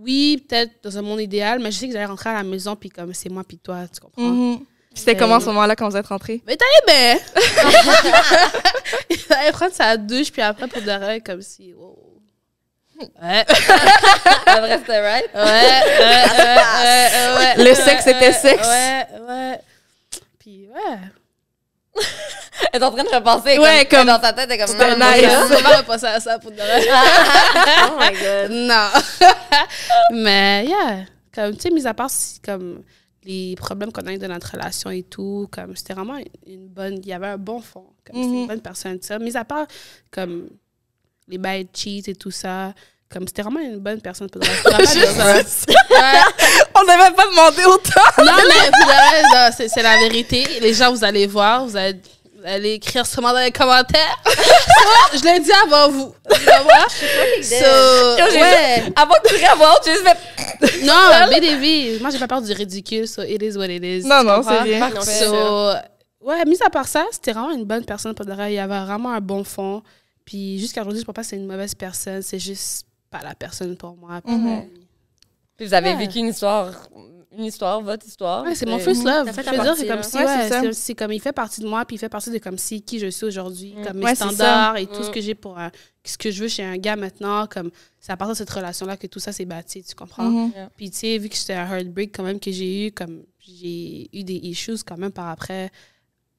oui, peut-être dans un monde idéal, mais je sais que j'allais rentrer à la maison, puis comme c'est moi, puis toi, tu comprends? Mhm. C'était Euh, comment à ce moment-là quand vous êtes rentrés? Mais t'allais bien! Il allait prendre sa douche, puis après, pour de vrai, comme si. wow. Ouais, La vraie, c'était right? ouais, ouais, ouais, ouais, ouais. Le sexe était sexe. Ouais, ouais. Puis, ouais. Elle est en train de repenser. Ouais, comme, comme- Dans sa tête, elle est comme. C'était non, nice. On va pas repasser à ça pour de vrai. Oh my god. Non. Mais, yeah. Comme, tu sais, mis à part si, comme les problèmes qu'on a eu dans notre relation et tout, comme c'était vraiment une- bonne. Il y avait un bon fond. Comme c'était une bonne personne, ça. Mis à part, comme les bad cheats et tout ça, comme c'était vraiment une bonne personne pour de. Ouais. On n'avait pas demandé autant! Non, mais de c'est c'est la vérité. Les gens, vous allez voir, vous allez, vous allez écrire sûrement dans les commentaires. So, je l'ai dit avant vous. So, ouais. Avant que tu réavoir, tu juste fait. Non, BDV, moi j'ai pas peur du ridicule, so it is what it is. Non, non, c'est bien. Parfait. So, ouais, mis à part ça, c'était vraiment une bonne personne pour de. Il y avait vraiment un bon fond. Puis jusqu'à aujourd'hui, je pense pas que c'est une mauvaise personne. C'est juste pas la personne pour moi. Puis, Mhm. Puis vous avez Ouais. vécu une histoire, une histoire, votre histoire. Ouais, c'est mon Et- first love. Je veux dire, c'est comme là. si, Ouais, ouais, c'est ça. c'est- c'est comme il fait partie de moi, puis il fait partie de comme si qui je suis aujourd'hui, Mm. comme mes standards et tout Mm. ce que j'ai pour un- ce que je veux chez un gars maintenant, comme c'est à partir de cette relation-là que tout ça s'est bâti, tu comprends? Mhm. Puis tu sais, vu que c'était un heartbreak quand même que j'ai eu, comme j'ai eu des issues quand même par après,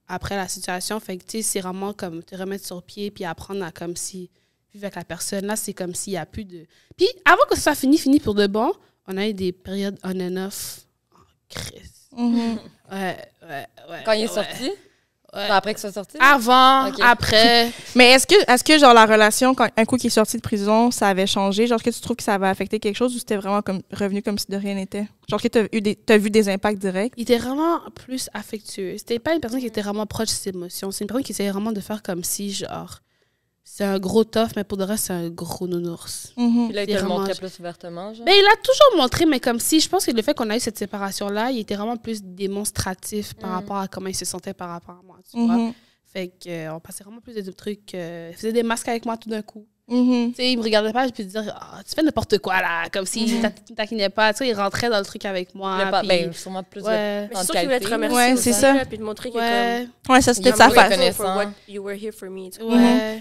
après la situation, fait que tu sais, c'est vraiment comme te remettre sur pied puis apprendre à comme si vivre avec la personne. Là, c'est comme s'il y a plus de... Puis avant que ce soit fini, fini pour de bon, on a eu des périodes on and off. Oh, Christ. Mhm. Ouais, ouais, ouais. Quand il est sorti, ouais. Après qu'il soit sorti. Avant, après. Mais est-ce que, est-ce que, genre, la relation, quand un coup qui est sorti de prison, ça avait changé? Genre, est-ce que tu trouves que ça avait affecté quelque chose ou c'était vraiment comme revenu comme si de rien n'était? Genre, que t'as eu des, t'as vu des impacts directs? Il était vraiment plus affectueux. C'était pas une personne qui était vraiment proche de ses émotions. C'est une personne qui essayait vraiment de faire comme si, genre, c'est un gros tough, mais pour de reste, c'est un gros nounours. Mhm. Puis là, il te le vraiment- montrait plus ouvertement, genre. Mais il a toujours montré, mais comme si, je pense que le fait qu'on a eu cette séparation-là, il était vraiment plus démonstratif par Mm. rapport à comment il se sentait par rapport à moi, tu vois. Mhm. Fait qu'on passait vraiment plus de trucs. euh, il faisait des masques avec moi tout d'un coup. Tu sais, il me regardait pas, je peux dire, Ah, tu fais n'importe quoi là, comme s'il Mhm. t'a- il taquinait pas. Tu sais, il rentrait dans le truc avec moi. Pas- puis- ben, sûrement plus de- ouais. C'est sûr de qu'il voulait te qualité. remercier. Ouais, c'est ça. là, Puis de montrer que Ouais. Ouais, ça, Il c'était sa façon.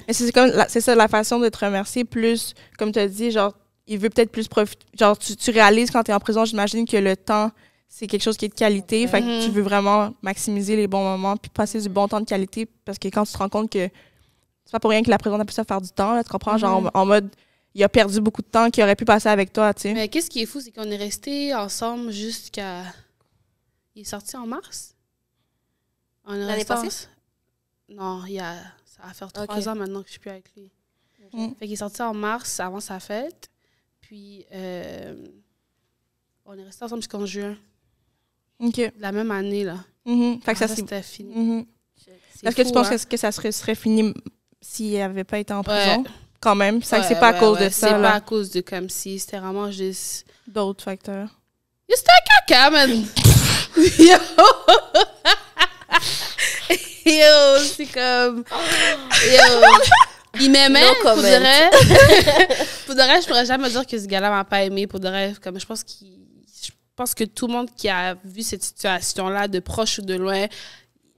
Mais c'est comme, c'est ça, la façon de te remercier plus, comme tu as dit, genre, il veut peut-être plus profiter. Genre, tu, tu réalises quand tu es en prison, j'imagine que le temps, c'est quelque chose qui est de qualité. Fait que Mhm. tu veux vraiment maximiser les bons moments puis passer du bon temps de qualité parce que quand tu te rends compte que c'est pas pour rien que la prison a pu ça faire du temps, là, tu comprends? Genre, en, en mode, il a perdu beaucoup de temps qu'il aurait pu passer avec toi, tu sais. Mais qu'est-ce qui est fou, c'est qu'on est restés ensemble jusqu'à. Il est sorti en mars? On est L'année passée? Non, il y a. Ça va faire trois ans maintenant que je suis plus avec lui. Mm. Fait qu'il est sorti en mars avant sa fête. Puis. euh, On est restés ensemble jusqu'en juin. OK. de La même année, là. Mhm. Fait que Ah, ça, c'est. c'était fini. Mhm. C'est Est-ce que tu penses hein? que, que ça serait, serait fini s'il n'avait pas été en Ouais. prison? Quand même. C'est que c'est pas à cause de ça, C'est pas à cause de comme si. C'était vraiment juste. D'autres facteurs. C'était un caca, man! Yo! Yo, c'est comme. Yo! Il m'aimait, pour de vrai. pour de vrai, je pourrais jamais dire que ce gars-là m'a pas aimé. Pour de vrai, comme je pense qu'il. Je pense que tout le monde qui a vu cette situation-là, de proche ou de loin,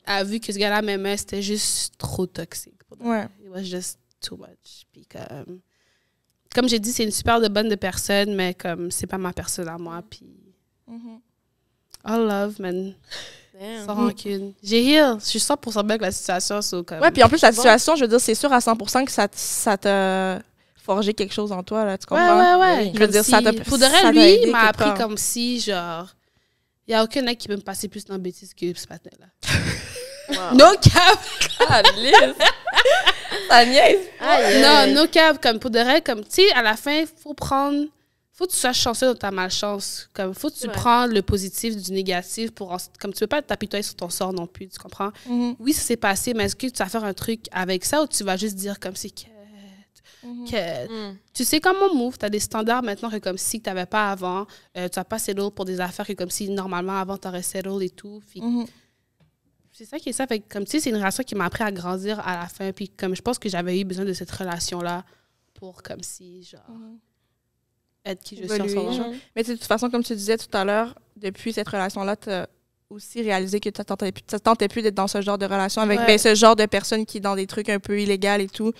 a vu que ce gars-là m'aimait. C'était juste trop toxique. Pour de vrai. Ouais. It was just too much. Puis comme. Comme j'ai dit, c'est une super de bonne de personne, mais comme c'est pas ma personne à moi. Puis. Mhm. All love, man. Damn. Sans rancune. J'ai heal. Je suis 100% bien avec la situation. so comme... Ouais, puis en plus, la situation, je veux dire, c'est sûr à 100% que ça, ça t'a forgé quelque chose en toi, là, tu Ouais, comprends? ouais, ouais. Je veux Comme dire, ça si- t'a- Pour de ça vrai, lui, m'a appris part. comme si, genre. Il n'y a aucun mec qui peut me passer plus dans la bêtise que ce matin-là. Wow. No cap! Ah! Ça niaise! Aïe, Non, no cap. Comme pour de vrai, comme, tu sais, à la fin, faut prendre. faut que tu sois chanceux dans ta malchance. Comme, faut que tu Ouais. prends le positif du négatif pour. en- Comme, tu peux pas t'apitoyer sur ton sort non plus, tu comprends? Mhm. Oui, ça s'est passé, mais est-ce que tu vas faire un truc avec ça ou tu vas juste dire comme c'est que. Mhm. que Mm. tu sais comment move, tu as des standards maintenant que comme si tu n'avais pas avant, euh, tu n'as pas settle pour des affaires que comme si normalement avant tu aurais settle et tout. Puis Mhm. C'est ça qui est ça. Fait que, comme tu sais, c'est une relation qui m'a appris à grandir à la fin. Puis comme je pense que j'avais eu besoin de cette relation-là pour comme si, genre, Mhm. être qui je Évoluer. suis en ce moment. Mhm. Mais tu de toute façon, comme tu disais tout à l'heure, depuis cette relation-là, tu as aussi réalisé que tu tentais plus, ça te tentait plus d'être dans ce genre de relation avec Ouais. ben, ce genre de personnes qui est dans des trucs un peu illégaux et tout.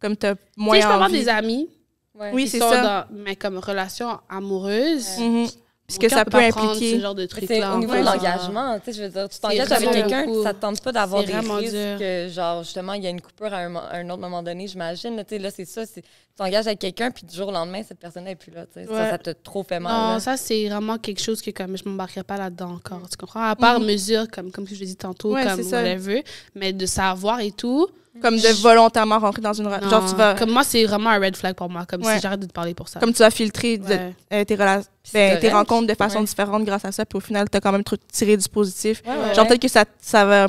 Comme tu as Tu moins sais, je peux avoir envie. des amis Ouais. Oui, c'est ça. dans, mais comme relation amoureuse. Mhm. Parce mon que ça peut impliquer. ce genre de au niveau de l'engagement, tu sais, je veux dire, tu t'engages avec quelqu'un, ça te tente pas d'avoir des vraiment risques dur. que, genre, justement, il y a une coupure à un, à un autre moment donné, j'imagine. là, Tu sais, là, c'est ça, c'est- tu t'engages avec quelqu'un, puis du jour au lendemain, cette personne n'est plus là, tu sais. Ouais. Ça, ça te trop fait mal. Non, là. ça, c'est vraiment quelque chose que comme je m'embarquerai pas là-dedans encore. Tu comprends? À part Mhm. mesure, comme, comme je l'ai dit tantôt, Ouais, comme c'est ça. whatever, mais de savoir et tout. Comme de volontairement rentrer dans une relation. Genre, tu vas. Comme moi, c'est vraiment un red flag pour moi. Comme Ouais. si j'arrête de te parler pour ça. Comme tu vas filtrer de- Ouais. euh, tes, ben, tes rencontres de façon Ouais. différente grâce à ça, puis au final, tu as quand même tiré du positif. Ouais, ouais, Genre, ouais. peut-être que ça, ça va.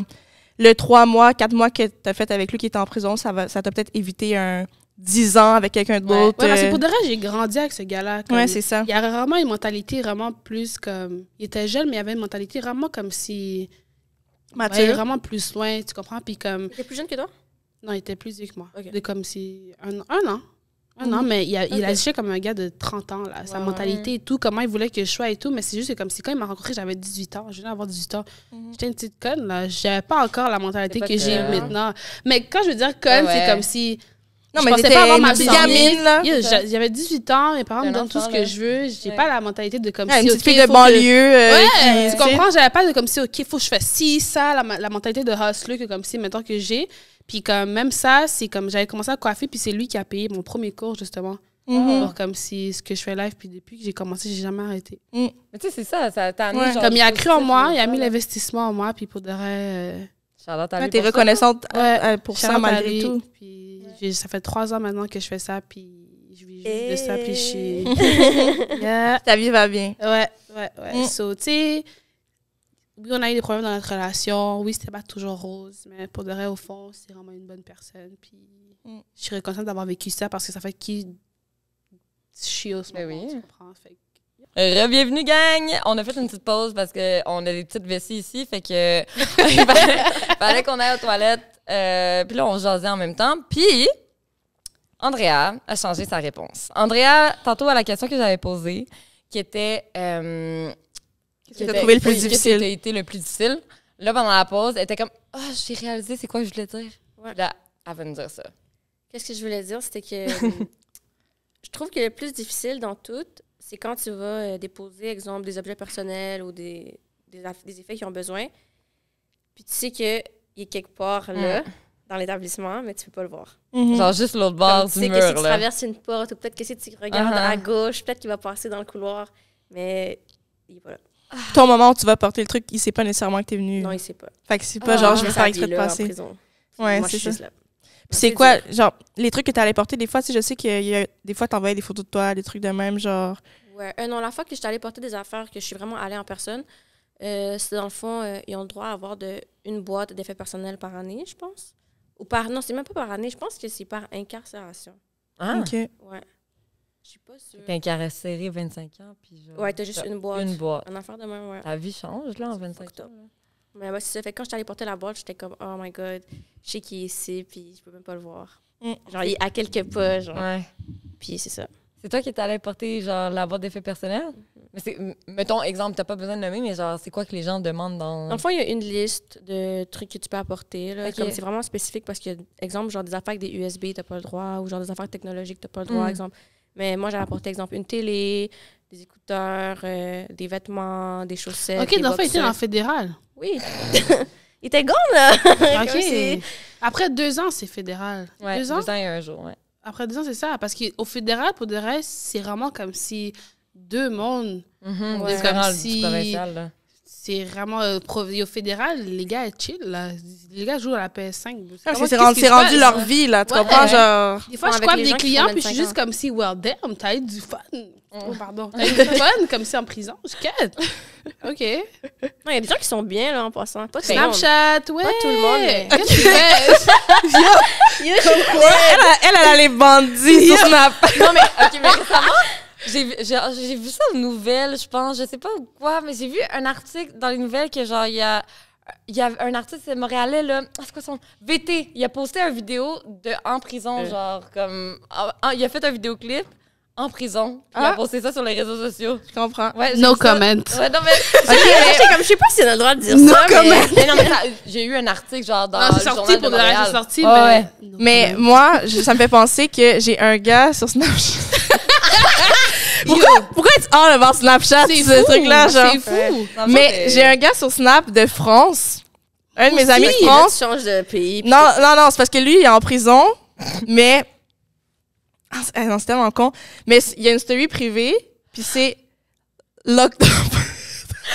Le trois mois, quatre mois que tu as fait avec lui qui était en prison, ça va ça t'a peut-être évité un 10 ans avec quelqu'un d'autre. Ouais, parce que euh, pour de vrai, j'ai grandi avec ce gars-là. ouais, c'est ça. il y avait vraiment une mentalité vraiment plus comme. Il était jeune, mais il avait une mentalité vraiment comme si. Mathieu. Ouais, vraiment plus loin, tu comprends? Puis comme. T'es plus jeune que toi? Non, il était plus vieux que moi. Ok. De comme si. Un, un an. Ah non, mais il, a, il agissait comme un gars de 30 ans, là. Sa mentalité et tout, comment il voulait que je sois et tout. Mais c'est juste que comme si quand il m'a rencontré, j'avais 18 ans. Je venais d'avoir 18 ans. J'étais une petite conne, là. J'avais pas encore la mentalité que j'ai maintenant. Mais quand je veux dire conne, Ouais. c'est comme si. Non, je mais pensais pas avoir ma petite gamine, là. J'avais 18 ans, mes parents me un donnent tout ce que là. je veux. J'ai Ouais. pas la mentalité de comme Ouais, si. une petite fille de que- banlieue. euh, Ouais, qui- tu comprends? J'avais pas de comme si, OK, il faut que je fasse ci, ça, la, la mentalité de hustler que comme si, maintenant que j'ai. Puis comme même ça, c'est comme j'avais commencé à coiffer, puis c'est lui qui a payé mon premier cours, justement. Alors, comme si ce que je fais live, puis depuis que j'ai commencé, j'ai jamais arrêté. Mais tu sais, c'est ça, ça t'a amené Ouais. genre, comme il a cru en moi, il a mis l'investissement en moi, puis pour de vrai. euh, Charlotte, à Ouais, T'es ça. reconnaissante Ouais, euh, pour ça, shout-out à malgré tout. Puis ça fait trois ans maintenant que je fais ça, puis je vis juste de ça, puis je suis. Yeah. Ta vie va bien. Ouais, ouais, ouais. Mm. So, tu sais, oui, on a eu des problèmes dans notre relation. Oui, c'était pas toujours rose, mais pour de vrai, au fond, c'est vraiment une bonne personne. Puis Mm. je suis reconnaissante d'avoir vécu ça parce que ça fait qui je suis au ce moment, oui. tu comprends? Fait que- Re-bienvenue, gang! On a fait une petite pause parce qu'on a des petites vessies ici, fait que il fallait, fallait qu'on aille aux toilettes. Euh, puis là, on jasait en même temps. Puis, Andrea a changé sa réponse. Andrea, tantôt à la question que j'avais posée, qui était... Euh, Qu'est-ce que t'as trouvé le plus Qu'est-ce difficile? a été le plus difficile? Là, pendant la pause, elle était comme « Ah, j'ai réalisé c'est quoi que je voulais dire. Ouais. Là, elle va nous dire ça. Qu'est-ce que je voulais dire? C'était que euh, je trouve que le plus difficile dans tout, c'est quand tu vas euh, déposer, exemple, des objets personnels ou des, des, effets qui ont besoin. Puis tu sais qu'il est quelque part là, dans l'établissement, mais tu peux pas le voir. Mhm. Genre juste l'autre bord tu du sais mur, que si tu traverses une porte ou peut-être que si tu regardes Uh-huh. à gauche, peut-être qu'il va passer dans le couloir, mais il est pas là. Ton moment où tu vas porter le truc, il sait pas nécessairement que t'es venu. Non, il sait pas. Fait que c'est pas Ah, genre, je Mais vais faire exprès de passer. Ouais, c'est je ça. c'est quoi, dur. genre, les trucs que t'allais porter, des fois, tu sais, je sais qu'il y a des fois, t'envoyais des photos de toi, des trucs de même, genre. Ouais. Euh, non, la fois que j'étais allée porter des affaires, que je suis vraiment allée en personne, euh, c'est dans le fond, euh, ils ont le droit à avoir de, une boîte d'effets personnels par année, je pense. Ou par. Non, c'est même pas par année, je pense que c'est par incarcération. Ah, Ok. Ouais. Je suis pas sûre. t'es incarcéré 25 ans, puis genre... Ouais, t'as juste une boîte. Une boîte. Un affaire de même, ouais. Ta vie change, là, en C'est 25 fucked ans. là. Mais ouais, c'est ça. Fait que quand j'étais allée porter la boîte, j'étais comme, oh my god, je sais qu'il est ici, puis je peux même pas le voir. Mm. Genre, il est à quelques pas, genre. Ouais. Puis c'est ça. C'est toi qui es allé porter, genre, la boîte d'effets personnels? Mais c'est... m- Mettons, exemple, t'as pas besoin de nommer, mais genre, c'est quoi que les gens demandent dans... Dans le fond, il y a une liste de trucs que tu peux apporter. Là, Ok. Comme c'est vraiment spécifique parce que, exemple, genre des affaires avec des USB, t'as pas le droit, ou genre des affaires technologiques, t'as pas le droit, Mm. exemple. Mais moi, j'avais apporté, exemple, une télé, des écouteurs, euh, des vêtements, des chaussettes. Ok, l'enfant était en fédéral. Oui. il était gone, là! Ok. Si- Après deux ans, c'est fédéral. Ouais, deux ans? deux ans et un jour, ouais. Après deux ans, c'est ça. Parce qu'au fédéral, pour de reste, c'est vraiment comme si deux mondes. Ouais. différent Comme du si- provincial, là. C'est vraiment. euh, pro- au fédéral, les gars, chill, là. Les gars jouent à la PS5. Parce Comment- que c'est rendu, c'est rendu leur vie, là. Tu Ouais. comprends, Ouais. genre. Des fois, je Avec crois les des clients, puis je suis 25 juste comme si, well, damn, t'as eu du fun. Oh, pardon. T'as eu du fun, comme si en prison. Je quête. OK. Non, il y a des gens qui sont bien, là, en passant. Pas tout le monde. Snapchat, ouais. Pas tout le monde, mais- Qu'est-ce que tu fais? Elle, elle, elle a les bandits sur Snap. Non, mais, OK, mais récemment, j'ai vu, j'ai, j'ai vu ça aux nouvelles, je pense, je sais pas quoi, mais j'ai vu un article dans les nouvelles que, genre, il y a... Il y a un artiste montréalais, là, ah, c'est quoi son... VT, il a posté une vidéo de en prison, Euh. genre, comme... ah, ah, il a fait un vidéoclip en prison, puis il a posté ça sur les réseaux sociaux. Je comprends. Ouais, No comment. Ouais, non, mais... J'étais comme, je sais pas si on a le droit de dire No ça, mais... comment. mais non, mais ça- j'ai eu un article, genre, dans Non, le c'est sorti journal pour de Montréal. sorti, Ouais, mais. ouais. No Mais moi, je- ça me fait penser que j'ai un gars sur Snapchat. pourquoi, pourquoi tu as le voir Snapchat, c'est ce truc-là, genre? C'est fou. Mais j'ai un gars sur Snap de France. Un de mes amis de France. tu changes de pays. Non, non, non, c'est parce que lui, il est en prison, mais. Ah, ah non, c'est tellement con. Mais il y a une story privée, puis c'est locked up.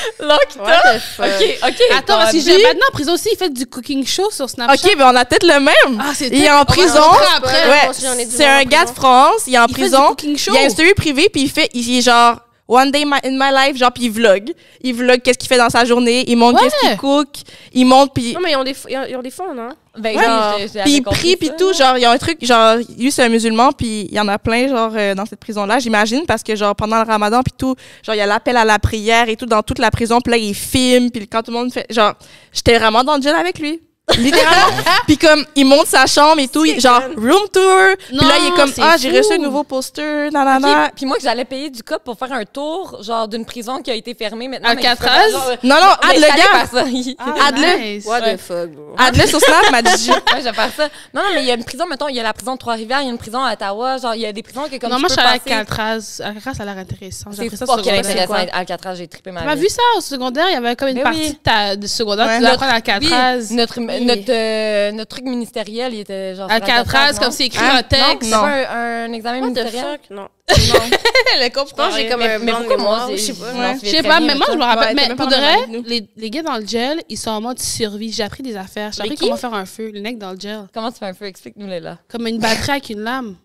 Fuck? OK, OK. Attends, parce que j'ai maintenant en prison aussi, il fait du cooking show sur Snapchat. ok, mais on a peut-être le même. Ah, c'est il est en prison. Ouais, c'est un gars de. France, il est en prison. Il y a une story privée, puis il fait, il est genre, one day my- in my life, genre, puis il vlog. Il vlog qu'est-ce qu'il fait dans sa journée, il montre Ouais. qu'est-ce qu'il cook, il montre, puis Non, mais ils ont des, ils ont des fonds, non? Ben, Ouais. Puis prie, puis tout. Genre, il y a un truc, genre, lui, c'est un musulman, puis il y en a plein, genre, euh, dans cette prison-là, j'imagine, parce que, genre, pendant le ramadan, puis tout, genre, il y a l'appel à la prière et tout dans toute la prison, puis là, il filme, puis quand tout le monde fait. Genre, j'étais vraiment dans le gel avec lui. Littéralement. Puis comme, il monte sa chambre et tout, il- genre, room tour. Puis là, il est comme, c'est ah, j'ai fou. reçu un nouveau poster, nanana. Ok, Puis moi, que j'allais payer du cop pour faire un tour, genre d'une prison qui a été fermée maintenant. mais Alcatraz? genre- Non, non, mais add le j'allais gars. faire ça. Oui. Ah, nice. What the fuck, bro? Add-le sur Snap, m'a dit. Ouais, je vais faire ça. Non, non, mais il y a une prison, mettons, il y a la prison de Trois-Rivières, il y a une prison à Ottawa, genre, il y a des prisons que comme non, tu moi, je peux suis à passer- Alcatraz. Alcatraz, ça a l'air intéressant. J'ai C'est appris ça pas au quel secondaire. intéressant, quoi? Alcatraz, j'ai trippé ma Tu m'as vie. vu ça au secondaire? Il y avait comme une Mais partie oui. de, ta, de secondaire. Ouais. Tu dois apprendre Alcatraz. Oui, notre, Oui. notre, euh, notre truc ministériel, il était genre. Alcatraz, non? comme c'est écrit Hein? un Non, texte. c'est pas un, un examen What the ministériel? fuck? Non. Elle est Je pense que j'ai comme Mais, un mais pourquoi moi, je sais pas. Ouais. Je sais pas, mais moi, je me rappelle. mais pour de vrai, les, les gars dans le gel, ils sont en mode survie. J'ai appris des affaires. J'ai appris qui? comment faire un feu. Les necks dans le gel. Comment tu fais un feu? Explique-nous les là. Comme une batterie avec une lame.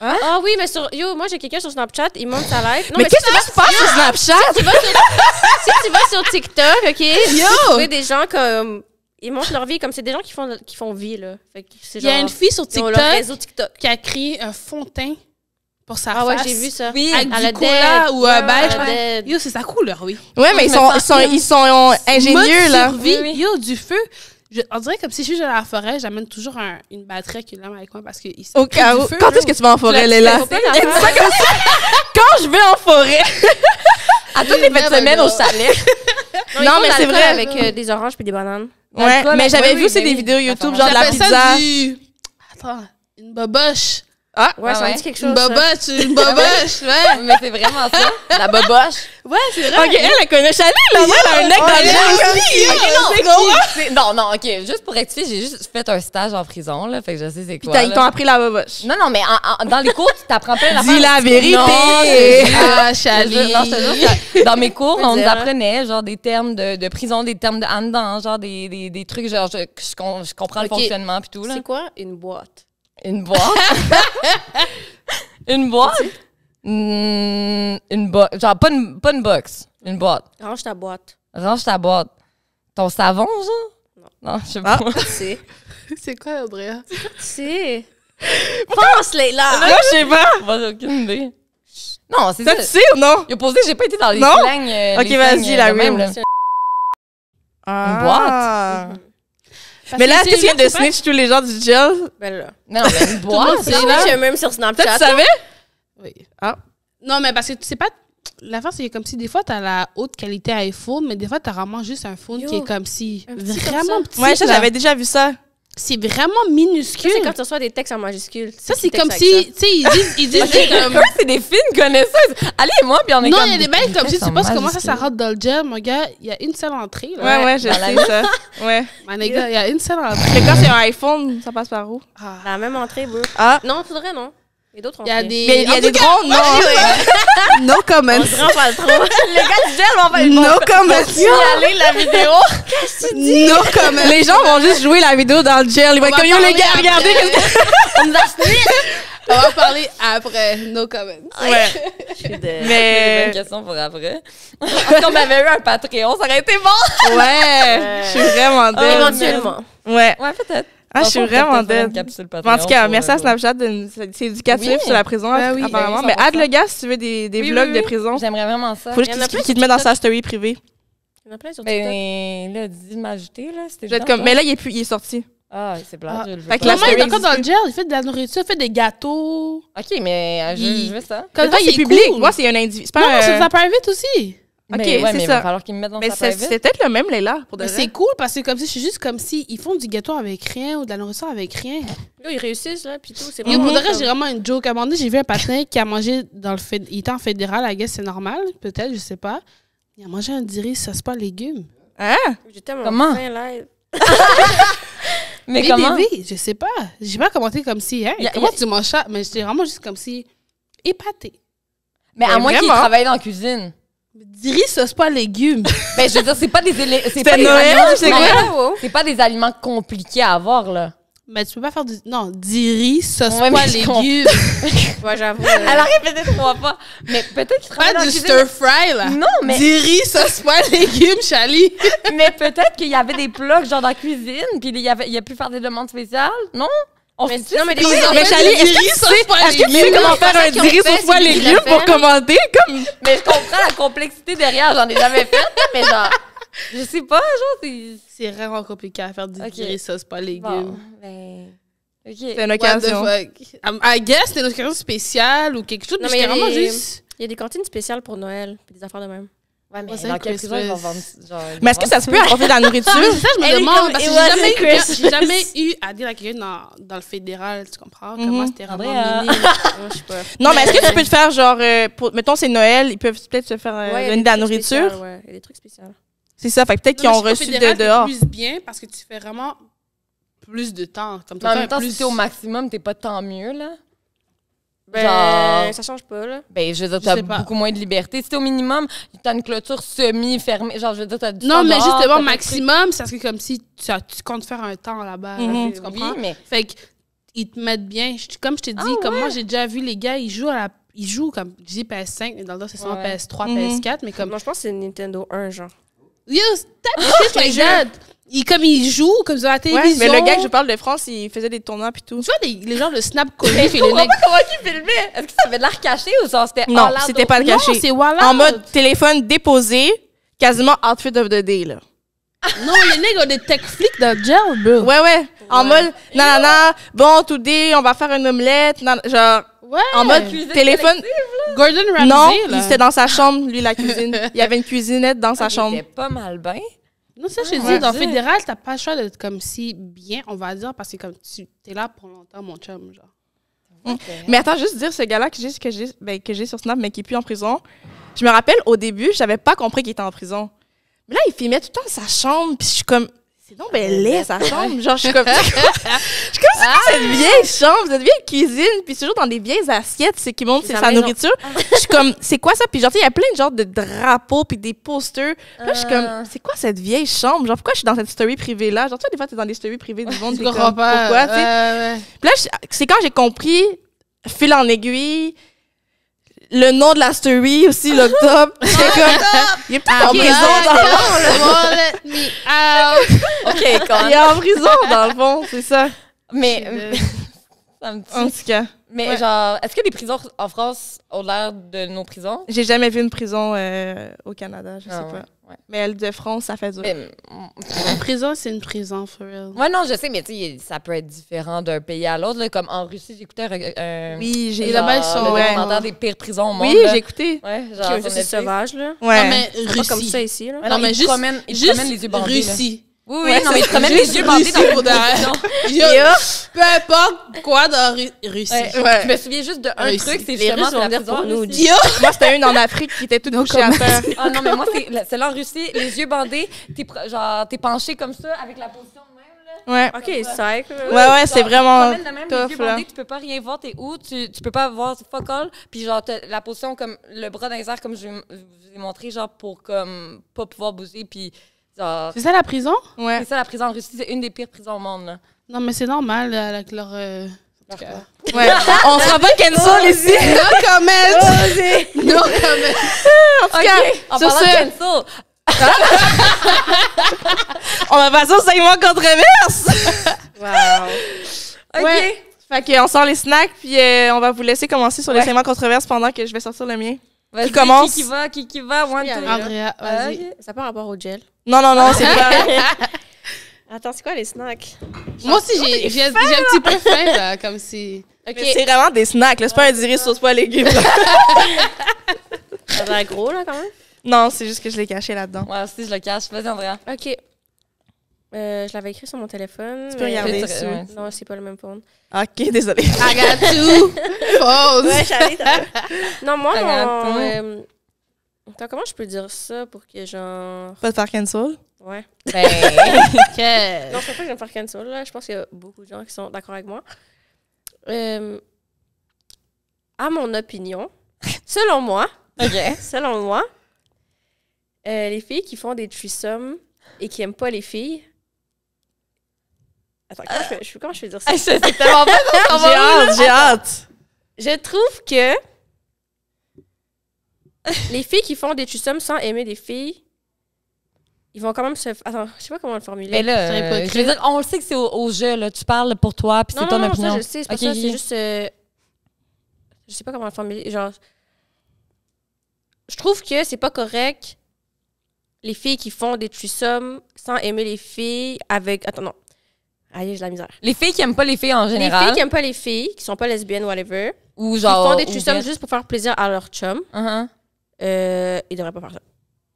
Ah oui, mais sur. Yo, moi, j'ai quelqu'un sur Snapchat, il monte sa live. Non, Mais mais, qu'est-ce qui se passe sur Snapchat? tu vas sur, si tu vas sur TikTok, OK? Tu Yo! vas trouver des gens comme. Ils montrent leur vie comme c'est des gens qui font, qui font vie, là. Fait que c'est Il y a une fille sur ils ont leur TikTok réseau TikTok. qui a créé un fond de teint pour sa Ah ouais, face. j'ai vu ça. Oui, Avec À du la cola dead. ou un Ouais, beige. à la ouais. dead. Yo, c'est sa couleur, oui. Ouais, mais ils sont, ils sont, ils sont ingénieux, Mode là. survie. Oui, oui. Yo, du feu. Je- on dirait comme si je suis dans la forêt, j'amène toujours un- une batterie avec une lame avec moi parce que il Au cas où. Quand est-ce que tu vas en forêt, Léla? Quand je vais en forêt. À toutes les fêtes de semaine au chalet. Non, mais c'est vrai. Avec euh, des oranges puis des bananes. Ouais, mais j'avais oui, vu aussi mais des oui. vidéos YouTube, genre de la pizza. Attends, une boboche. Ah, Ouais, Ah me ouais. dit quelque Une chose. ça. boboche, une boboche, ouais. Mais c'est vraiment ça. La boboche. Ouais, c'est vrai. ok, elle, elle connaît Chalet, là. Elle a un nec dans le. Ok, non, Non, non, ok. Juste pour rectifier, j'ai juste fait un stage en prison, là. Fait que je sais c'est quoi. ils t'ont appris la boboche. Non, non, mais en- en- dans les cours, tu t'apprends plein d'affaires. Dis la vérité. Ah, jure, non, je te dans mes cours, on nous apprenait genre des termes de, de prison, des termes de en genre des, des, des trucs, genre je, comprends le fonctionnement puis tout là. C'est quoi une boîte? Une boîte? une boîte? Hmm, une boîte. Genre pas une, pas une box. Une boîte. Range ta boîte. Range ta boîte. Ton savon, genre? Non, je sais Ah. pas. Sais. C'est quoi, Andrea? Sais. Pense, Leila! Moi, je sais pas. Moi, j'ai aucune idée. Non, c'est Ça, ça. tu sais ou non? Il a posé, j'ai pas été dans les Non? slangs. euh, Ok, vas-y, la même, real. là. Ah. Mais là, est-ce que tu viens de snitch tous les gens du gel? Ben là. Non, mais une boîte. C'est là. là. même sur Toi, Snapchat. tu savais? Oui. Ah. Non, mais parce que tu sais pas. L'affaire, c'est comme si des fois, t'as la haute qualité iPhone, mais des fois, t'as vraiment juste un phone Yo. qui est comme si. Un petit Vraiment petit. Ouais, j'avais déjà vu ça. C'est vraiment minuscule. c'est quand tu reçois des textes en majuscules. Ça, c'est comme si. Tu sais, ils disent. Ils disent comme. Eux, c'est des fines connaisseuses. Allez, moi, puis on est Non, comme il y a des bails comme si tu pas comment ça, ça majuscule. rentre dans le gel, mon gars. Il y a une seule entrée. Là. Ouais, ouais, je sais ça. Ouais. Les gars, il y a une seule entrée. Mais quand c'est un iPhone, ça passe par où? Ah. La même entrée, bro. Ah. Non, faudrait, non. Il y a a des. Mais il y En a des drones, non? No comments. On se rend pas trop. Les gars du gel vont faire No comments. signaler la vidéo. No comments. Les gens vont juste jouer la vidéo dans le gel. Ils vont être On comme, yo, les gars, regardez. après. qu'est-ce que- On va parler après. No comments. Ouais. Je suis de- C'est une Mais. question pour après. Si on avait eu un Patreon, ça aurait été bon. Ouais. Je suis vraiment dead. Éventuellement. Ouais. Ouais, peut-être. Ah, je suis vraiment dead. En tout cas, merci à Snapchat. de- C'est éducatif sur la prison, oui. apparemment. Ben Mais aide le gars si tu veux des, vlogs de prison. J'aimerais vraiment ça. Faut Il y en a juste plein qu'il sur te met dans TikTok. sa story privée. Il y en a plein sur TikTok. Ben, là, dis de m'ajouter, là. C'était comme, mais là, il est, plus, il est sorti. Ah, c'est plat, Ah. je le veux Fait que pas. la Maman, il est encore dans le gel. Il fait de la nourriture, il fait des gâteaux. OK, mais euh, je, Il- je veux ça. Comme toi, ça, c'est c'est public. cool. Moi, c'est un individu. C'est Non, pas non, c'est un- sa private aussi. Ok, mais, ouais, c'est mais il ça. va falloir qu'il me mette dans Mais sa c'est private. c'est peut-être le même, Léla, pour de Mais vrai. c'est cool parce que comme si je suis juste comme si ils font du gâteau avec rien ou de la nourriture avec rien. Yo, ils réussissent, là, puis tout. C'est Yo, vraiment pour de vrai, j'ai vraiment une joke. À un moment donné, j'ai vu un patin qui a mangé dans le fait. Il était en fédéral, I guess c'est normal, peut-être, je sais pas. Il a mangé un diris, ça c'est pas légumes. Hein? J'ai tellement Comment? faim, live. Mais comment? VDV, je sais pas. J'ai pas commenté comme si, hein, Y a- comment y a- tu manges ça? Mais j'étais vraiment juste comme si épaté. Mais à moins qu'il vraiment? travaille dans la cuisine. Diris, ça c'est pas légumes. Ben, je veux dire, c'est pas des c'est pas des Noël, aliments- c'est quoi? C'est pas des aliments compliqués à avoir, là. Mais tu peux pas faire du. Non, diris, sauce Ouais, pois légumes. Ouais, j'avoue. Elle euh, a répété trois fois. Mais peut-être qu'il travaille pas du cuisine. stir fry, là. Non, mais, Diris, sauce pois légumes, Chali. mais peut-être qu'il y avait des plugs, genre dans la cuisine, puis il y, avait, il a pu faire des demandes spéciales. Non? On Mais- non, mais des- ont Mais du est-ce que tu sais- comment faire un pois c'est qu'ils légumes pour fait. commenter? Comme... Mais je comprends la complexité derrière, j'en ai jamais fait, mais genre, Je sais pas, genre, c'est. C'est vraiment compliqué à faire du okay. sauce pas légumes. Bon, ben. Ok. C'est une occasion. fuck? Um, I guess c'était une occasion spéciale ou quelque chose, Non, mais a vraiment des- juste... Il y a des cantines spéciales pour Noël, puis des affaires de même. Ouais, mais dans quelle prison ils vont vendre. Genre, Mais est-ce que ça se peut apporter de la nourriture? Non, mais c'est ça, je me Elle demande, comme, parce que j'ai jamais, eu- Christmas. j'ai jamais eu à dire à quelqu'un dans, dans le fédéral, tu comprends? Comment Mhm. c'était vraiment minime. Moi, je sais pas. Non, mais est-ce que tu peux te faire genre, euh, pour, mettons c'est Noël, ils peuvent peut-être se faire euh, Ouais, donner de la nourriture? Ouais, il y a des trucs spéciaux. C'est ça, fait que peut-être qu'ils ont reçu de dehors. Plus bien parce que tu fais vraiment plus de temps. Comme en même temps, plus... si t'es au maximum, t'es pas tant mieux, là. Ben, Genre- ça change pas, là. Ben, je veux dire, t'as beaucoup moins de liberté. Si t'es au minimum, t'as une clôture semi-fermée. Genre, je veux dire, t'as du Non, mais dehors, justement, maximum, ça serait comme si tu, as- tu comptes faire un temps là-bas. là, Mhm. tu comprends? Oui, mais. Fait qu'ils te mettent bien. Comme je t'ai dit, Ah, comme moi, j'ai déjà vu les gars, ils jouent à la... Ils jouent comme, je dis PS5, mais dans le temps, c'est souvent Ouais. PS3, Mhm. PS4, mais comme... Non, je pense que c'est Nintendo 1, genre. Yo, stop shit like that! Ils, comme ils jouent, comme sur la Ouais, télévision. mais le gars que je parle de France, il faisait des tournois puis tout. Tu vois, les, les gens de Snap Collé, je les mecs... pas comment ils filmaient. Est-ce que ça avait de l'air caché ou genre c'était Non, c'était pas Non, caché. c'est voilà. En mode téléphone déposé, quasiment outfit of the day, là. Non, les nègres ont des tech flics dans le gel, bro. Ouais, ouais. En mode, non, non, non, bon, today, on va faire une omelette. non, genre, Ouais. en mode téléphone. Gordon Ramsay, Non, là. il était dans sa chambre, lui, la cuisine. Il y avait une cuisinette dans sa Ah, il chambre. était pas mal bien. Non, ça, je te dis, dans le fédéral, t'as pas le choix d'être comme si bien, on va dire, parce que comme tu es là pour longtemps, mon chum, genre. Mais attends, juste dire, ce gars-là que j'ai que j'ai ben, que j'ai sur Snap, mais qui est plus en prison, je me rappelle, au début, j'avais pas compris qu'il était en prison. Mais là, il filmait tout le temps sa chambre, puis je suis comme... C'est donc ben laid, sa chambre. Genre, je suis comme... je suis comme, c'est cette vieille chambre, cette vieille cuisine, puis toujours dans des vieilles assiettes, c'est qui montre sa nourriture. Je suis comme, c'est quoi ça? Puis genre, il y a plein de genres de drapeaux, puis des posters. Puis Là, je suis comme, Ah. c'est quoi cette vieille chambre? Genre, pourquoi je suis dans cette story privée-là? Genre, tu vois, des fois, t'es dans des stories privées du monde, t'es comprends comme, pas. pourquoi, tu sais? Puis là, c'est quand j'ai compris, fil en aiguille, le nom de la story aussi, l'octobre. J'étais comme, il est peut-être en prison dans le fond. le. OK, quand Il est en prison dans le fond, c'est ça. Mais, Je- ça me tue. En tout cas, mais Ouais. genre, est-ce que les prisons en France ont l'air de nos prisons? j'ai jamais vu une prison euh, au Canada, je sais Ah, pas. Ouais. Mais elle de France, ça fait dur. Mais, Une prison, c'est une prison, for real. ouais, non, je sais, mais tu sais, ça peut être différent d'un pays à l'autre. là. Comme en Russie, j'écoutais un, un- Oui, j'ai. sont- le ouais. documentaire des pires prisons au monde. Oui, là. j'ai écouté. Ouais, genre, Netflix. sauvages, là. Ouais. Non, mais C'est Russie. pas comme ça ici, là. Non, non, mais ils te juste- promènent, Juste promènent les yeux bandés. là. Oui, oui, Ouais, non, mais ils te c'est promènent juste les yeux bandés dans la derrière. peu importe quoi dans Ru- Russie. Ouais. Ouais. Je me souviens juste d'un truc, c'est justement vont la prison pour nous Moi, c'était une en Afrique qui était toute couchée à terre. Ah non, mais moi, c'est celle-là en Russie, les yeux bandés, t'es genre, t'es penché comme ça, avec la position de même, là. Ouais. OK, psych. là. Ouais, ouais, c'est vraiment tu te promènes de même, tough, les yeux là. bandés, tu peux pas rien voir, t'es où, tu, tu peux pas voir fuck all, puis genre, la position comme le bras dans les airs, comme je, vous ai montré, genre, pour comme pas pouvoir bouger, puis C'est ça la prison? Ouais. c'est ça la prison en Russie, c'est une des pires prisons au monde, là. Non, mais c'est normal là, avec leur. euh. Ouais. On se pas cancel ici. No comment! No comment! En tout cas, en sur parlant ce, on va passer au segment controverse. Wow. OK. Ouais. Fait qu'on sort les snacks, puis euh, on va vous laisser commencer sur les segments controverses pendant que je vais sortir le mien. Vas-y, commence? Qui, qui va, qui, qui va, one, two. Andrea, Ah, vas-y. ok. Ça pas rapport au gel. Non, non, non, c'est pas. Attends, c'est quoi les snacks? Moi aussi, j'ai un petit peu faim, là, comme si. C'est vraiment des snacks, là. C'est pas un diré sauce pois légumes. là. Ça a l'air gros, là, quand même. non, c'est juste que je l'ai caché là-dedans. Moi aussi, je le cache. Vas-y, Andrea. OK. Euh, je l'avais écrit sur mon téléphone. Tu peux regarder dessus. ouais. Non, c'est pas le même phone. Ok, désolé. I got two phones. Ouais, j'allais. Non, moi, mon. euh, Attends, comment je peux dire ça pour que genre. Pas de faire cancel? Ouais. Ben, Que- Non, je pense pas que je vais me faire cancel, là. Je pense qu'il y a beaucoup de gens qui sont d'accord avec moi. Euh, à mon opinion, selon moi, selon moi, euh, les filles qui font des threesomes et qui aiment pas les filles. Attends, comment, je, fais- comment je vais dire ça? Je sais tellement pas qu'on J'ai hâte, j'ai hâte. Je trouve que les filles qui font des threesomes sans aimer des filles, ils vont quand même se. Attends, je sais pas comment le formuler. Mais là, C'est euh, hypocrite. je veux dire, on le sait que c'est au, au jeu, là. Tu parles pour toi, puis c'est non, ton non, non, opinion. ça, je sais, c'est pas Ok, ça. ok. C'est juste. euh, je sais pas comment le formuler. Genre. Je trouve que c'est pas correct les filles qui font des threesomes sans aimer les filles avec. Attends, non. Aïe, j'ai de la misère. Les filles qui aiment pas les filles en Les général. filles qui aiment pas les filles, qui sont pas lesbiennes, whatever, ou qui genre. font des threesomes juste pour faire plaisir à leur chum, Uh-huh. euh, ils devraient pas faire ça.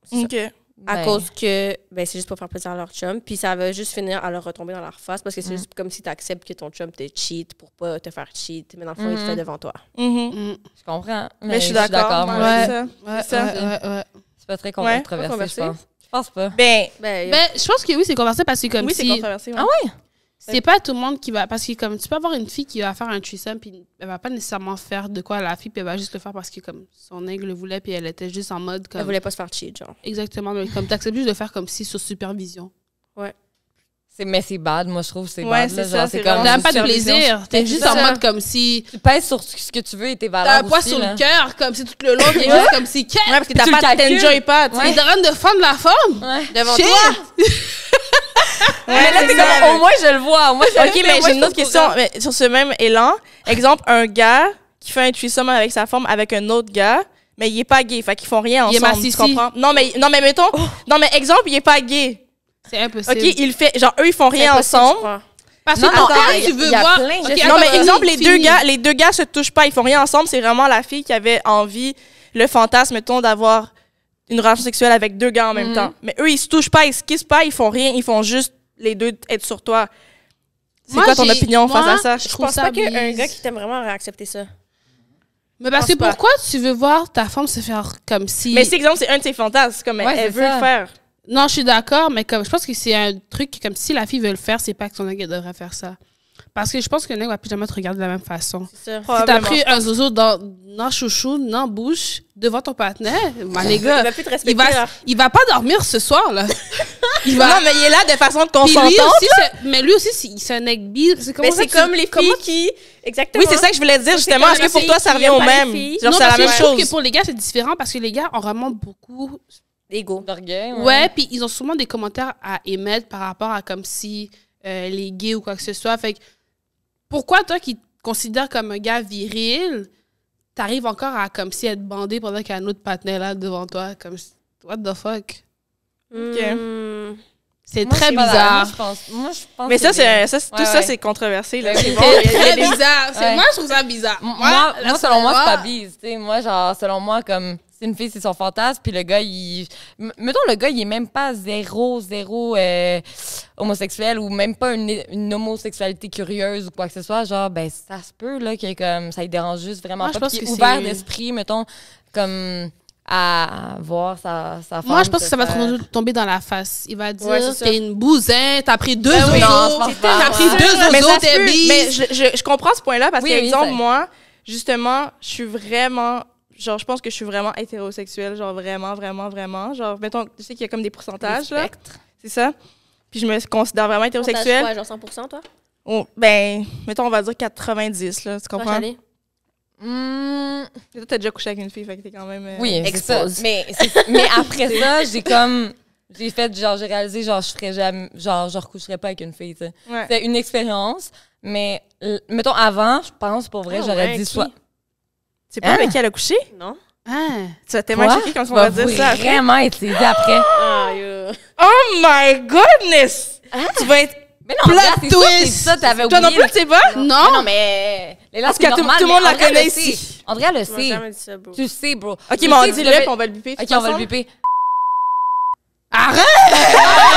C'est ça. OK. À Ben, cause que ben, c'est juste pour faire plaisir à leur chum. Puis ça va juste finir à leur retomber dans leur face parce que c'est Mm. juste comme si tu acceptes que ton chum te cheat pour pas te faire cheat. Mais dans le fond, il le Mhm. fait devant toi. Mhm. Mm. Je comprends. Mais, je suis d'accord. Ouais. c'est ça. Ouais, C'est ça. ouais, ouais, ouais. C'est pas très Ouais, controversé, pas je controversé. pense. Je pense pas. Ben, Ben, Ben, je pense que oui, c'est conversé parce que comme oui, c'est si controversé. ouais. Ah ouais? C'est pas tout le monde qui va parce que comme tu peux avoir une fille qui va faire un threesome puis elle va pas nécessairement faire de quoi à la fille puis elle va juste le faire parce que comme son aigle le voulait puis elle était juste en mode elle comme voulait pas se faire cheat, genre. exactement mais comme t'acceptes juste de faire comme si sur supervision. C'est- Mais c'est bad, moi, je trouve. C'est Ouais, bad. c'est ça, c'est comme. T'as pas de plaisir, t'es juste en mode comme si Tu pèses sur ce que tu veux et tes t'as valeurs. un poids sur là. le cœur comme si tout le long t'es juste comme si Ouais, parce que t'as pas t'enjoy pas, tu t'es en train de défendre la femme Ouais. Devant Shit. toi. mais là, c'est comme, au moins, je le vois. Au moins, je le OK, mais moi, j'ai une autre question mais sur ce même élan. Exemple, un gars qui fait un threesome avec sa femme avec un autre gars, mais il est pas gay, fait qu'ils font rien Il est ensemble, ma tu comprends? Non, mais, non, mais mettons, non, mais exemple, il est pas gay. C'est impossible. OK, il fait, genre, eux, ils font C'est rien je ensemble. parce que Non, tu veux il y a voir plein. Je- Non, mais exemple, les deux gars, les deux gars se touchent pas, ils font rien ensemble. C'est vraiment la fille qui avait envie, le fantasme, mettons, d'avoir une relation sexuelle avec deux gars en même Mhm. temps. Mais eux, ils se touchent pas, ils se kissent pas, ils font rien, ils font juste les deux être sur toi. C'est quoi ton opinion moi, face à ça? Je trouve pense ça pas qu'un gars qui t'aime vraiment aurait accepté ça. Mais parce que pourquoi tu veux voir ta femme se faire comme si Mais si, exemple, c'est un de ses fantasmes, comme elle- Ouais, elle c'est veut ça. le faire. Non, je suis d'accord, mais comme je pense que c'est un truc que, comme si la fille veut le faire, c'est pas que son gars devrait faire ça. Parce que je pense qu'un gars va plus jamais te regarder de la même façon. C'est. Si t'as pris un zozo dans, dans chouchou, dans bouche, devant ton partenaire, bah, les Il va plus te il respecter. va, là. il va pas dormir ce soir, là. Il va. Non, mais il est là de façon consentante. lui aussi, mais lui aussi, c'est un. C'est comment Mais c'est tu- comme les filles comment- qui. Exactement. Oui, c'est ça que je voulais dire, justement. Est-ce les que pour filles toi, ça revient au même? Genre, Non, c'est la que même je trouve chose. que pour les gars, c'est différent parce que les gars ont vraiment beaucoup Ego. D'orgueil. Ouais, puis ils ont souvent des commentaires à émettre par rapport à comme si euh, les gays ou quoi que ce soit. Fait que pourquoi toi qui te considères comme un gars viril, t'arrives encore à comme si être bandé pendant qu'il y a un autre partenaire là devant toi? Comme what the fuck? Hmm. C'est très bizarre. Moi, je pense. Moi, je pense Mais ça, c'est, ça, c'est- tout Ouais, ça, ouais. c'est controversé. Là. Ouais, C'est bon, très bizarre. C'est- Ouais. Moi, je trouve ça bizarre. Moi, Moi, là, moi, selon moi, c'est pas bise. Moi, genre, selon moi, comme, c'est une fille, c'est son fantasme, puis le gars, il. M- Mettons, le gars, il est même pas zéro, zéro euh, homosexuel ou même pas une, une homosexualité curieuse ou quoi que ce soit. Genre, ben, ça se peut, là, que comme, ça lui dérange juste vraiment Moi, je pas. pense est ouvert d'esprit, mettons, comme, à voir sa, sa femme. Moi, je pense que ça va faire- te tomber dans la face. Il va dire Ouais, t'es une bousin, t'as pris deux Ben oui, pas. t'as pris deux mais zozos, ça. Mais je, je, je comprends ce point-là parce Oui, que, oui, exemple, ça- moi, justement, je suis vraiment. Genre, je pense que je suis vraiment hétérosexuelle. Genre, vraiment, vraiment, vraiment. Genre, mettons, tu sais qu'il y a comme des pourcentages, là. C'est ça. Puis je me considère vraiment hétérosexuelle. Quoi, genre 100 toi? Oh, ben, mettons, on va dire 90, là. Tu Toi, comprends? Hmm, Toi, t'as déjà couché avec une fille, fait que t'es quand même. euh, Oui, c'est ça. expose. Mais, c'est- mais après ça, j'ai comme. J'ai fait, genre, j'ai réalisé, genre, je ferais jamais. Genre, je recoucherais pas avec une fille, tu sais. Ouais. C'était une expérience, mais, mettons, avant, je pense, pour vrai, Ah j'aurais ouais, dit qui? soit. C'est pas Hein? avec qui elle a couché? Non? Ah. Tu vas tellement choqué quand Tu on va vas dire ça après. vraiment être saisi après. Oh my goodness! Tu vas être. Mais non, Plot twist! ça, t'avais Toi oublié. non plus, tu sais pas? Non. non, mais. Léla, Parce c'est que tout- normal, tout le monde la connaît ici. Andrea le Tu sait. dit. Tu le sais, bro. Ok, Tu mais on dit tu le on va le Ok, on va le façon. biper.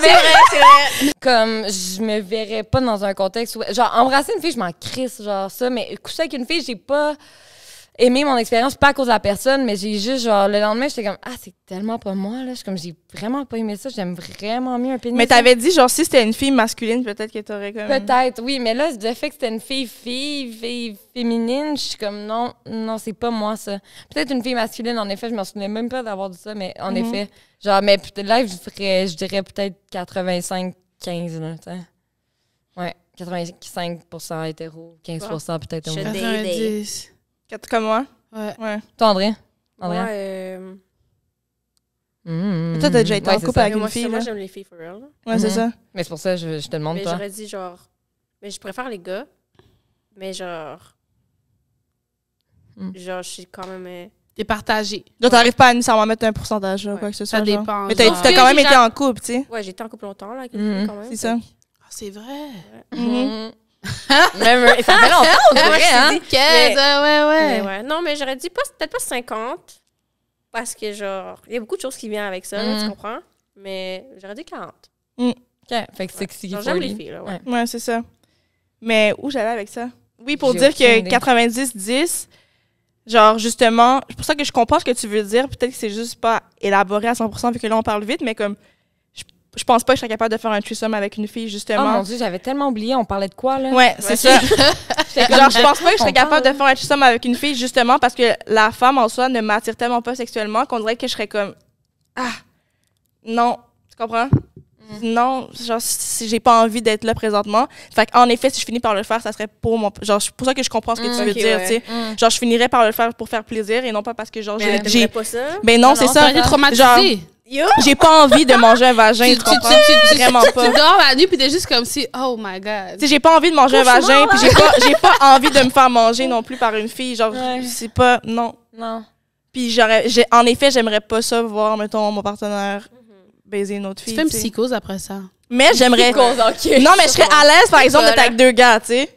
Fait- c'est vrai. comme je me verrais pas dans un contexte où genre embrasser une fille je m'en crisse genre ça mais coucher avec une fille j'ai pas aimé mon expérience pas à cause de la personne mais j'ai juste genre le lendemain j'étais comme ah c'est tellement pas moi là je suis comme j'ai vraiment pas aimé ça j'aime vraiment mieux un pénis Mais t'avais dit, genre, si c'était une fille masculine, peut-être que t'aurais comme. peut-être oui mais là le fait que c'était une fille fille fille féminine je suis comme non non c'est pas moi ça peut-être une fille masculine en effet je m'en souvenais même pas d'avoir dit ça mais en Mhm. effet genre mais peut-être là je ferais je dirais peut-être 85 15 là tu sais ouais 85% hétéro 15% peut-être Je homo. dé- 90. Quatre comme moi. Ouais. Ouais. toi André? André? Moi, euh, Mmh. Toi, t'as déjà été en Ouais, couple ça. avec une moi, fille, moi, j'aime les filles for real. Ouais, c'est Mhm. ça. mais c'est pour ça que je, je te demande Mais toi j'aurais dit genre. Mais je préfère les gars. Mais genre. Hmm. Genre, je suis quand même. euh, T'es partagé. Donc, t'arrives pas à nécessairement mettre un pourcentage, là, Ouais. quoi que ce Ça soit. genre. dépend. Mais t'as quand même J'ai été en couple, tu sais. Ouais, j'étais en couple longtemps, là, avec Mhm. une fille, quand même. C'est ça. Ah, c'est vrai. Même, ça fait longtemps, on dirait, hein? Quinze, Mais- ouais, Mais ouais. ouais. Non, mais j'aurais dit pas- peut-être pas 50. Parce que, genre, il y a beaucoup de choses qui viennent avec ça, là, tu comprends? Mais j'aurais dit 40. OK, fait que 60 Genre, J'aime les 40. filles, là, ouais. Ouais. Ouais, c'est ça. Mais où j'allais avec ça? Oui, pour dire que idée. 90-10, genre, justement, c'est pour ça que je comprends ce que tu veux dire. Peut-être que c'est juste pas élaboré à 100% vu que là, on parle vite, mais comme, je, pense pas que je serais capable de faire un threesome avec une fille, Oh justement. mon Dieu, j'avais tellement oublié, on parlait de quoi, là? Ouais, c'est ça. Genre, je pense pas que je serais capable de faire un threesome avec une fille, justement, parce que la femme en soi ne m'attire tellement pas sexuellement qu'on dirait que je serais comme, ah, non, tu comprends? Non, genre, si j'ai pas envie d'être là présentement. Fait en effet, si je finis par le faire, ça serait pour mon. Genre, c'est pour ça que je comprends ce que Mm, tu veux ok, dire, ouais. tu sais. Mm. Genre, je finirais par le faire pour faire plaisir et non pas parce que, genre, Mais j'ai- ça? Ben non, Non, c'est ça. Yo! J'ai pas envie de manger un vagin, Tu, tu, tu, comprends? tu, tu, Vraiment pas. tu dors la nuit puis t'es juste comme si, oh my god. Tu j'ai pas envie de manger un vagin, puis j'ai pas, j'ai pas envie de me faire manger non plus par une fille. Genre, Ouais. c'est pas. Non. Non. Puis j'aurais, j'ai, en effet, j'aimerais pas ça voir, mettons, mon partenaire baiser une autre Tu fille. fais une tu psychose après ça. Mais j'aimerais. Cause, OK. Non, mais je serais à l'aise, par exemple, d'être avec deux gars, tu sais.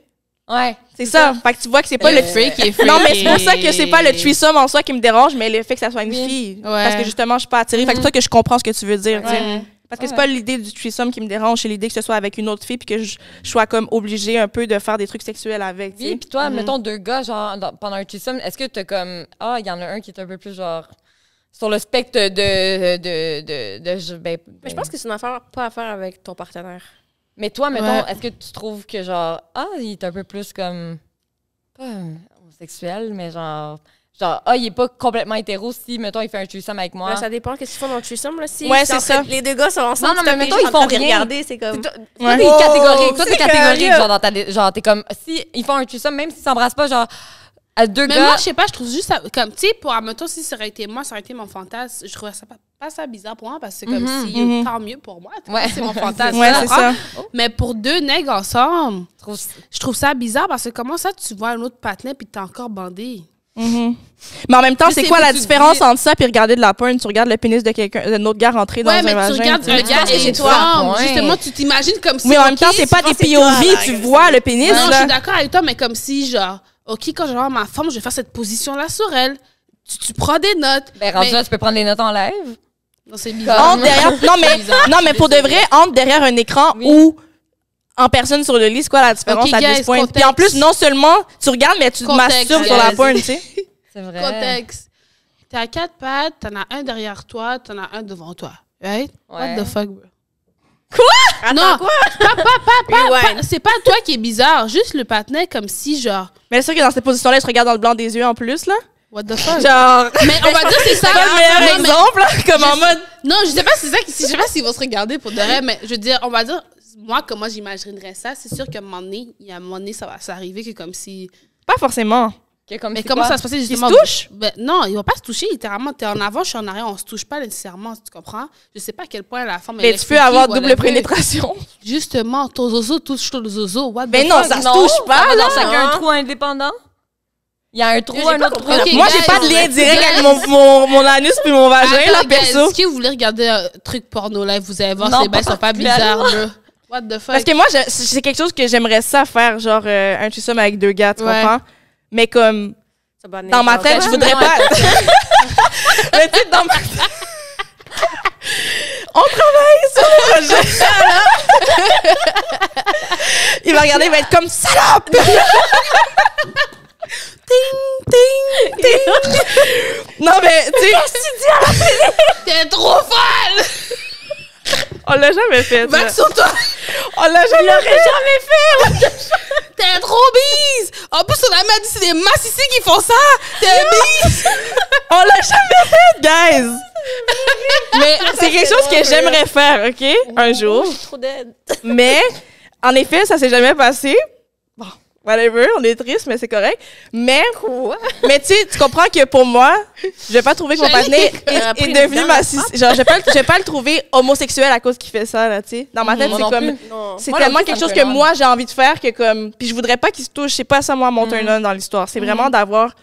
Ouais. C'est ça. Fait que tu vois que c'est pas Euh, le. freak et freak. Non, mais c'est pour ça que c'est pas le threesome en soi qui me dérange, mais le fait que ça soit une Oui. fille. Ouais. Parce que justement, je suis pas attirée. Fait que c'est pour ça que je comprends ce que tu veux dire. Ouais. Parce que c'est pas l'idée du threesome qui me dérange, c'est l'idée que ce soit avec une autre fille puis que je, je sois comme obligée un peu de faire des trucs sexuels avec, Oui, puis toi, Mhm. mettons deux gars, genre, dans- pendant un threesome, est-ce que t'as comme. Ah, il y en a un qui est un peu plus, genre. Sur le spectre de. de, de, de, je- ben, Mais je pense que c'est une affaire pas à faire avec ton partenaire. Mais toi, mettons, Ouais. est-ce que tu trouves que, genre. Ah, il est un peu plus comme. Pas homosexuel, mais genre. Genre, ah, il est pas complètement hétéro si, mettons, il fait un threesome avec moi? Là, ça dépend qu'est-ce qu'ils font dans le threesome, là. Si Ouais, c'est ça. Les deux gars sont ensemble, Non, non, mais mettons, ils font rien. regarder, c'est comme... Toi, Ouais. t'es Oh, catégorique. Toi, t'es c'est catégorique. curieux. Genre, dans ta, genre, t'es comme. Si ils font un threesome, même s'ils s'embrassent pas, genre, à deux Mais gars. moi, je sais pas, je trouve juste ça, comme, tu sais, pour, admettons, si ça aurait été moi, ça aurait été mon fantasme, je trouve ça pas, pas ça bizarre pour moi parce que c'est comme Mhm, si, mhm. tant mieux pour moi, Ouais. c'est mon fantasme. Ouais, c'est ça. Mais pour deux nègres ensemble, je trouve- je trouve ça bizarre parce que comment ça, tu vois un autre patinet puis t'es encore bandé? Mhm. Mais en même temps, c'est quoi la différence dis- entre ça et regarder de la porn? Tu regardes le pénis de quelqu'un, d'un autre gars rentrer dans ouais, un mais vagin. tu regardes le gars et toi. Justement, tu t'imagines comme si. Oui, en même temps, c'est pas des POV, tu vois le pénis, Non, je suis d'accord avec toi, mais comme si, genre, OK, quand je vais voir ma femme, je vais faire cette position-là sur elle. Tu, tu prends des notes. Ben, rendu Mais- là, tu peux prendre les notes en live. Non, c'est bizarre. Entre derrière, non, mais, bizarre, non, mais pour de vrai, entre derrière un écran Oui. ou en personne sur le lit, c'est quoi la différence Ok, à guys, 10 points? Puis en plus, non seulement tu regardes, mais tu te masturbes sur la porn, tu sais. C'est vrai. Contexte. T'es à quatre pattes, t'en as un derrière toi, t'en as un devant toi. Right? Ouais. What the fuck, bro? Attends, Non. quoi? Pas, pas, pas, pas, pas- C'est pas toi qui est bizarre, juste le patinet comme si, genre, Mais c'est sûr que dans cette position-là, je regarde dans le blanc des yeux en plus, là. what the fuck? Genre, Mais on va dire c'est ça. c'est le meilleur Non, exemple, là, comme en Je- mode. Non, je sais pas si c'est ça, je sais pas s'ils vont se regarder pour de vrai, mais je veux dire, on va dire, moi, comment j'imaginerais ça, c'est sûr qu'à un moment donné, il y a un moment donné, ça va s'arriver que comme si. Pas forcément. Comme Mais comment quoi? ça se passait Ils se justement? touchent? Ben, non, ils vont pas se toucher, littéralement. T'es en avant, je suis en arrière, on se touche pas nécessairement, tu comprends? Je sais pas à quel point la femme Mais tu peux avoir double pénétration. Justement, ton zozo touche ton zozo. What the Ben non, fuck? ça se touche pas, là. chacun un hein. trou indépendant? Il y a un trou, un autre trou. la- Ok, Moi, j'ai pas de lien direct avec mon, mon, mon anus puis mon vagin, là, perso. Est-ce que vous voulez regarder un truc porno live? Vous allez voir, ces bails sont pas bizarres, bro. What the fuck? Parce que moi, c'est quelque chose que j'aimerais ça faire, genre euh, un threesome avec deux gars, tu Ouais. comprends? Mais comme, dans ma tête, je voudrais pas... Mais tu sais, dans ma On travaille sur le projet. il va regarder, il va être comme salope! ting, ting, ting. Non, mais tu sais, T'es trop folle! On l'a jamais fait. Va ça. sur toi! On l'a jamais fait. T'es trop bise! En plus, on a même dit c'est des masses ici qui font ça! T'es bise! On l'a jamais fait, guys! Mais c'est quelque chose que j'aimerais faire, OK? Un jour. Mais, en effet, ça s'est jamais passé. Whatever, on est triste, mais c'est correct. Mais, Quoi? mais tu sais, tu comprends que pour moi, je vais pas trouver que mon partenaire est, est devenu ma cis- Genre, je vais pas, le- je vais pas le trouver homosexuel à cause qu'il fait ça, là, tu sais. Dans ma tête, Moi c'est non comme. plus. Non. C'est Moi non tellement plus, quelque ça me chose fait que mal. moi, j'ai envie de faire que comme. Puis je voudrais pas qu'il se touche. C'est pas ça, moi, mon turn-on dans l'histoire. C'est vraiment d'avoir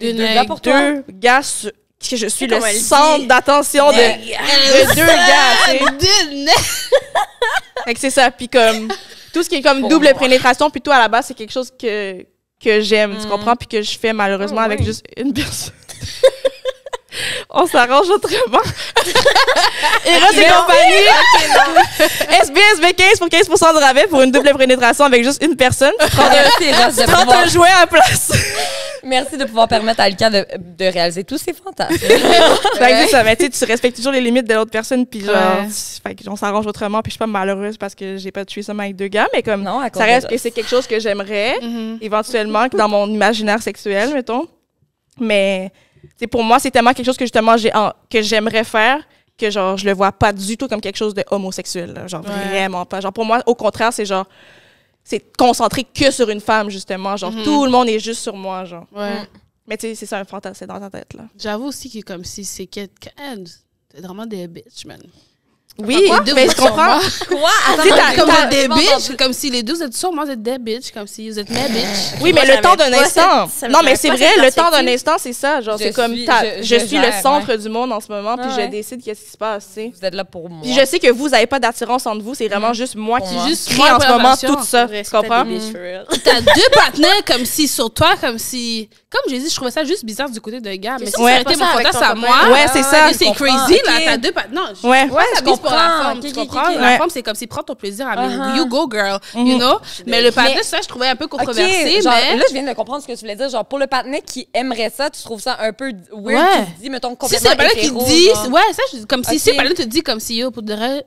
Deux Deux gars pour toi. Deux gars sur- que je suis le comment elle dit. centre d'attention de, de deux gars, tu sais. Fait que c'est ça. Puis comme, tout ce qui est comme Pour double moi. pénétration, puis tout à la base, c'est quelque chose que, que j'aime, tu Mhm. comprends? Puis que je fais malheureusement Oh, avec juste une personne. On s'arrange autrement. Et compagnie. SBSB 15 pour 15% de rabais pour une double pénétration avec juste une personne. Tu prends un- pouvoir- jouet à la place. Merci de pouvoir permettre à Alika de, de réaliser tous ses fantasmes. C'est ça, mais tu sais, tu respectes toujours les limites de l'autre personne, puis genre, Ouais. fait on s'arrange autrement, puis je suis pas malheureuse parce que j'ai pas tué ça avec deux gars, mais comme, non, ça reste que c'est quelque chose que j'aimerais, Mhm. éventuellement, que dans mon imaginaire sexuel, mettons. Mais, c'est pour moi, c'est tellement quelque chose que justement, j'ai en- que j'aimerais faire, que genre, je le vois pas du tout comme quelque chose de homosexuel, là. genre, Ouais. vraiment pas. Genre, pour moi, au contraire, c'est genre, c'est concentré que sur une femme, justement, genre, Mhm. tout le monde est juste sur moi, genre. Ouais. Mm. Mais tu sais, c'est ça un fantasme, c'est dans ta tête, là. J'avoue aussi que comme si c'est que c'est vraiment des bitches, man. Oui, mais je comprends. Quoi? Attends, Comme t'as- des bitches, comme si les deux vous êtes sur moi, vous êtes des bitches, comme si vous êtes mes bitches. Oui, Moi, mais le temps d'un instant. Non, mais c'est vrai, le temps d'un instant, c'est ça. Genre, Je c'est comme, je- je, je suis le centre du monde en ce moment, puis Ah je décide qu'est-ce qui se passe, tu. Vous êtes là pour moi. Puis je sais que vous n'avez pas d'attirance entre vous, c'est vraiment juste moi qui juste Juste crée moi, en ce moment tout ça. Tu comprends? T'as deux partenaires comme si sur toi, comme si. Comme j'ai dit, je trouvais ça juste bizarre du côté de gars. Mais si Ouais. ça aurait été Pas mon fantasme à moi, Ouais, c'est ça. c'est crazy, là. T'as deux partenaires. Non, je- Ouais. Ça vise pour la Ok, tu comprends? La forme, c'est comme si prends ton plaisir. Mean, Uh-huh. you go, girl. Mhm. You know? Mais le partenaire, Mais- ça, je trouvais un peu controversé, genre, mais. là, je viens de comprendre ce que tu voulais dire. Genre, pour le partenaire qui aimerait ça, tu trouves ça un peu weird se dit, mettons, Si complètement c'est pas là qui dit, ouais, ça, je- comme si pas là te dit comme si, yo, pour de vrai,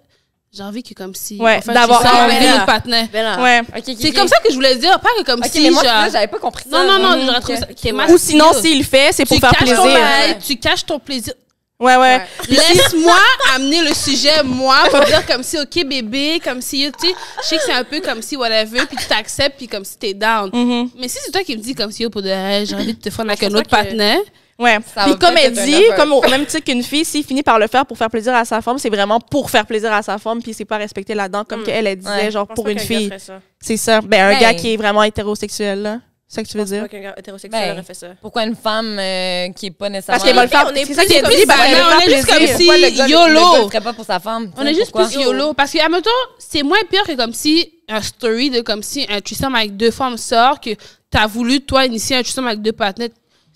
j'ai envie que comme si. Ouais, enfin, d'avoir envie. notre partenaire. Bella. Ouais. Ok, ok, C'est ok. comme ça que je voulais dire, pas que comme si, mais moi, genre. j'avais pas compris ça. Non, non, non, j'aurais trouvé ça. qui est Ou sinon, s'il le fait, c'est pour tu faire caches ton plaisir. bail, tu caches ton plaisir. Ouais, ouais. Laisse-moi amener le sujet, moi, pour dire comme si, OK, bébé, comme si, tu sais, je sais que c'est un peu comme si whatever, puis tu t'acceptes, puis comme si t'es down. Mhm. Mais si c'est toi qui me dis comme si, yo, pour de vrai, j'ai envie de te faire avec un pense autre que- partenaire, Ouais. Ça Puis comme elle dit, comme au même titre qu'une fille, s'il finit par le faire pour faire plaisir à sa femme, c'est vraiment pour faire plaisir à sa femme, puis c'est pas respecté là-dedans, comme Mm. qu'elle, elle disait, Ouais. genre pour une fille. C'est ça. Ben, un Ben- gars qui est vraiment hétérosexuel, là. C'est ça que tu veux dire? qu'un gars hétérosexuel Ben, aurait fait ça. Pourquoi une femme euh, qui est pas nécessairement... Parce qu'elle va le faire. on est C'est ça qui est dit, ben, on est juste plaisir. comme si- Pourquoi YOLO? le pas pour sa femme? on est juste Pourquoi? plus YOLO. Parce que, admettons, c'est moins pire que comme si un story de comme si un threesome avec deux femmes sort, que t'as voulu, toi, initier un threesome avec deux partenaires.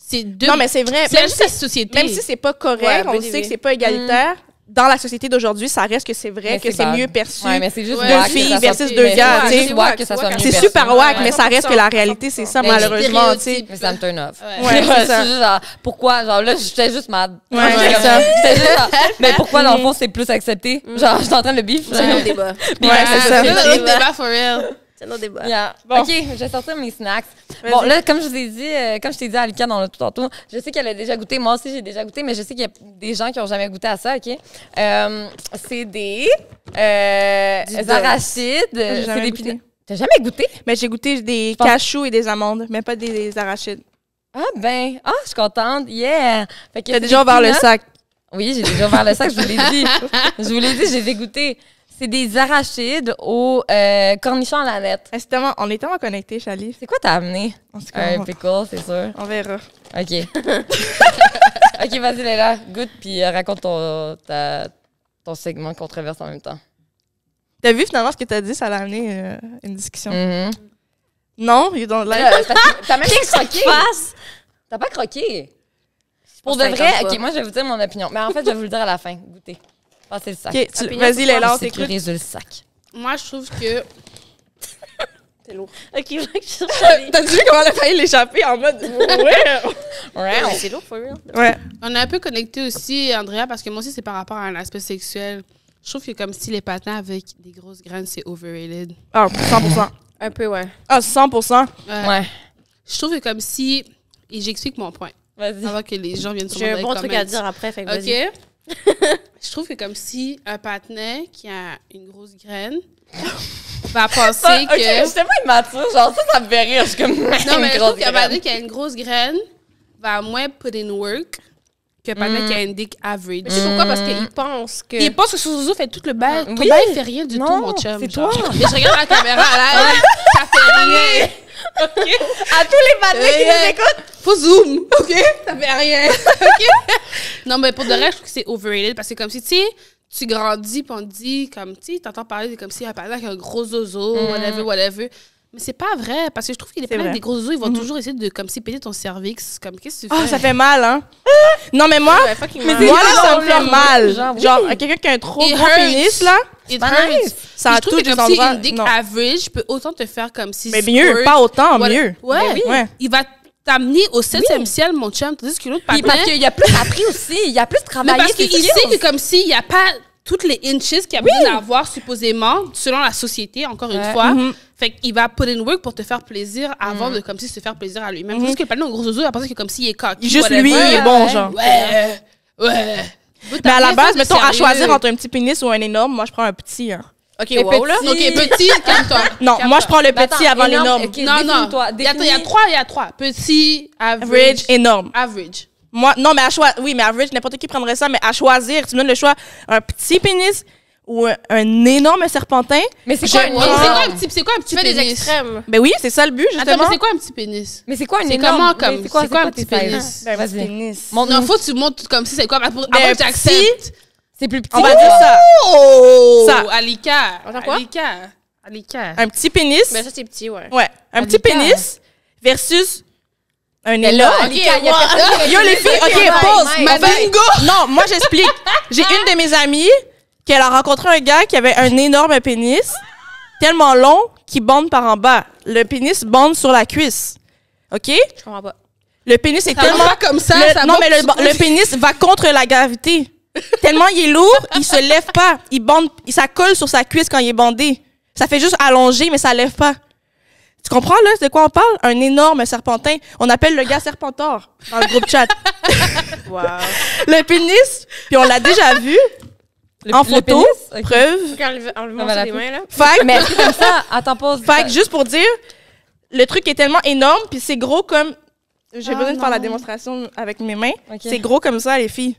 C'est deux. Non, mais c'est vrai. c'est Même juste si la société. Même si c'est pas correct, Ouais, on sait que c'est pas égalitaire. Dans la société d'aujourd'hui, ça reste que c'est vrai Mais que c'est mieux perçu. Ouais, mais c'est juste deux que filles versus deux c'est gars, wack, tu sais. C'est wack que ça soit mieux c'est super wack, mais ça reste que la réalité, c'est ça, malheureusement, tu sais. stéréotypes. Mais ça me turn off. Ouais. Ouais, c'est ça. Pourquoi? Genre là, j'étais juste mad. Ouais, c'est comme- ça. J'étais juste mais pourquoi dans le fond c'est plus accepté? Genre, j'étais en train de bif. C'est un autre débat. Ouais, c'est ça. C'est un autre débat for real. C'est un autre débat. Yeah. Bon. Ok, je vais sortir mes snacks. Bon, là, comme je vous ai dit, euh, comme je t'ai dit à Alika dans le tout tantôt, je sais qu'elle a déjà goûté. Moi aussi, j'ai déjà goûté, mais je sais qu'il y a des gens qui n'ont jamais goûté à ça, OK? Euh, c'est des, euh, arachides. J'ai C'est jamais des T'as jamais goûté? Mais j'ai goûté des pense- cachous et des amandes, mais pas des, des arachides. Ah, ben, ah, je suis contente. Yeah! T'as déjà ouvert le sac. Oui, j'ai déjà ouvert le sac, je vous l'ai dit. je vous l'ai dit, j'ai dégoûté. C'est des arachides au euh, cornichon à la lettre. Eh, c'est tellement- on est tellement connectés, Chali. C'est quoi t'as amené? En tout cas, Un on, pickle, c'est sûr. on verra. OK. OK, vas-y, Léla, goûte, puis euh, raconte ton, ta- ton segment controverse en même temps. T'as vu finalement ce que t'as dit, ça l'a amené euh, une discussion. Mhm. Non, you don't like. Parce que T'as même pas croqué. Face! T'as pas croqué. Pour de vrai. OK, moi, je vais vous dire mon opinion. Mais en fait, je vais vous le dire à la fin. Goûtez. Passez le sac. Ok, vas-y, sur Léla, on Je t'écoute. sécurise le sac. Moi, je trouve que. C'est lourd. Ok, je vais que je cherche T'as vu comment elle a failli l'échapper en mode. Ouais! Ouais, c'est lourd, for real. Ouais. On est un peu connecté aussi, Andrea, parce que moi aussi, c'est par rapport à un aspect sexuel. Je trouve que comme si les patins avec des grosses graines, c'est overrated. Ah, 100%. Un peu, ouais. Ah, 100%. Ouais. Ouais. Je trouve que comme si. Et j'explique mon point. Vas-y. Avant que les gens viennent sur J'ai un bon truc à dire après, fait que vas-y. OK? je trouve que comme si un patinet qui a une grosse graine va penser Ah, que. j'étais pas immature. Genre, ça, ça me fait rire. Je suis comme... Non, mais je trouve qu'un patinet qui a une grosse graine va moins put in work patinet Mm. qui a une dick average. Mais je sais pourquoi? Parce qu'il pense que. Il pense que son zouzou fait tout le bail. Ton Oui. bail fait rien du Non, tout, mon chum. c'est toi. Mais je regarde la caméra, là, ça fait rien. À tous les badnets qui nous écoutent. Faut zoom, OK? Ça fait rien, OK? Non, mais pour de vrai, je trouve que c'est overrated parce que comme si, tu sais, tu grandis puis on te dit, comme, tu sais, t'entends parler de comme si, par exemple, un gros zozo, whatever, whatever. Mais c'est pas vrai parce que je trouve qu'il est C'est plein des gros zozos, ils vont toujours essayer de, comme si, péter ton cervix. Comme, qu'est-ce que tu Oh, fais? ça fait mal, hein? Non, mais moi, là, ça me fait mal. genre, Genre, oui. quelqu'un qui a un trop It gros hurts. pénis, là, It pas hurts. nice. ça a je trouve tous que des comme si endroits. une dick non. average peut autant te faire comme si Mais mieux, squirt, pas autant, voilà. mieux. Ouais. Mais oui. Ouais. Il va t'amener au septième ciel, mon chum, tandis que l'autre Puis parce partenaire- qu'il y a plus appris aussi. Il y a plus Mais travaillé. parce ses qu'il sait que comme s'il n'y a pas toutes les inches qu'il y a besoin d'avoir supposément, selon la société, encore une fois. Mhm. Fait qu'il va put in work pour te faire plaisir avant de comme si se faire plaisir à lui-même. Parce que le panneau gros zozo, il a pensé que comme s'il est cocky. Juste whatever. lui, il est bon, genre. Ouais, ouais. Mais à la base, mettons, à choisir entre un petit pénis ou un énorme, moi, je prends un petit. hein. Ok, Mais wow, là. petit- Ok, petit, calme-toi. Non, moi, je prends le petit attends, avant énorme, l'énorme. Non, non. Il y, a, il y a définis- trois, il y a trois. Petit, average, Average, énorme. average. Moi, non, mais à choisir, oui, mais average, n'importe qui prendrait ça, mais à choisir, tu me donnes le choix, un petit pénis ou un, un énorme serpentin? Mais c'est quoi un C'est quoi un petit, c'est quoi un petit Tu fais des extrêmes. Ben oui, c'est ça le but, justement. Attends, mais c'est quoi un petit pénis? Mais c'est quoi un C'est énorme? comment, comme- c'est quoi, c'est quoi un petit pénis? Ben, un petit Vas-y. pénis. Montre- Non, faut que tu montres comme si c'est quoi. Pour, Ben, avant que petit, j'accepte. C'est plus petit. On va dire ça. Oh! Ça. Alika. Attends, quoi? Alika. Alika. Un petit pénis. Mais ça, c'est petit, ouais. Ouais, un petit pénis versus un Mais là, énorme. Alika, il y a personne qui- Yo, les filles, ok, pause. Ma bingo. Non, moi, j'explique. J'ai une de mes amies qui elle a rencontré un gars qui avait un énorme pénis, tellement long qu'il bande par en bas. Le pénis bande sur la cuisse. OK? Je comprends pas. Le pénis est Ça tellement. va pas comme ça. Le- ça non, mais le, le pénis va contre la gravité. Tellement il est lourd, il se lève pas. Il bande, ça colle sur sa cuisse quand il est bandé. Ça fait juste allonger, mais ça lève pas. Tu comprends, là, de quoi on parle? Un énorme serpentin. On appelle le gars serpentor dans le groupe chat. Wow. Le pénis, puis on l'a déjà vu Le- en le photo, pénis? Preuve. Des peau. mains, là. Fait, Mais comme ça, attends, pause. fait que juste pour dire, le truc est tellement énorme, puis c'est gros comme... J'ai Ah, besoin de faire la démonstration avec mes mains. C'est gros comme ça, les filles.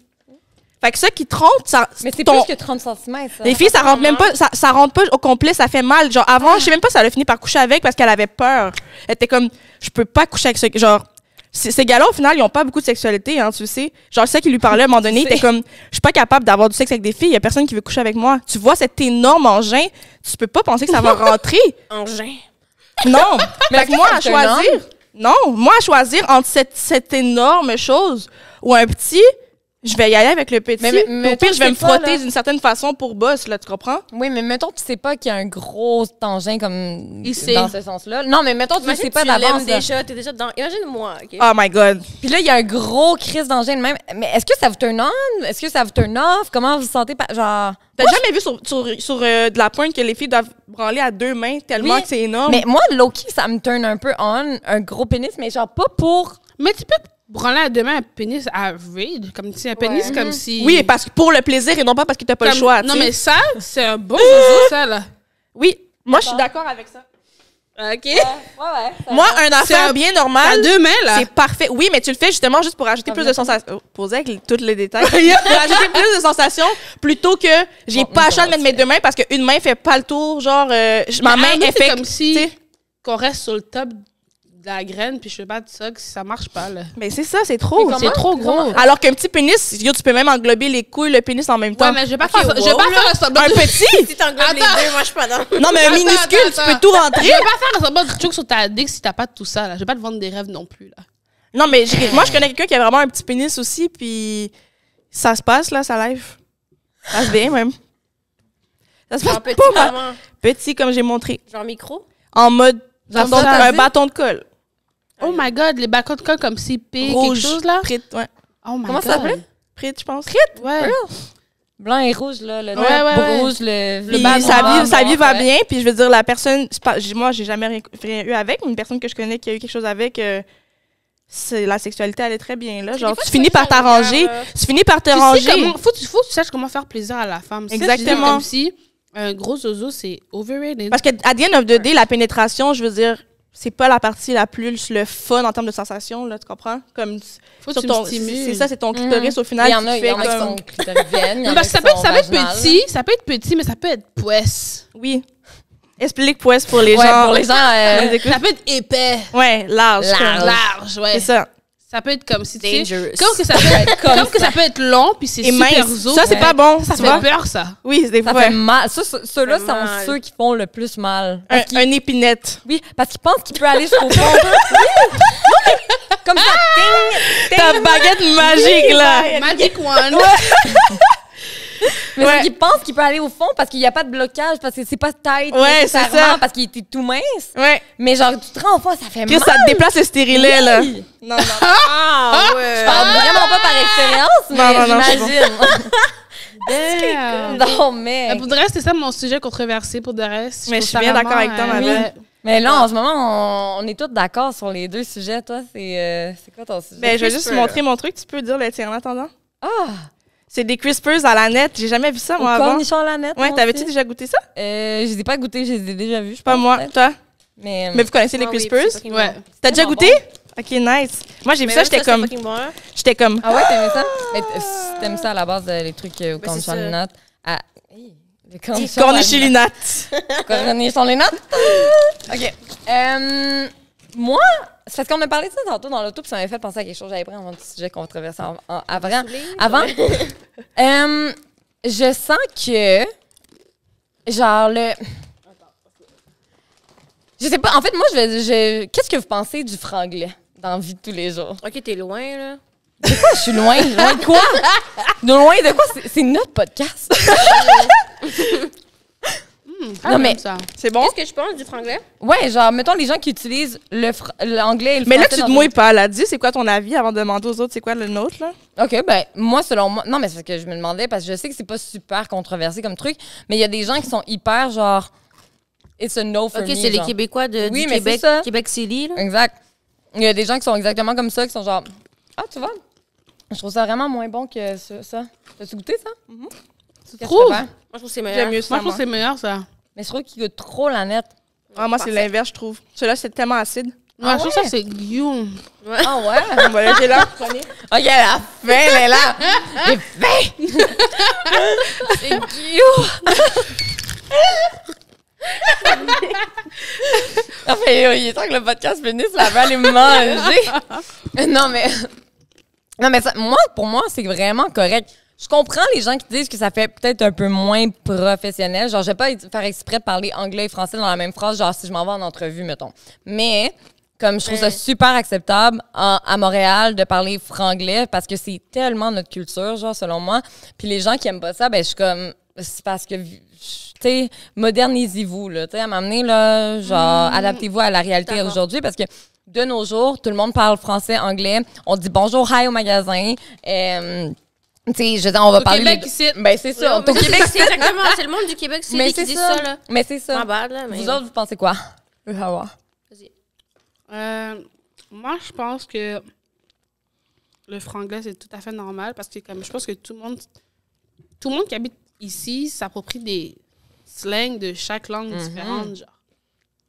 Fait que ça qui rentre, ça... Mais c'est ton- plus que 30 cm, ça. Les filles, ça rentre même pas, ça, ça rentre pas au complet, ça fait mal. Genre, avant, je sais même pas si elle a fini par coucher avec parce qu'elle avait peur. Elle était comme, je peux pas coucher avec ce, genre, ces gars-là, au final, ils ont pas beaucoup de sexualité, hein, tu sais. Genre, c'est ça qui lui parlait à un moment donné, il était comme, je suis pas capable d'avoir du sexe avec des filles, y a personne qui veut coucher avec moi. Tu vois cet énorme engin, tu peux pas penser que ça va rentrer. Engin. Non. Mais fait que moi, à choisir, non, moi, à choisir entre cette, cette énorme chose ou un petit, je vais y aller avec le petit. Mais- mais- au pire, je vais me pas, frotter d'une certaine façon pour boss, là, tu comprends? Oui, mais mettons, tu sais pas qu'il y a un gros engin comme Il sait. dans ce sens-là. Non, mais mettons, tu Imagine sais pas tu d'avance. déjà, t'es déjà dedans. Imagine-moi, OK? Oh my god. Puis là, il y a un gros crise d'engin de même. Mais est-ce que ça vous turn on? Est-ce que ça vous turn off? Comment vous vous sentez? par- Genre? T'as jamais vu sur, sur, sur, euh, de la pointe que les filles doivent branler à deux mains tellement Oui. que c'est énorme? Mais moi, Loki, ça me turn un peu on, un gros pénis, mais genre pas pour. Mais tu peux à demain un pénis average. Comme si un pénis, comme si. oui, parce que pour le plaisir et non pas parce que t'as pas comme- le choix. Non, tu sais. mais ça, c'est un bon zozo, ça, là. Oui, moi, je suis d'accord avec ça. OK. Ouais, ouais. Moi, un un- bien À normal, deux mains, là. c'est parfait. Oui, mais tu le fais justement juste pour ajouter plus de sensations. Oh, avec les- tous les détails. pour ajouter plus de sensations plutôt que j'ai Bon, pas on le choix de mettre mes deux mains parce qu'une main fait pas le tour. Genre, euh, je- ma Mais main à nous, est c'est fait. comme si tu sais. qu'on reste sur le top de la graine, puis je fais pas de ça, que ça marche pas, là. Mais c'est ça, c'est trop. C'est trop gros. Alors qu'un petit pénis, yo, tu peux même englober les couilles, le pénis en même temps. Ouais, mais je vais pas faire ça. Je vais wow, pas là. faire un Un petit? Si t'englobes les Attends. deux, moi, je suis pas dans. Non, mais un Attends, minuscule, attends, tu peux tout Je rentrer. vais pas faire un semblant de truc sur ta dick si t'as pas tout ça, là. Je vais pas te vendre des rêves non plus, là. Non, mais moi, je connais quelqu'un qui a vraiment un petit pénis aussi, puis ça se passe, là, ça live. Ça se bien, même. Ça se passe petit, pas mal. Petit, comme j'ai montré. Genre micro? En mode ça. un bâton de colle. Oh my god, les balcons de colle comme si P Rouge. quelque chose, là. Prit, ouais. Oh my Comment god. ça s'appelait? Prit, je pense. Ouais. Blanc et rouge, là. Le Ouais, ouais, ouais. rouge, le. Le bas sa noir, vie, sa vie noir, va ouais. bien, puis je veux dire, la personne, pas- moi, j'ai jamais rien, rien eu avec, mais une personne que je connais qui a eu quelque chose avec, euh, c'est la sexualité allait très bien, là. Genre, fois, tu finis par t'arranger, tu finis par te Tu sais ranger. comment, faut, tu- faut que tu saches comment faire plaisir à la femme. Exactement. Comme si un gros zozo, c'est overrated. Parce que à the end of the day, la pénétration, je veux dire, c'est pas la partie la plus le fun en termes de sensation, là, tu comprends? Comme faut que tu ton, c'est ça, c'est ton clitoris au final Il y en qui a, il y fait en a qui comme sont ça peut, ça peut être petit, ça peut être petit, mais ça peut être poisse. oui. Explique pour pour les Ouais, gens. pour les gens. euh. Ça peut être épais, Ouais, large. Large. large, ouais. C'est ça. Ça peut être comme si tu sais, Dangerous. comme que ça peut être, comme que ça peut être long puis c'est super mince. zo. Ça, c'est Ouais. pas bon. ça fait vois? peur ça. Oui, c'est des Ça fois. fait mal. Ça, ce- Ceux-là Ça sont mal. ceux qui font le plus mal. Un, un épinette. Oui, parce qu'ils pensent qu'il peut aller jusqu'au fond. Oui. Comme ça. Ding, Ta baguette magique, là. Magic one. Mais Ouais. c'est qu'ils pensent qu'il peut aller au fond parce qu'il n'y a pas de blocage, parce que c'est pas tight. Ouais, c'est nécessairement, ça. Parce qu'il était tout mince. Ouais. Mais genre, tu te rends au fond, ça fait Puis mal. ça te déplace le stérilet, là. Oui. Non, non. Ah, ouais. Je parle vraiment pas par expérience, mais Non, non, non, j'imagine. Damn. non, mais... Pour de reste, c'est ça mon sujet controversé pour de reste. Mais je suis bien d'accord avec toi, ma euh, belle. Mais là, en ce moment, on, on est tous d'accord sur les deux sujets. Toi, c'est euh, c'est quoi ton sujet? Ben, je vais juste CRISPR. montrer mon truc. Tu peux dire le tien en attendant? Ah! C'est des crispers à la nette. J'ai jamais vu ça, Au moi, avant. cornichon à la nette. Ouais, t'avais-tu déjà goûté ça? Euh, je les ai pas goûtés, je les ai déjà vus, je Pas pense, moi. peut-être. Toi? Mais, Mais vous connaissez les Ah oui, crispers? c'est Ouais. T'as déjà goûté? Ok, nice. Moi, j'ai vu Mais ça, même j'étais c'est comme. fucking bon, hein. J'étais comme. Ah ouais, t'aimais ça? Mais t- si t'aimes ça à la base, euh, les trucs euh, au Ben, cornichon c'est à ça. la note. Ah, hey, les cornichons. Cornichon les nattes. Cornichons les notes? OK. Euh, moi, c'est parce qu'on a parlé de ça tantôt dans l'auto, puis ça m'avait fait penser à quelque chose. J'avais pris un petit sujet controversé en- en- avant. Avant, euh, je sens que, genre, le... Je sais pas, en fait, moi, je vais... je- Qu'est-ce que vous pensez du franglais dans la vie de tous les jours? Ok, t'es loin, là. Je suis loin? Loin de quoi? De loin de quoi? C'est notre podcast. Ah, Non, mais- ça. C'est bon? Qu'est-ce que je pense du franglais? Ouais, genre, mettons les gens qui utilisent le fr- l'anglais et le Mais là, français tu te mouilles pas. Là, dis, c'est quoi ton avis avant de demander aux autres, c'est quoi le nôtre, là? OK, ben, moi, selon moi. Non, mais c'est ce que je me demandais parce que je sais que c'est pas super controversé comme truc, mais il y a des gens qui sont hyper genre. It's a no for Ok, me, c'est les. Québécois de, Oui, du mais c'est Québec, ça. Québec City, là. Exact. Il y a des gens qui sont exactement comme ça, qui sont genre. Ah, tu vois? Je trouve ça vraiment moins bon que ça. T'as-tu goûté ça? Que trouves? Tu? Moi, je trouve que c'est meilleur. J'aime mieux ça. Moi, je trouve que c'est meilleur ça. Mais je trouve qu'il goûte trop la nette. Ah, moi c'est l'inverse, je trouve. Celui-là, c'est tellement acide. Ouais, Ah je trouve ouais? ça c'est guillaume. Ah ouais? Bon, ben, là, j'ai là, prenez. OK, la fin, elle est là. J'ai faim. C'est enfin, il est temps que le podcast finisse, là, elle va aller manger. non, mais... Non, mais ça, moi, pour moi, c'est vraiment correct. Je comprends les gens qui disent que ça fait peut-être un peu moins professionnel. Genre, je vais pas faire exprès de parler anglais et français dans la même phrase, genre si je m'en vais en entrevue, mettons. Mais, comme je trouve ça super acceptable en- à Montréal de parler franglais parce que c'est tellement notre culture, genre, selon moi. Puis les gens qui aiment pas ça, ben, je suis comme. C'est parce que. Tu sais, modernisez-vous, là. Tu sais, à m'amener, là, genre, adaptez-vous à la réalité aujourd'hui parce que de nos jours, tout le monde parle français, anglais. On dit bonjour, hi au magasin. Euh, tu sais, je veux dire, on va Au parler. Québec, ici. Ben, c'est ça. on est au Québec, c'est exactement, c'est le monde du Québec mais qui c'est dit ça. ça, là. Mais c'est ça. Bad, là, mais... Vous autres, vous pensez quoi? Vas-y. Euh, moi, je pense que le franglais, c'est tout à fait normal parce que comme je pense que tout le monde tout le monde qui habite ici s'approprie des slangs de chaque langue Mhm. différente, genre.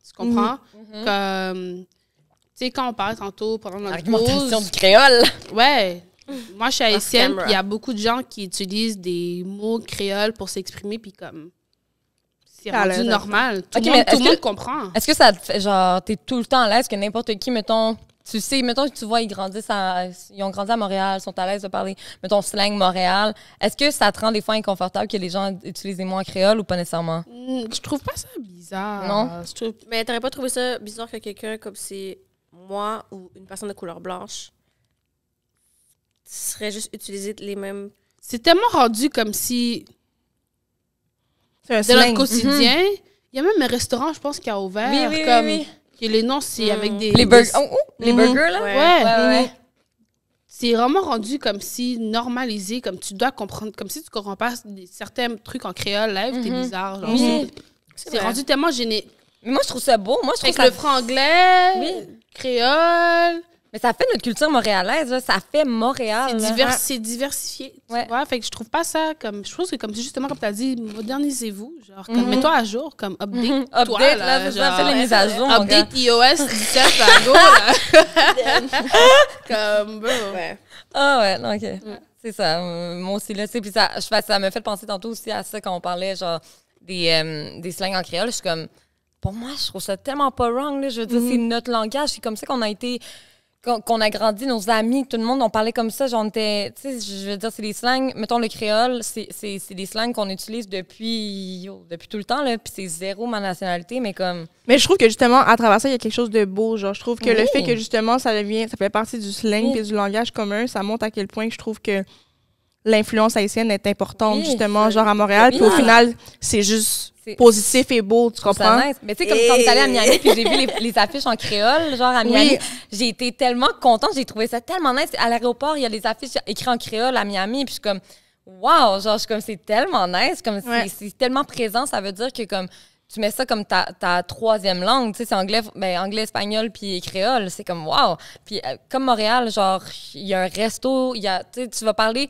Tu comprends? Comme, tu sais, quand on parlait tantôt pendant notre pause, du créole. ouais, moi, je suis haïtienne, puis il y a beaucoup de gens qui utilisent des mots créoles pour s'exprimer, puis comme, c'est rendu normal. Tout le monde, tout est-ce le monde que- comprend. Est-ce que ça te fait, genre, t'es tout le temps à l'aise que n'importe qui, mettons, tu sais, mettons que tu vois, ils grandissent à, ils ont grandi à Montréal, sont à l'aise de parler, mettons, slang Montréal. Est-ce que ça te rend des fois inconfortable que les gens utilisent des mots en créole ou pas nécessairement? Hmm, Je trouve pas ça bizarre. Non? Je trouve Mais t'aurais pas trouvé ça bizarre que quelqu'un comme c'est moi ou une personne de couleur blanche serait juste utiliser les mêmes... C'est tellement rendu comme si, C'est un dans notre quotidien, il y a même un restaurant, je pense, qui a ouvert. Oui, oui, oui, comme, oui. Que les noms, c'est Mm. avec des. Les des- oh, oh, les Mhm. burgers, là? Ouais. Ouais. ouais, ouais. C'est vraiment rendu comme si normalisé, comme tu dois comprendre, comme si tu comprends pas certains trucs en créole live, t'es Mhm. bizarre. genre. Oui. C'est- rendu tellement gêné. Mais moi, je trouve ça beau. Moi, je trouve Avec ça... le franglais, Oui. créole, Mais ça fait notre culture montréalaise, là. Ça fait Montréal. c'est divers- c'est diversifié. tu Ouais. vois. Fait que je trouve pas ça comme. Je trouve que, comme justement, comme tu as dit, modernisez-vous. Genre, comme, Mhm. mets-toi à jour, comme update. Mhm. toi, Update, là, là, genre. fais les mises à jour. Update iOS 17 à go, là. comme, bro. Ouais. Ah ouais, non, OK. C'est ça. euh, moi aussi, là, tu sais, puis ça, je ça me fait penser tantôt aussi à ça quand on parlait, genre, des, euh, des slangs en créole. Je suis comme, pour moi, je trouve ça tellement pas wrong. Là. Je veux dire, Mm-hmm. c'est notre langage. C'est comme ça qu'on a été. Qu'on a grandi, nos amis, tout le monde, on parlait comme ça. Genre, on était. Tu sais, je veux dire, c'est des slangs. Mettons, le créole, c'est des slangs qu'on utilise depuis, yo, depuis tout le temps. là, Puis c'est zéro ma nationalité, mais comme. Mais je trouve que justement, à travers ça, il y a quelque chose de beau. Genre, je trouve que le fait que justement, ça devient, ça fait partie du slang Oui. et du langage commun, ça montre à quel point je trouve que l'influence haïtienne est importante, Oui, justement, genre à Montréal. Puis au final, c'est juste positif et beau, tu comprends? nice. Mais tu sais, comme quand on est allé à Miami, puis j'ai vu les, les affiches en créole, genre à Miami, Oui. j'ai été tellement contente, j'ai trouvé ça tellement nice. À l'aéroport, il y a les affiches écrites en créole à Miami, puis je suis comme, wow, genre, je suis comme, c'est tellement nice, comme c'est- Ouais. c'est tellement présent, ça veut dire que comme tu mets ça comme ta, ta troisième langue, tu sais, c'est anglais, ben, anglais, espagnol, puis créole, c'est comme, wow. Puis euh, comme Montréal, genre, il y a un resto, il y a, tu sais, tu vas parler,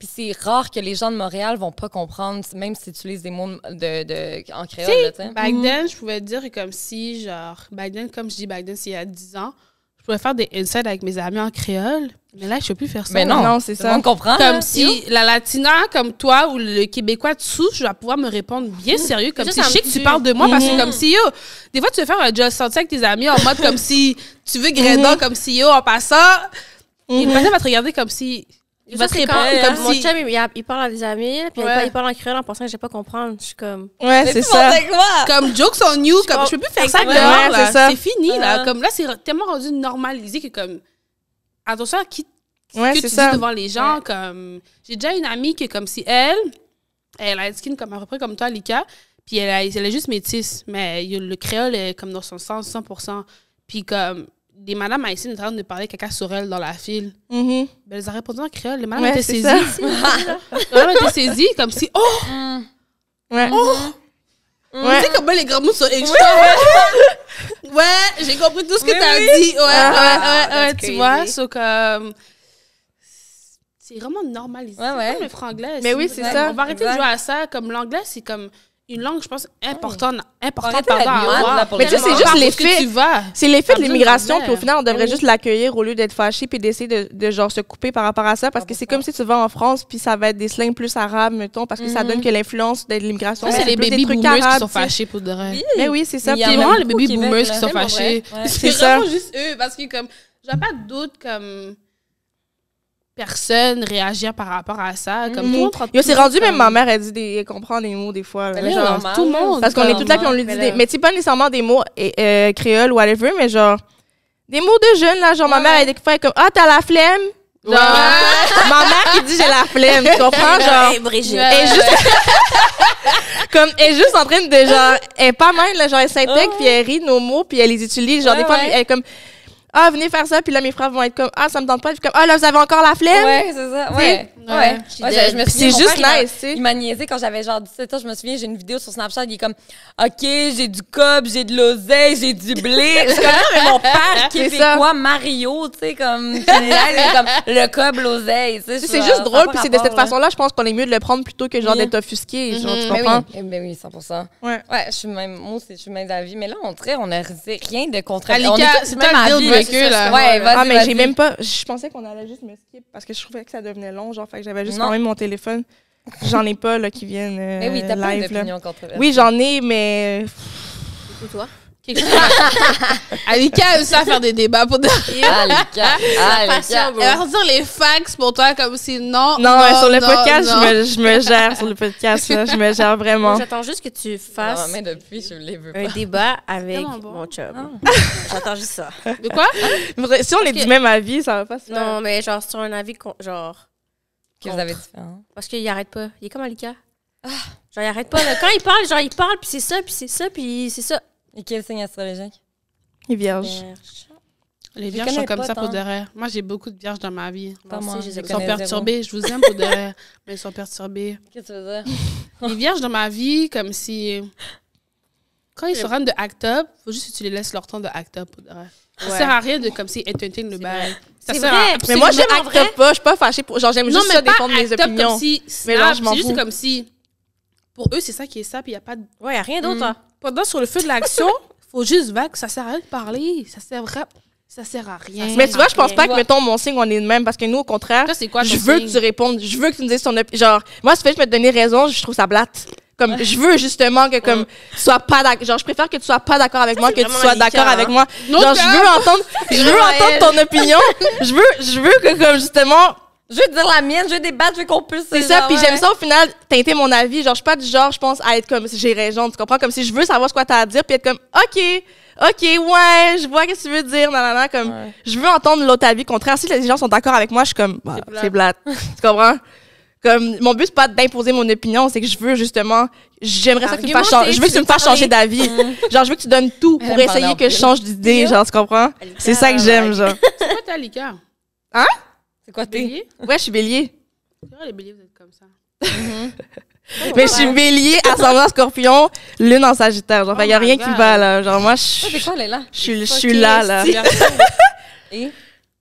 puis c'est rare que les gens de Montréal vont pas comprendre, même si tu utilises des mots de, de, en créole, là, sais. Back then, je pouvais dire comme si, genre, back then, comme je dis back then, c'est il y a 10 ans, je pouvais faire des insides avec mes amis en créole. Mais là, je peux plus faire ça. Mais non, Non, c'est ça. monde comprend. Comme là. si la Latina, comme toi, ou le Québécois de souche, va pouvoir me répondre bien sérieux, comme si je sais que tu parles de moi, parce que Mhm. comme si, yo, des fois, tu veux faire un just sorti avec tes amis en mode comme si tu veux grédant, comme si, yo, en passant, et le personne va te regarder comme si. Il va Ça, te répondre comme mon si. chum, il, il- parle à des amis, puis Ouais. il parle en créole en pensant que je vais pas comprendre. Je suis comme... Ouais, c'est ça. Comme jokes on you, comme je peux plus faire ça Exactement. dehors, Ouais, là. c'est ça. C'est fini, là. Comme là, c'est tellement rendu normalisé que, comme, attention à qui Ouais, que c'est tu ça. dis devant les gens. Comme, j'ai déjà une amie qui est comme si elle, elle a une skin comme à peu près comme toi, Lika, puis elle, a- elle est juste métisse, mais il y a le créole est comme dans son sens 100%. Puis comme des madames haïtiennes étaient en train de parler caca sur elle dans la file. Mhm. Ben, elles ont répondu en créole. Les madames Ouais, étaient saisies. Les madames étaient saisies comme si, oh, Mm. Ouais. tu Ouais. sais comment les grands mots sont extra. Ouais, j'ai compris tout ce que Oui, t'as oui. dit. Ouais, Ah, ouais, ouais, ouais, that's tu vois? crazy. So, comme, c'est vraiment normalisé. Ouais, ouais. Comme le franglais. Mais oui, c'est Ouais, ça. On va arrêter Exact. de jouer à ça. Comme l'anglais, c'est comme une langue, je pense, importante, importante Arrêtez pardon, à avoir. là, Mais tu sais, c'est juste l'effet-. C'est l'effet de l'immigration, puis au final, on devrait Oui. juste l'accueillir au lieu d'être fâché puis d'essayer de, de genre se couper par rapport à ça, parce que c'est comme si tu vas en France, puis ça va être des slangs plus arabes, mettons, parce que ça Mhm. donne que l'influence de l'immigration, Ça, c'est les baby boomers qui arabes, sont tu sais. fâchés pour de vrai. Oui. Mais oui, c'est ça. C'est vraiment les baby boomers qui sont fâchés. C'est vraiment juste eux, parce que comme, j'ai pas de doute comme personne réagir par rapport à ça. Comme tout monde prend Yo, c'est rendu, même ma mère, elle dit des, elle comprend des mots des fois. là. Genre, normal, tout le monde. parce qu'on est toutes là, puis on lui dit mais des. Mais tu pas nécessairement des mots euh, créoles ou whatever, mais genre. Des mots de jeunes, là. Genre, ma mère, elle des fois comme Ah, t'as la flemme. Genre, ma mère qui dit j'ai la flemme, tu comprends? Genre, Hey, Brigitte. Ouais. elle est juste. comme, elle est juste en train de genre. Elle est pas mal, là. Genre, elle s'intègre, Oh. puis elle rit nos mots, puis elle les utilise. Genre, Ouais, des fois, ouais. elle est comme Ah, venez faire ça, puis là, mes frères vont être comme Ah, ça me tente pas. Puis comme Ah, là, vous avez encore la flemme. Ouais, c'est ça. Ouais. Ouais. Ouais. Je Ouais, me souviens, c'est juste père, nice, tu sais. Il m'a niaisé quand j'avais genre 17 ans. Je me souviens, j'ai une vidéo sur Snapchat. Il est comme OK, j'ai du cob, j'ai de l'oseille, j'ai du blé. Je suis comme, Non, mais mon père québécois, Mario, tu sais, comme, il est comme le cob, l'oseille. tu sais, je C'est juste drôle, puis c'est de cette façon-là, je pense qu'on est mieux de le prendre plutôt que genre Oui. d'être offusqué. genre, tu Mhm. Comprends? oui, eh ben oui, 100 Ouais. Ouais, je suis même, moi aussi, je suis même d'avis. Mais là, on dirait, on a rien de contraire. C'est même là. Ouais, vas-y, Ah, mais j'ai même pas. Je pensais qu'on allait juste me skip parce que je trouvais que ça devenait long, genre, fait que j'avais juste Non. quand même mon téléphone. J'en ai pas, là, qui viennent euh, Mais oui, t'as pas d'opinion controversée. Oui, j'en ai, mais. Ou toi? Quelque chose. Alika aime ça faire des débats pour de... Alika, Alika. Elle va sortir les facts pour toi comme si non. Non, mais sur le non, podcast, non. Je, me, je me gère sur le podcast, là, je me gère vraiment. J'attends juste que tu Non, fasses mais depuis, je les veux un débat avec bon. mon chum. Ah. J'attends juste ça. De quoi? Si on est que- du même avis, ça va pas se faire. Non, mais genre sur un avis, con- genre... Que vous avez différent. Parce qu'il arrête pas. Il est comme Alika. Genre, il arrête pas. là. Quand il parle, genre, il parle, puis c'est ça, puis c'est ça, puis c'est ça. Et quel signe astrologique? Les vierges. Les vierges sont comme pas ça pour de vrai. Moi, j'ai beaucoup de vierges dans ma vie. Pas Moi je Ils sont perturbés. Je vous aime pour de vrai. Mais ils sont perturbés. Qu'est-ce que tu veux dire? Les vierges dans ma vie, comme si. Quand ils en train de act up, faut juste que tu les laisses leur temps de act up pour de vrai. Ça Ouais. sert à rien de comme si entertain le bail. Ça C'est sert vrai. à Mais moi, j'aime rien. acte pas, je suis pas fâchée pour. Genre, j'aime juste mais ça pas défendre mes act up opinions. comme si Mais genre, je m'en c'est juste fous. comme si pour eux c'est ça qui est ça puis il y a pas de Ouais, y a rien d'autre. Mm. Pendant sur le feu de l'action, faut juste vague, ça sert à rien de parler, ça sert vraiment ça sert à rien. Mais tu vois, je pense Rien. pas que, mettons, mon signe, on est de même, parce que nous, au contraire, Toi, quoi je veux signe? que tu répondes, je veux que tu me dises ton opinion. Genre, moi, si tu fais, je me donner raison, je trouve ça blate. Comme, je veux justement que, comme, tu sois pas d'accord. Genre, je préfère que tu sois pas d'accord avec moi que tu sois d'accord avec hein. moi. Non, Genre, je veux entendre, je veux entendre ton opinion. Je veux, je veux que, comme, justement, Je veux dire la mienne, je veux débattre, je veux qu'on puisse. c'est ça. Puis ouais. j'aime ça, au final, teinter mon avis. Genre, je suis pas du genre, je pense, à être comme si j'ai raison. Tu comprends? Comme si je veux savoir ce que t'as à dire, puis être comme, OK, OK, ouais, je vois ce que tu veux dire, nanana, comme, Ouais. je veux entendre l'autre avis contraire. Si les gens sont d'accord avec moi, je suis comme, bah, C'est plate. tu comprends? Comme, mon but, c'est pas d'imposer mon opinion, c'est que je veux justement, j'aimerais ça que tu me fasses changer. Je veux que tu me fasses changer d'avis. genre, je veux que tu donnes tout pour essayer que je change d'idée, genre, tu comprends? C'est ça que j'aime, genre. C'est quoi ta liqueur? C'est quoi t'es? Bélier? Ouais, je suis bélier. C'est vrai, les béliers, vous êtes comme ça. Mais je suis bélier, ascendant scorpion, lune en sagittaire. Genre, Oh y a my rien qui va, là. Genre, moi, je c'est quoi, elle est là? je suis- je suis là, là. Suis. Et?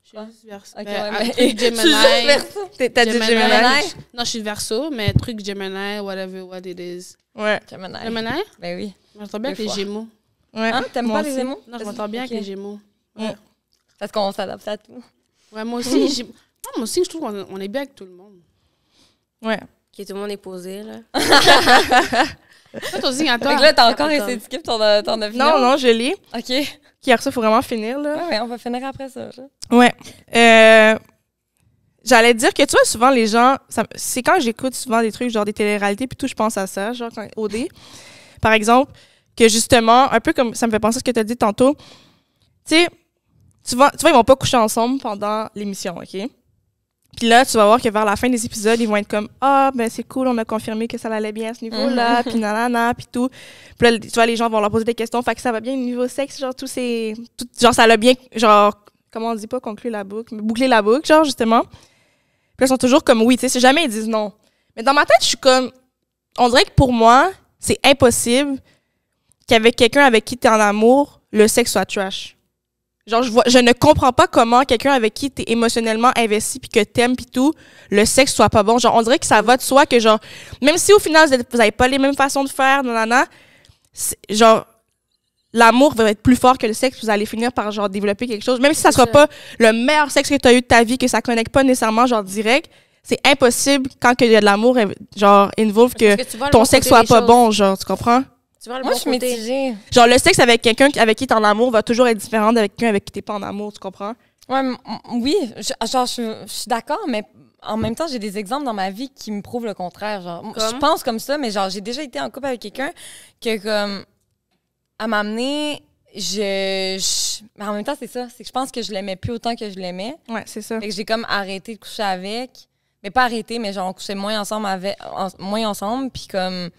Je suis juste verso. Ok, Ben, ouais, mais- truc suis Gemini. verso. T'as dit Gemini. Non, je suis verso, mais truc Gemini, whatever, what it is. Ouais. Gemini. Gemini? Ben oui. Je m'entends bien Deux avec les fois. Gémeaux. Ouais. Hein? T'aimes pas les émots? Non, je m'entends bien Ok. avec les Gémeaux. Parce qu'on s'adapte à tout. Ouais, moi aussi, j'ai- non, moi aussi, je trouve qu'on on est bien avec tout le monde. Ouais. Ok, tout le monde est posé, là. Toi, ton signe à toi. que là, t'as encore essayé de skip ton, euh, ton opinion? Non, non, je lis. OK. Ouais, Hier, ça, faut vraiment finir, là. ouais, on va finir après ça. là. Ouais. Euh, J'allais dire que tu vois, souvent, les gens. C'est quand j'écoute souvent des trucs, genre des télé-réalités, puis tout, je pense à ça, genre quand, OD. Par exemple, que justement, un peu comme ça me fait penser à ce que tu as dit tantôt. Tu sais, tu vois, tu vois, ils vont pas coucher ensemble pendant l'émission, OK? Puis là, tu vas voir que vers la fin des épisodes, ils vont être comme Ah, ben c'est cool, on a confirmé que ça allait bien à ce niveau-là, puis nanana, puis tout. Puis là, tu vois, les gens vont leur poser des questions, fait que ça va bien au niveau sexe, genre, tous ces. tout- genre, ça l'a bien. Genre, comment on dit pas conclure la boucle, mais boucler la boucle, genre, justement. Puis là, ils sont toujours comme oui, tu sais, jamais ils disent non. Mais dans ma tête, je suis comme. On dirait que pour moi, c'est impossible qu'avec quelqu'un avec qui tu es en amour, le sexe soit trash. Genre, je, vois, je ne comprends pas comment quelqu'un avec qui tu es émotionnellement investi puis que t'aimes puis tout, le sexe soit pas bon. Genre, on dirait que ça va de soi que, genre, même si au final, vous êtes- vous avez pas les mêmes façons de faire, nanana, genre, l'amour va être plus fort que le sexe, vous allez finir par, genre, développer quelque chose. Même si ça sera ça. pas le meilleur sexe que tu as eu de ta vie, que ça connecte pas nécessairement, genre, direct, c'est impossible quand il y a de l'amour, genre, involve que que ton sexe soit pas choses. bon, genre, tu comprends? Tu vois le Moi, bon je suis côté. mitigée. Genre, le sexe avec quelqu'un avec qui t'es en amour va toujours être différent d'avec quelqu'un avec qui t'es pas en amour, tu comprends? Ouais, oui, je, genre, je, je suis d'accord, mais en même temps, j'ai des exemples dans ma vie qui me prouvent le contraire. Genre, je pense comme ça, mais genre, j'ai déjà été en couple avec quelqu'un que, comme, à m'amener, je, je- mais en même temps, c'est ça. C'est que je pense que je l'aimais plus autant que je l'aimais. Ouais, c'est ça. Fait que j'ai comme arrêté de coucher avec. Mais pas arrêté, mais genre, on couchait moins ensemble avec, en- moins ensemble. Puis comme,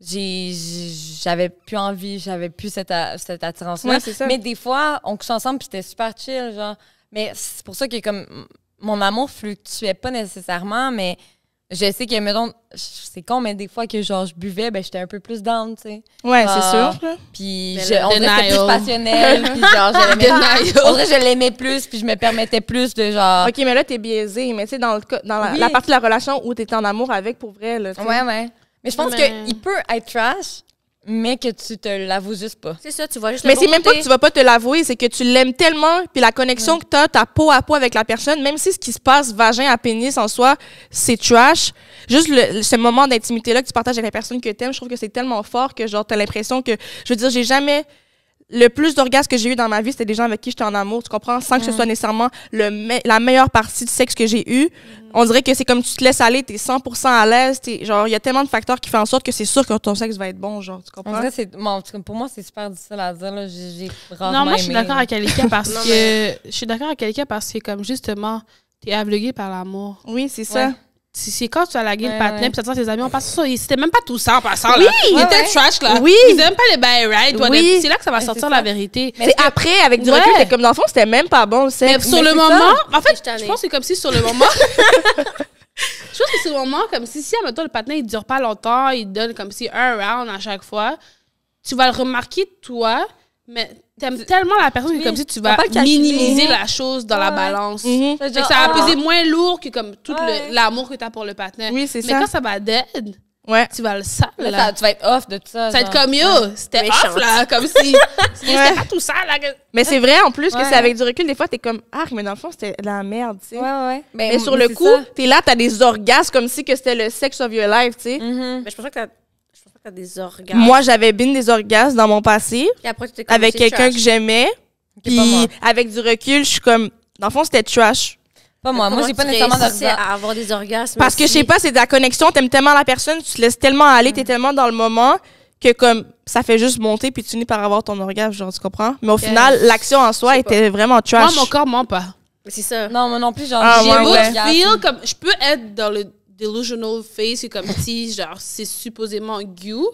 j'avais plus envie, j'avais plus cette, a- cette attirance-là. Ouais, c'est ça. Mais des fois, on couchait ensemble, puis c'était super chill, genre. Mais c'est pour ça que comme, mon amour fluctuait pas nécessairement, mais je sais que, mettons, c'est con, mais des fois que genre, je buvais, ben, j'étais un peu plus down, tu sais. Ouais, c'est sûr. Puis on c'était plus passionnel, puis genre, je l'aimais plus, puis je me permettais plus de genre. OK, mais là, t'es biaisé. Mais tu sais, dans, le dans la, Oui. la partie de la relation où t'étais en amour avec, pour vrai, là, tu sais. Ouais, ouais. Mais je pense Mais- qu'il peut être trash, mais que tu te l'avoues juste pas. C'est ça, tu vois juste Mais c'est même pas que tu vas pas te l'avouer, c'est que tu l'aimes tellement, puis la connexion que t'as, ta peau à peau avec la personne, même si ce qui se passe vagin à pénis en soi, c'est trash, juste le, ce moment d'intimité-là que tu partages avec la personne que t'aimes, je trouve que c'est tellement fort que genre t'as l'impression que, je veux dire, j'ai jamais le plus d'orgasmes que j'ai eu dans ma vie, c'était des gens avec qui j'étais en amour, tu comprends, sans que ce soit nécessairement le me- la meilleure partie du sexe que j'ai eu. On dirait que c'est comme tu te laisses aller, t'es 100% à l'aise, t'es genre il y a tellement de facteurs qui font en sorte que c'est sûr que ton sexe va être bon, genre, tu On comprends? dirait que c'est, bon, pour moi, c'est super difficile à dire. Là. J'ai, Non, moi, je suis d'accord avec Alika parce Non, que. Je suis d'accord avec Alika parce que, comme justement, t'es aveuglé par l'amour. Oui, c'est ça. Ouais. C'est c'est quand tu as lagué Ouais, le patin, puis tu tes amis, on passe ça. C'était même pas tout ça en passant. Oui! là. Il était ouais. trash, là. Oui! Il faisait même pas les bails right. Oui. C'est là que ça va sortir c'est la vérité. C'est après, avec du Ouais. recul, t'es comme dans le fond, c'était même pas bon le Mais sur le c'est moment, en fait, je pense que c'est comme si sur le moment. je pense que sur le moment, comme si, si, admettons, le patin, il dure pas longtemps, il donne comme si un round à chaque fois, tu vas le remarquer, toi, mais t'aimes tellement la personne que comme si tu vas minimiser la chose dans la balance. Mhm. Ça va peser moins lourd que comme tout l'amour que t'as pour le patin. Oui, c'est Mais ça. quand ça va dead, Ouais. tu vas le saler, là, tu vas être off de tout ça. Ça va être comme yo, c'était off là, comme si c'était Ouais. pas tout ça là. Mais c'est vrai, en plus, que c'est avec du recul, des fois, t'es comme, ah, mais dans le fond, c'était de la merde, tu sais. Ouais, ouais, Mais sur mais le coup, t'es là, t'as des orgasmes comme si que c'était le sex of your life, tu sais. Mhm. Mais je pense que t'as- des orgasmes. Moi, j'avais bien des orgasmes dans mon passé Et après, tu t'es avec quelqu'un que j'aimais. Moi. Puis avec du recul, je suis comme. Dans le fond, c'était trash. Pas moi. Moi, j'ai pas nécessairement d'orgasme. à avoir des orgasmes. Parce que je sais pas, c'est de la connexion, t'aimes tellement la personne, tu te laisses tellement aller, t'es tellement dans le moment que comme ça fait juste monter puis tu finis par avoir ton orgasme, genre tu comprends? Mais au final, l'action en soi pas. était vraiment Moi, trash. mon corps ment pas. C'est ça. Non, moi non plus, genre, Ah, j'ai ouais, ouais. feel comme je peux être dans le delusional phase, c'est comme si genre c'est supposément you,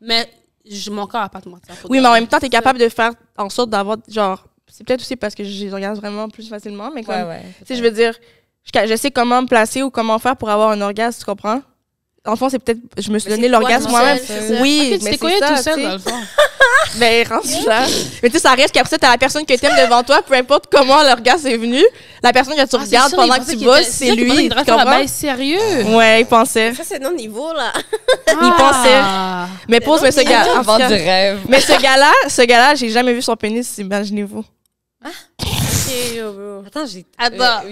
mais je, mon corps a pas de mentir. Oui, mais en même temps, t'es capable de faire en sorte d'avoir genre c'est peut-être aussi parce que j'ai des orgasmes vraiment plus facilement, mais comme Ouais, ouais. tu sais, je veux dire, je, je sais comment me placer ou comment faire pour avoir un orgasme, tu comprends? En fond, c'est peut-être je me suis Mais donné l'orgasme moi-même. seul, c'est ça. Oui, Ok, tu mais c'est ça, tout seul dans le fond. Ben, rendu là. Mais tu sais, ça reste qu'après ça, t'as la personne que t'aimes devant toi, peu importe comment l'orgasme est venu. La personne que tu Ah, regardes sûr, il pendant que pensait tu qu'il bosses, c'est pensait lui. la comprends? baille sérieux. Ouais, il pensait. Ça, c'est nos niveaux, là. Il pensait. Mais pause, mais ce gars. cas- du rêve. Mais ce gars-là, ce gars-là, j'ai jamais vu son pénis, imaginez-vous. Bro. Attends, j'ai. Attends. Euh,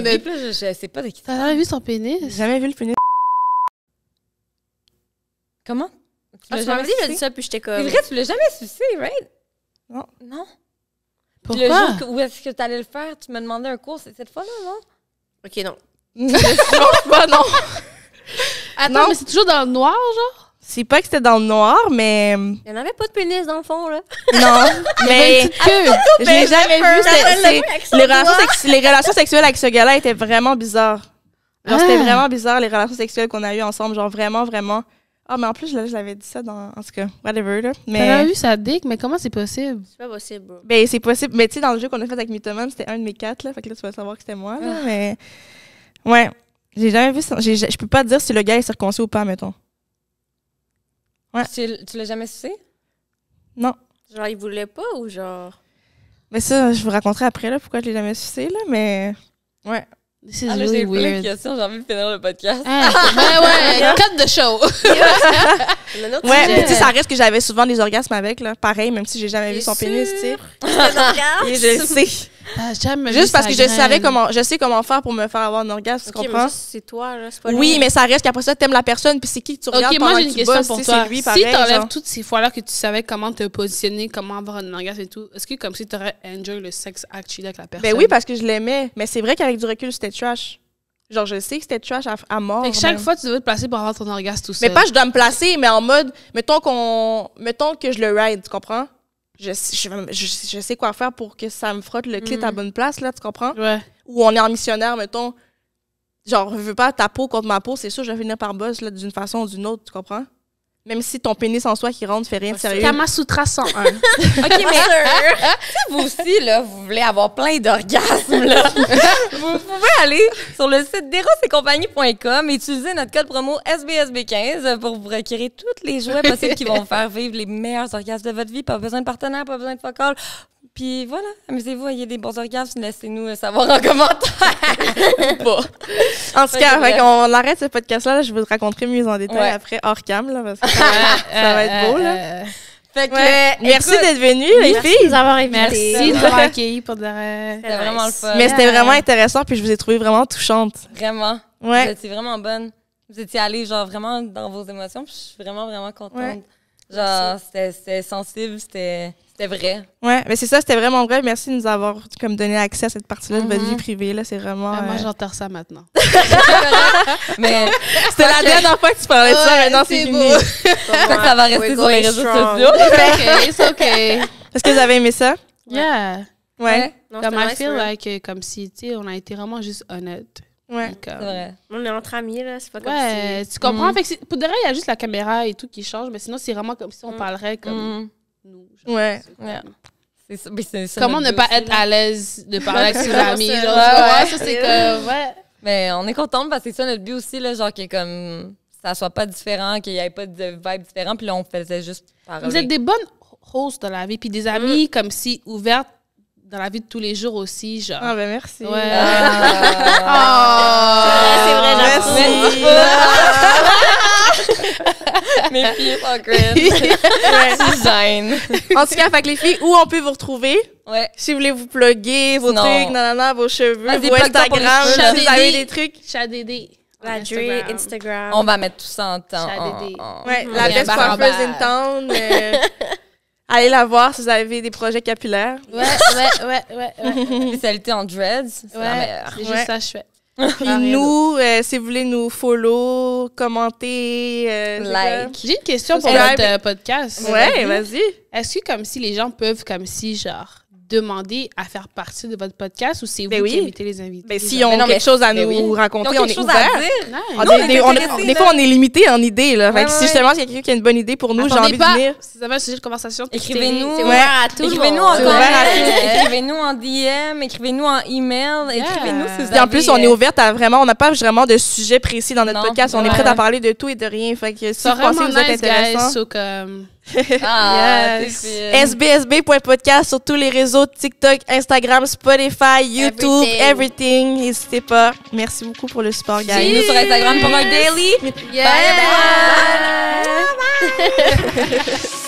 minute. bip, là, je, je sais pas de qui. T'as jamais vu son pénis? jamais vu le pénis. Comment? Tu Ah, l'as tu m'avais dit, j'ai dit ça, puis j'étais C'est comme. vrai, tu l'as jamais sucé, right? Non. Non. Puis Le Pourquoi? jour que- où est-ce que tu allais le faire, tu me demandais un cours, c'est cette fois-là, non? Ok, non. Je pense pas, non. Attends, Non. mais c'est toujours dans le noir, genre? C'est pas que c'était dans le noir, mais. Il n'y en avait pas de pénis dans le fond, là. Non. mais. Que? J'ai jamais vu. c'était- c'est- relations, sex- les relations sexuelles avec ce gars-là étaient vraiment bizarres. Genre, c'était Ah. vraiment bizarre, les relations sexuelles qu'on a eues ensemble. Genre, vraiment, vraiment. Ah, mais en plus, là, je l'avais dit ça dans. En tout cas, whatever, là. T'as jamais Mais. vu sa dick, mais comment c'est possible? C'est pas possible, bro. Ben, c'est possible. Mais tu sais, dans le jeu qu'on a fait avec Mythoman, c'était un de mes quatre, là. Fait que là, tu vas savoir que c'était moi, là. Mais. Ouais. J'ai jamais vu ça. Je peux pas te dire si le gars est circoncis ou pas, mettons. Ouais. Tu, tu l'as jamais sucé? Non. Genre, il voulait pas ou genre? Mais ça, je vous raconterai après, là, pourquoi je l'ai jamais sucé, là. Mais. Ouais. This is Ah, really j'ai plein de weird. questions, j'ai envie de finir le podcast. Hein? ouais, ouais, cut the show. Ouais, sujet. mais tu sais, ça reste que j'avais souvent des orgasmes avec, là. Pareil, même si j'ai jamais vu son pénis, tu sais. je le sais. Ah, jamais Juste parce que je graine. savais comment, je sais comment faire pour me faire avoir un orgasme, tu comprends? c'est toi, là. C'est pas Oui, lui. mais ça reste qu'après ça, t'aimes la personne, puis c'est qui que tu regardes Ok, moi pendant j'ai une question bosse, pour toi. lui, si pareil, t'enlèves genre. toutes ces fois-là que tu savais comment te positionner, comment avoir un orgasme et tout, est-ce que comme si t'aurais enjoy le sexe actually avec la personne? Ben oui, parce que je l'aimais, mais c'est vrai qu'avec du recul, c'était trash. Genre, je sais que c'était trash à, à mort. Fait que chaque même. fois, tu devais te placer pour avoir ton orgasme tout seul. Mais pas je dois me placer, mais en mode, mettons qu'on, mettons que je le ride, tu comprends? Je, je, je, je sais quoi faire pour que ça me frotte le clit à bonne place, là, tu comprends? Ouais. Ou on est en missionnaire, mettons, genre, je veux pas ta peau contre ma peau, c'est sûr, je vais finir par boss, là, d'une façon ou d'une autre, tu comprends? Même si ton pénis en soi qui rentre fait rien de sérieux. Kama Sutra 101. OK, mais vous aussi, là, vous voulez avoir plein d'orgasmes, là, vous pouvez aller sur le site derosetcompagnie.com et utiliser notre code promo SBSB15 pour vous requérir tous les jouets possibles qui vont vous faire vivre les meilleurs orgasmes de votre vie. Pas besoin de partenaire, pas besoin de focal. Puis voilà, amusez-vous, ayez des bons orgasmes, laissez-nous euh, savoir en commentaire. Ou pas. En tout cas, fait on arrête ce podcast-là, là, je vous raconterai mieux en détail Ouais. après, hors cam, là, parce que ça, va- ça va être beau, là. Euh, Fait que, Ouais. euh, Merci d'être venus, les Merci filles. de nous avoir invités. Merci de m'avoir accueilli pour de vrai. C'était vraiment le fun. Mais c'était vraiment intéressant, puis je vous ai trouvé vraiment touchante. Vraiment. Vous Ouais. étiez vraiment bonne. Vous étiez allée, genre, vraiment dans vos émotions. Puis je suis vraiment, vraiment contente. Ouais. Genre, c'était c'était sensible, c'était c'était vrai. Ouais, mais c'est ça, c'était vraiment vrai. Merci de nous avoir comme donné accès à cette partie-là de votre Mhm. vie privée, là. C'est vraiment. Moi, euh, j'entends ça maintenant. Mais C'était la dernière fois que tu parlais de ça, Ouais, maintenant c'est c'est fini. beau. j'espère que ça va rester sur les réseaux strong. sociaux. It's okay, it's okay. Est-ce que vous avez aimé ça? Yeah. Ouais. Non, Comme I nice, feel like, euh, comme si, tu sais, on a été vraiment juste honnête. Ouais. Puis comme- C'est vrai. On est entre amis, là. C'est pas comme Ouais, si. tu comprends? Mhm. Fait que pour de vrai, il y a juste la caméra et tout qui change, mais sinon, c'est vraiment comme si on Mm. parlerait comme Mhm. Nous. genre. Ouais. Ça- mais c'est ça Comment ne pas aussi, être là. à l'aise de parler avec ses amis? Genre, Ouais, ça, c'est comme, ouais. Mais on est contente parce que c'est ça notre but aussi, là, genre que comme ça soit pas différent, qu'il y ait pas de vibe différent, puis là, on faisait juste parler. Vous êtes des bonnes hosts dans la vie, puis des amis comme si ouvertes dans la vie de tous les jours aussi, genre. Ah, ben merci. Ouais. Ah. C'est vrai, j'avoue. Merci. Mes filles sont cringe. Suzanne. En tout cas, fait que les filles, où on peut vous retrouver? Ouais. Si vous voulez vous plugger, vos Non. trucs, nanana, vos cheveux, vos Instagram, si vous avez des trucs. Chat Dédé. La Dre, Instagram. Instagram. On va mettre tout ça en temps. En- Ouais, la best coiffeuse in town. allez la voir si vous avez des projets capillaires. Ouais, ouais, ouais, ouais. ouais. Spécialité en dreads. C'est la Ouais, meilleure. c'est Ouais. juste ça que je fais. Puis nous, euh, si vous voulez nous follow, commenter, euh, Like. J'ai une question pour Subscribe. votre euh, podcast. quoi? Ouais, vas-y. Est-ce que comme si les gens peuvent comme si genre demander à faire partie de votre podcast ou c'est vous Ben oui. qui invitez les invités? Ben, si non, mais- quelque chose à mais nous oui. Raconter, ont on quelque est chose ouvert. à dire. Nice. Ah, on des, on fois, on est limité en idées. Là. Fait Ouais, que si justement, il y a quelqu'un qui a une bonne idée pour nous, j'ai Attendez envie pas. de venir. Si vous avez un sujet de conversation, Écrivez-nous. C'est Ouais. ouvert à tout le Écrivez-nous monde. en écrivez-nous DM, écrivez-nous en email, écrivez-nous si vous Puis en plus, on est euh, ouverte à vraiment, on n'a pas vraiment de sujet précis dans notre Non. podcast. On est prête à parler de tout et de rien. Fait que si vous pensez que vous êtes intéressant. Ah, Yes. sbsb.podcast sur tous les réseaux TikTok, Instagram, Spotify, YouTube, Everything. N'hésitez pas. Merci beaucoup pour le support, guys. Suivez-nous sur Instagram pour un daily. Yeah. Bye bye. Bye.